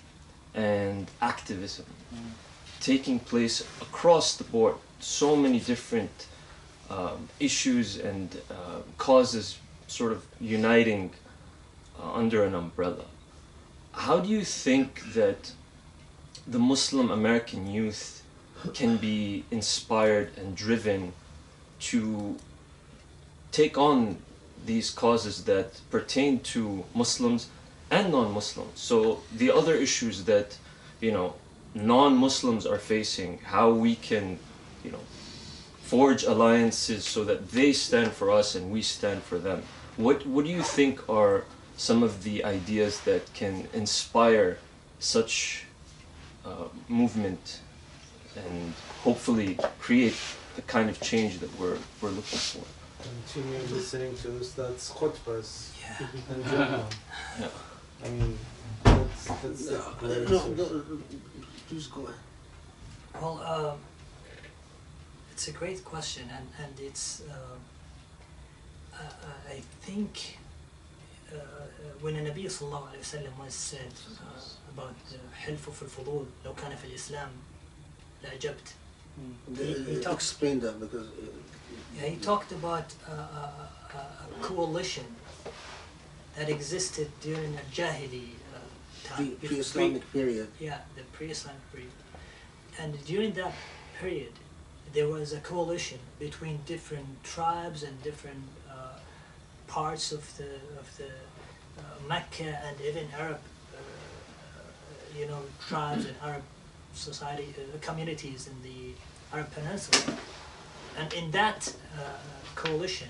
and activism taking place across the board. So many different um, issues and uh, causes sort of uniting uh, under an umbrella. How do you think that the Muslim American youth can be inspired and driven to take on these causes that pertain to Muslims and non-Muslims. So the other issues that you know non-Muslims are facing, how we can you know forge alliances so that they stand for us and we stand for them. What what do you think are some of the ideas that can inspire such uh, movement and hopefully create the kind of change that we're we're looking for? Continue listening to Ustad's khutbas Yeah. in general. [LAUGHS] Yeah. I mean, that's, that's No, a great no, no, please go ahead. Well, um, it's a great question, and and it's um, I, I- I think uh, when the Nabi صلى الله عليه وسلم was said uh, about uh, حلف في الفضول لو كان في الإسلام لأجبت. He- he Uh, talks- Explain that because uh, Yeah, he talked about uh, a, a, a coalition that existed during the Jahili uh, time. pre- bef- pre-Islamic period. yeah, the pre-Islamic period. And during that period, there was a coalition between different tribes and different uh, parts of the of the uh, Mecca and even Arab, uh, you know, tribes and Arab society uh, communities in the Arab Peninsula. And in that uh, coalition,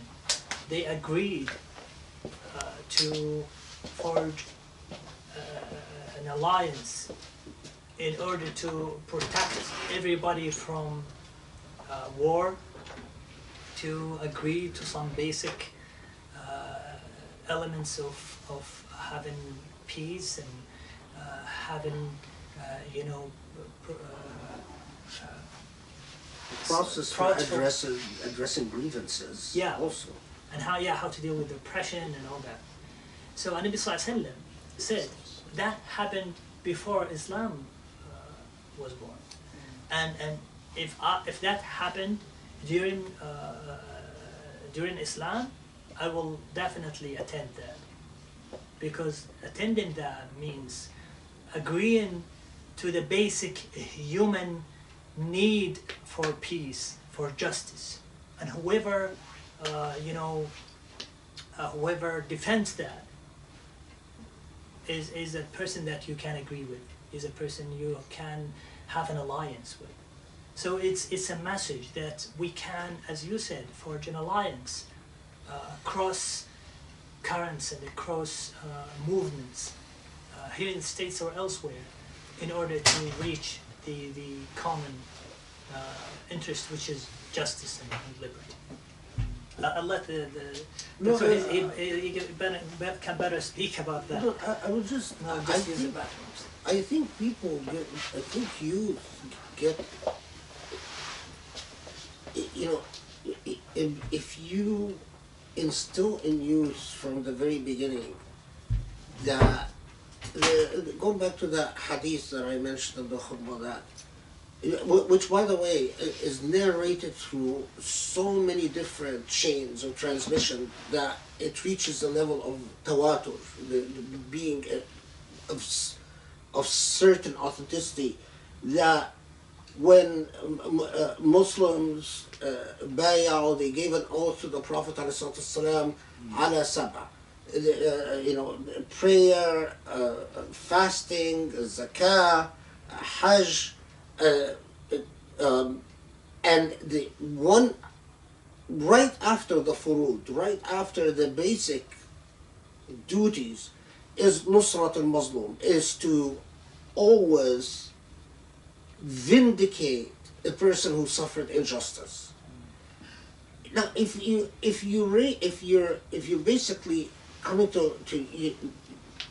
they agreed uh, to forge uh, an alliance in order to protect everybody from uh, war, to agree to some basic uh, elements of, of having peace and uh, having, uh, you know, pr- uh, Process for addressing addressing grievances. Yeah. Also. and how yeah how to deal with depression and all that. So Anabi Sallallahu said that happened before Islam uh, was born, and and if uh, if that happened during uh, during Islam, I will definitely attend that because attending that means agreeing to the basic human need for peace, for justice, and whoever uh, you know, uh, whoever defends that is, is a person that you can agree with, is a person you can have an alliance with. So it's, it's a message that we can, as you said, forge an alliance uh, across currents and across uh, movements uh, here in the States or elsewhere in order to reach the, the common uh, interest, which is justice and, and liberty. I- I'll let the, the No, so uh, he, he, he can better, better- can better speak about that. No, I, I was just. No, I just use think. I think people get. I think you get. You know, if you instill in youth from the very beginning that the, going back to that hadith that I mentioned in the khutbah which by the way is narrated through so many different chains of transmission that it reaches the level of tawatur, the, the being uh, of, of certain authenticity that when um, um, uh, Muslims uh, bay'ah, they gave an oath to the Prophet ﷺ, ala. Uh, you know, prayer, uh, uh, fasting, zakah, hajj, uh, um, and the one right after the furud, right after the basic duties, is nusrat al-Muslim, is to always vindicate a person who suffered injustice. Now, if you if you re, if you're if you basically coming to to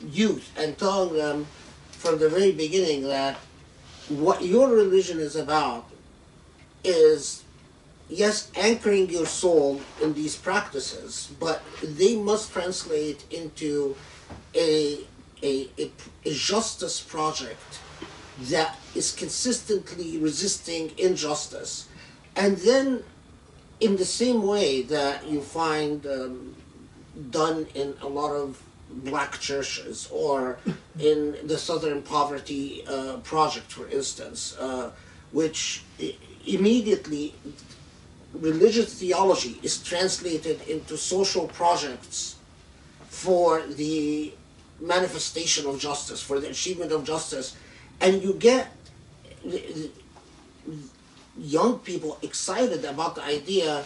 youth and telling them from the very beginning that what your religion is about is yes anchoring your soul in these practices but they must translate into a a, a, a justice project that is consistently resisting injustice. And then in the same way that you find um, done in a lot of black churches or [LAUGHS] in the Southern Poverty uh, Project, for instance, uh, which immediately religious theology is translated into social projects for the manifestation of justice, for the achievement of justice, and you get young people excited about the idea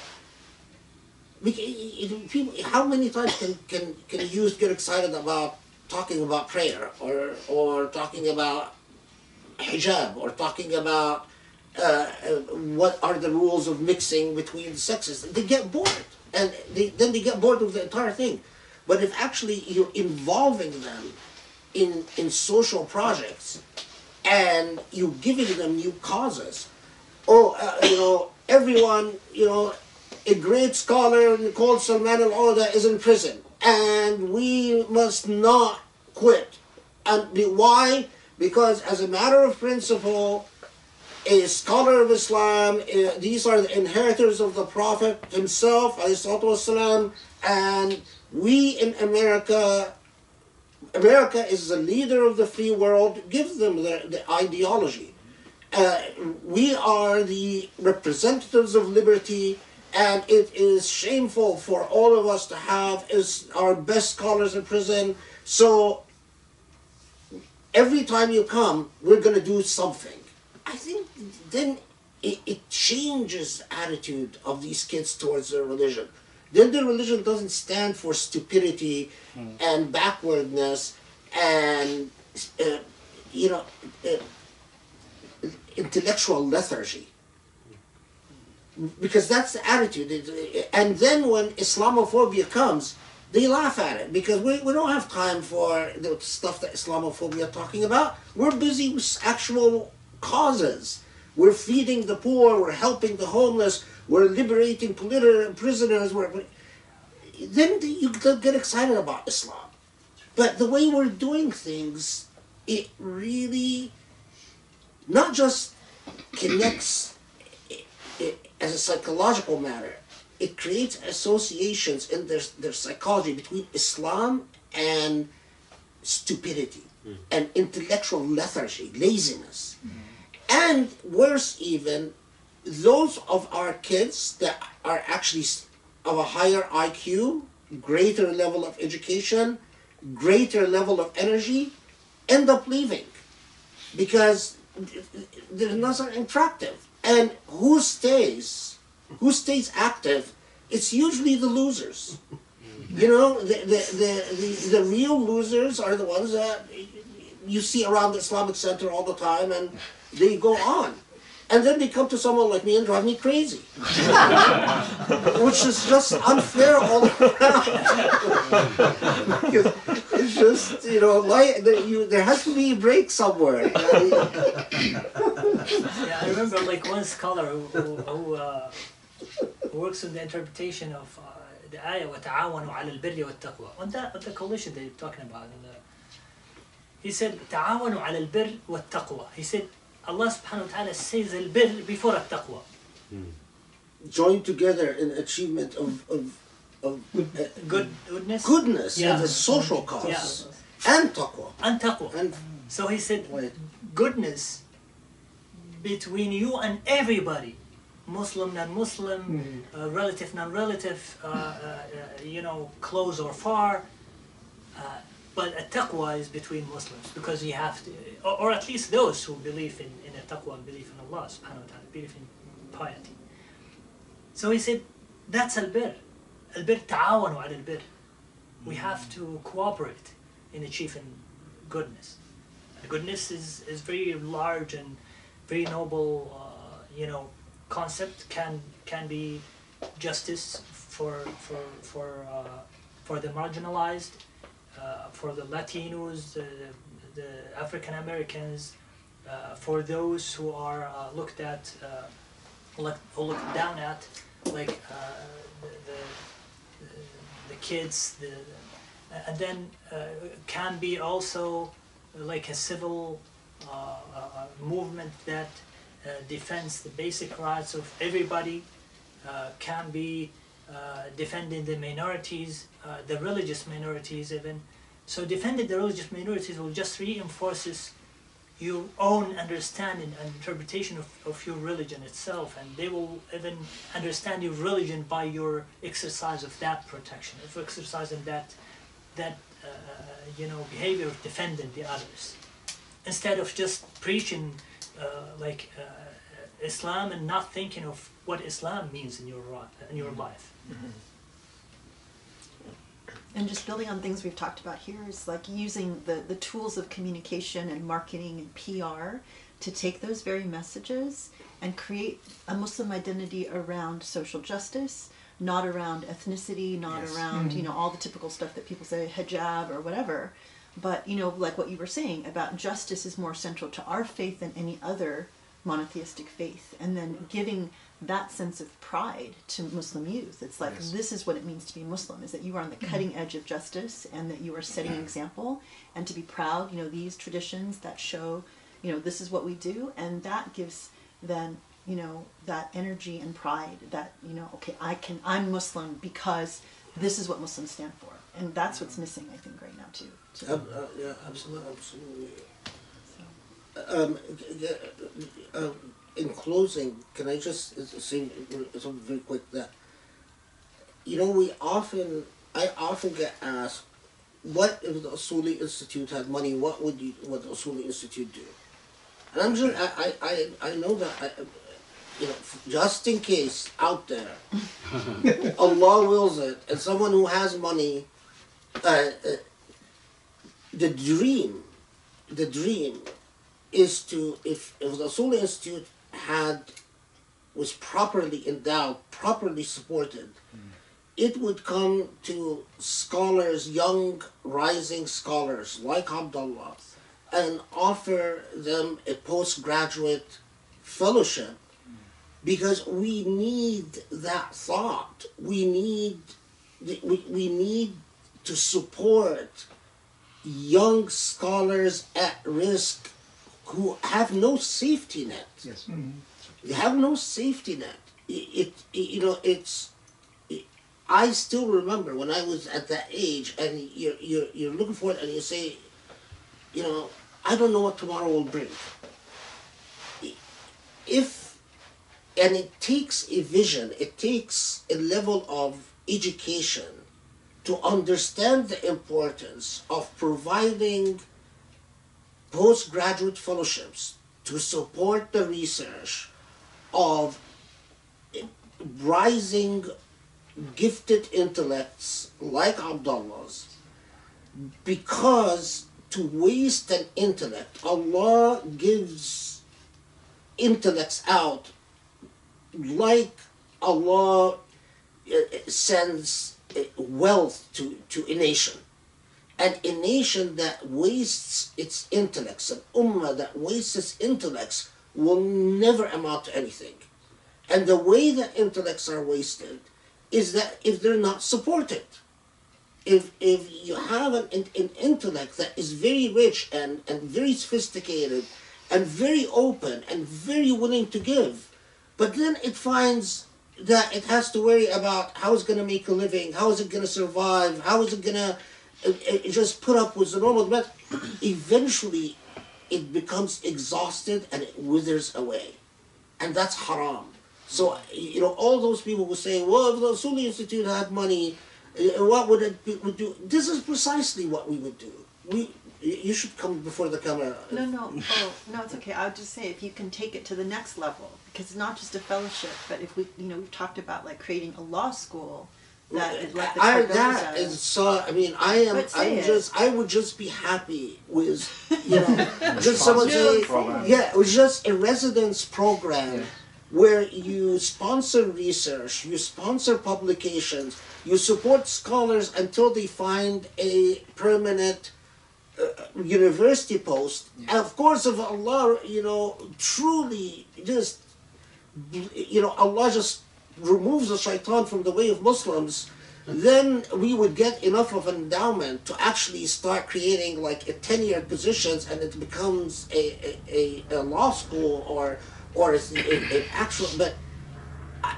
how many times can, can, can youth get excited about talking about prayer or, or talking about hijab or talking about uh, what are the rules of mixing between the sexes? They get bored and they, then they get bored of the entire thing. But if actually you're involving them in, in social projects and you're giving them new causes. Oh, uh, you know, everyone, you know, a great scholar called Salman Alaoudh is in prison, and we must not quit. And why? Because as a matter of principle, a scholar of Islam, uh, these are the inheritors of the Prophet himself, والسلام, and we in America America is the leader of the free world, give them the, the ideology. Uh, we are the representatives of liberty, and it is shameful for all of us to have is our best scholars in prison. So every time you come, we're going to do something. I think then it, it changes attitude of these kids towards their religion. Then their religion doesn't stand for stupidity and backwardness and uh, you know uh, intellectual lethargy because that's the attitude. And then when Islamophobia comes, they laugh at it because we, we don't have time for the stuff that Islamophobia are talking about. We're busy with actual causes. We're feeding the poor, we're helping the homeless, we're liberating politi- prisoners. We're, then you get excited about Islam. But the way we're doing things, it really not just connects as a psychological matter, it creates associations in their, their psychology between Islam and stupidity hmm. and intellectual lethargy, laziness. And worse, even, those of our kids that are actually of a higher IQ, greater level of education, greater level of energy, end up leaving because they're not so attractive. And who stays? Who stays active? It's usually the losers. You know, the the, the, the, the real losers are the ones that you see around the Islamic Center all the time, and they go on. And then they come to someone like me and drive me crazy. [LAUGHS] Which is just unfair all around. [LAUGHS] Because it's just, you know, like, there, you, there has to be a break somewhere. [LAUGHS] Yeah, I remember like one scholar who, who, who, uh, who works with the interpretation of uh, the ayah وَتَعَاوَنُوا عَلَى الْبِرِّ وَالتَّقْوَى. On that, on the coalition that you're talking about. And, uh, he said, تعاونوا على البر والتقوى. He said, Allah subhanahu wa ta'ala says al-birr before at-taqwa. Mm. Join together in achievement of, of, of uh, Good, goodness, goodness yeah. as a social cause. Yeah. And taqwa. And taqwa. And, so he said, wait. goodness between you and everybody. Muslim, non-Muslim, mm -hmm. uh, relative, non-relative, uh, uh, uh, you know, close or far, uh, but a taqwa is between Muslims because you have to, or, or at least those who believe in, in a taqwa and believe in Allah subhanahu wa ta'ala, believe in piety. So he said, that's al-bir. Al-bir ta'awanu al bir We have to cooperate in achieving goodness. Goodness is, is very large and very noble, uh, you know, concept. Can can be justice for for for uh, for the marginalized, uh, for the Latinos, the, the African Americans, uh, for those who are uh, looked at, uh, look, looked down at, like uh, the, the, the kids, the, and then can be also like a civil movement that defends the basic rights of everybody, can be defending the minorities, uh, the religious minorities even. So defending the religious minorities will just reinforces your own understanding and interpretation of, of your religion itself and they will even understand your religion by your exercise of that protection, of exercising that that uh, you know behavior of defending the others instead of just preaching uh, like uh, Islam and not thinking of what Islam means in your in your life. And just building on things we've talked about here is like using the, the tools of communication and marketing and PR to take those very messages and create a Muslim identity around social justice, not around ethnicity, not Yes. around, mm-hmm. you know, all the typical stuff that people say, hijab or whatever. But, you know, like what you were saying about justice is more central to our faith than any other monotheistic faith. And then giving that sense of pride to Muslim youth. It's like Yes. this is what it means to be Muslim: is that you are on the cutting edge of justice, and that you are setting an example, and to be proud. You know these traditions that show, you know, this is what we do, and that gives then you know that energy and pride that you know okay I can I'm Muslim because this is what Muslims stand for, and that's what's missing I think right now too. too. Uh, uh, yeah, absolutely, absolutely. So. Um, g- uh, in closing, can I just say something very quick that, you know, we often, I often get asked, what if the Usuli Institute had money, what would you, what the Usuli Institute do? And I'm just, I, I, I, I know that, I, you know, just in case out there, [LAUGHS] Allah wills it, and someone who has money, uh, uh, the dream, the dream is to if if the Usuli Institute had was properly endowed, properly supported, hmm. it would come to scholars, young rising scholars like Abdullah, and offer them a postgraduate fellowship. Hmm. Because we need that thought. We need we, we need to support young scholars at risk who have no safety net. Yes. They have no safety net. It, it, you know, it's. It, I still remember when I was at that age, and you're you're you're looking for it, and you say, you know, I don't know what tomorrow will bring. If, and it takes a vision, it takes a level of education to understand the importance of providing postgraduate fellowships to support the research of rising gifted intellects like Abdullah's because to waste an intellect, Allah gives intellects out like Allah uh, sends uh, wealth to, to a nation. And a nation that wastes its intellects, an ummah that wastes its intellects, will never amount to anything. And the way that intellects are wasted is that if they're not supported, if, if you have an, an, intellect that is very rich and, and very sophisticated and very open and very willing to give, but then it finds that it has to worry about how it's going to make a living, how is it going to survive, how is it going to just put up with the normal but [CLEARS THROAT] eventually it becomes exhausted and it withers away. And that's haram. So you know all those people who say well if the Usuli Institute had money uh, what would it be, would do? This is precisely what we would do. We you should come before the camera. No, no, oh, no, it's okay. I would just say if you can take it to the next level, because it's not just a fellowship, but if we, you know, we've talked about like creating a law school that is like the I, that is so. I mean, I am. But say I'm it. just. I would just be happy with, you know, [LAUGHS] just someone Responsibility say, yeah, it was just a residence program where you sponsor research, you sponsor publications, you support scholars until they find a permanent uh, university post. And of course, if Allah, you know, truly just, you know, Allah just removes the shaitan from the way of Muslims, then we would get enough of an endowment to actually start creating like a ten-year positions, and it becomes a a, a, a law school or or an actual. But I,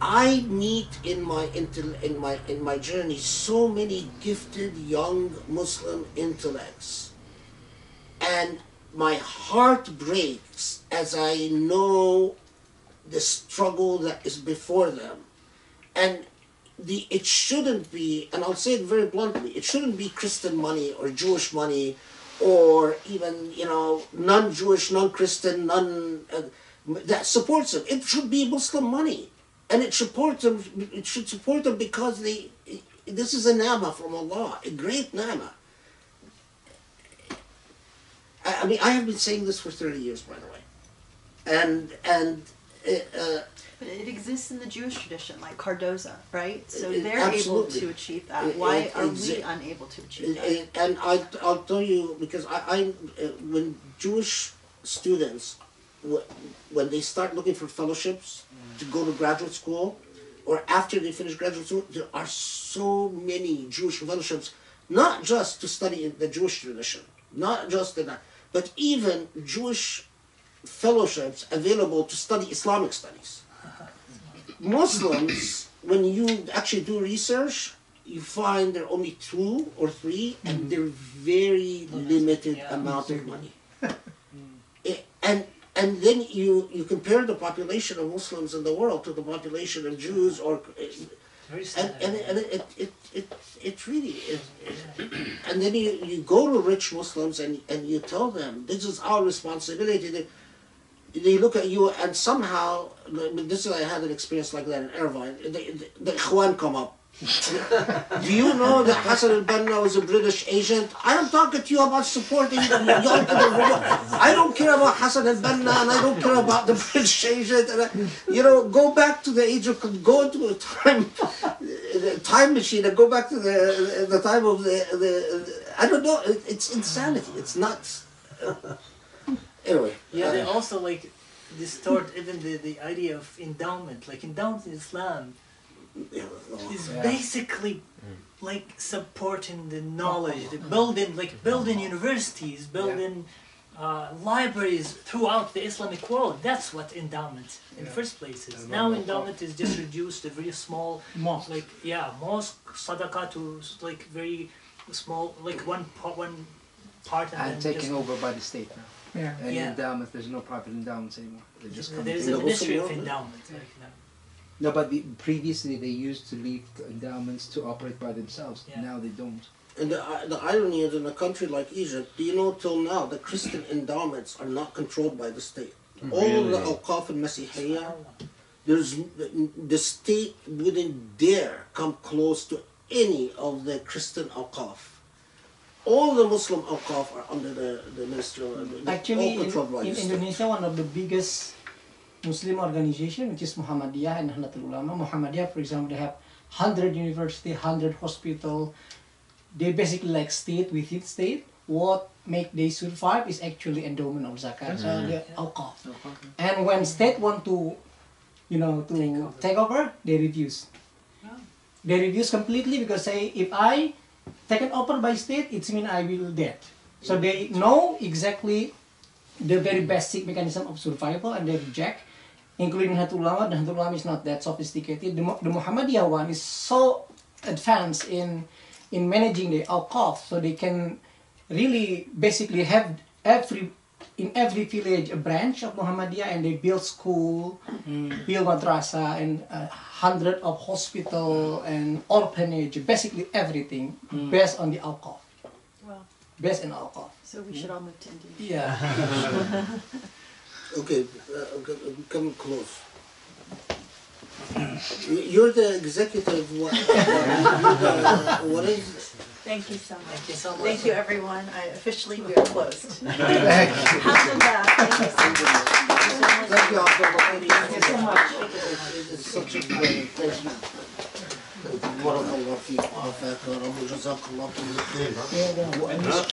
I meet in my in my in my journey so many gifted young Muslim intellects, and my heart breaks as I know the struggle that is before them, and the it shouldn't be, and I'll say it very bluntly, it shouldn't be Christian money or Jewish money, or even you know non-Jewish, non-Christian, non uh, that supports them. It should be Muslim money and it supports them. It should support them because they. This is a nama from Allah, a great nama. I, I mean, I have been saying this for thirty years, by the way, and and. Uh, But it exists in the Jewish tradition, like Cardozo, right? So It- they're able to achieve that. It- Why it are we unable to achieve that? and and I, I'll tell you because I, I uh, when Jewish students when they start looking for fellowships to go to graduate school or after they finish graduate school there are so many Jewish fellowships not just to study in the Jewish tradition not just in that but even Jewish fellowships available to study Islamic studies Muslims, when you actually do research, you find there are only two or three, and they're very limited Yeah. amount of money. [LAUGHS] Eh, and and then you you compare the population of Muslims in the world to the population of Jews, or eh, and and, and it, it it it really it, [CLEARS THROAT] and then you, you go to rich Muslims and and you tell them this is our responsibility. They, look at you and somehow this is I had an experience like that in Irvine. The, Ikhwan come up. [LAUGHS] Do you know that Hassan al-Banna was a British agent? I am talking to you about supporting the young I don't care about Hassan al-Banna and I don't care about the [LAUGHS] British agent. And I, you know, go back to the age of, go to a time, the time machine and go back to the the time of the, the I don't know. It, it's insanity. It's nuts. Anyway. Yeah, they uh, also like distort even the, the idea of endowment. Like endowment in Islam yeah, is no. basically like supporting the knowledge, the building like building universities, building uh, libraries throughout the Islamic world. That's what endowment in the first place is. Now endowment is just reduced to very small Mosque. like yeah, mosque sadaqah to like very small like one part one part and, And then taken just, over by the state now. Yeah. And Yeah. endowments, there's no private endowments anymore. They just come there is a the ministry of Muslim endowment. Like, you know. No, but the, previously they used to leave the endowments to operate by themselves. Yeah. Now they don't. And the, uh, the irony is, in a country like Egypt, do you know till now the Christian endowments are not controlled by the state. All of the Really? Awqaf and Masihiyya, there's the, the state wouldn't dare come close to any of the Christian Awqaf. All the Muslim Awqaf are under the, the ministry of the, Actually, all in, controlled by in the. Indonesia, one of the biggest Muslim organization, which is Muhammadiyah and Nahdlatul Ulama. Muhammadiyah, for example, they have 100 university, 100 hospital. They basically like state within state. What make they survive is actually endowment of zakat, mm-hmm. so the awqaf. And when state want to, you know, to take over, they reduce. Oh. They reduce completely because say if I taken over by state, it means I will dead. So they mm-hmm. know exactly the very basic mechanism of survival and they reject, including Nahdlatul Ulama. The Nahdlatul Ulama is not that sophisticated. The, the Muhammadiyah one is so advanced in in managing the awqaf, so they can really basically have every in every village a branch of Muhammadiyah and they build school, build madrasa and a hundred of hospital and orphanage, basically everything based on the awqaf, Well, based on awqaf. so we should all move to India. Yeah. [LAUGHS] Okay, uh, okay, come close. You're the executive. What, uh, what is? Thank you so much. Thank you so much. Thank you, everyone. I officially, we are closed. [LAUGHS] Thank you. Have it back? Thank you so much. Thank you all for the Thank you so much. It's such a great pleasure. What a lovely offer, what a wonderful thing.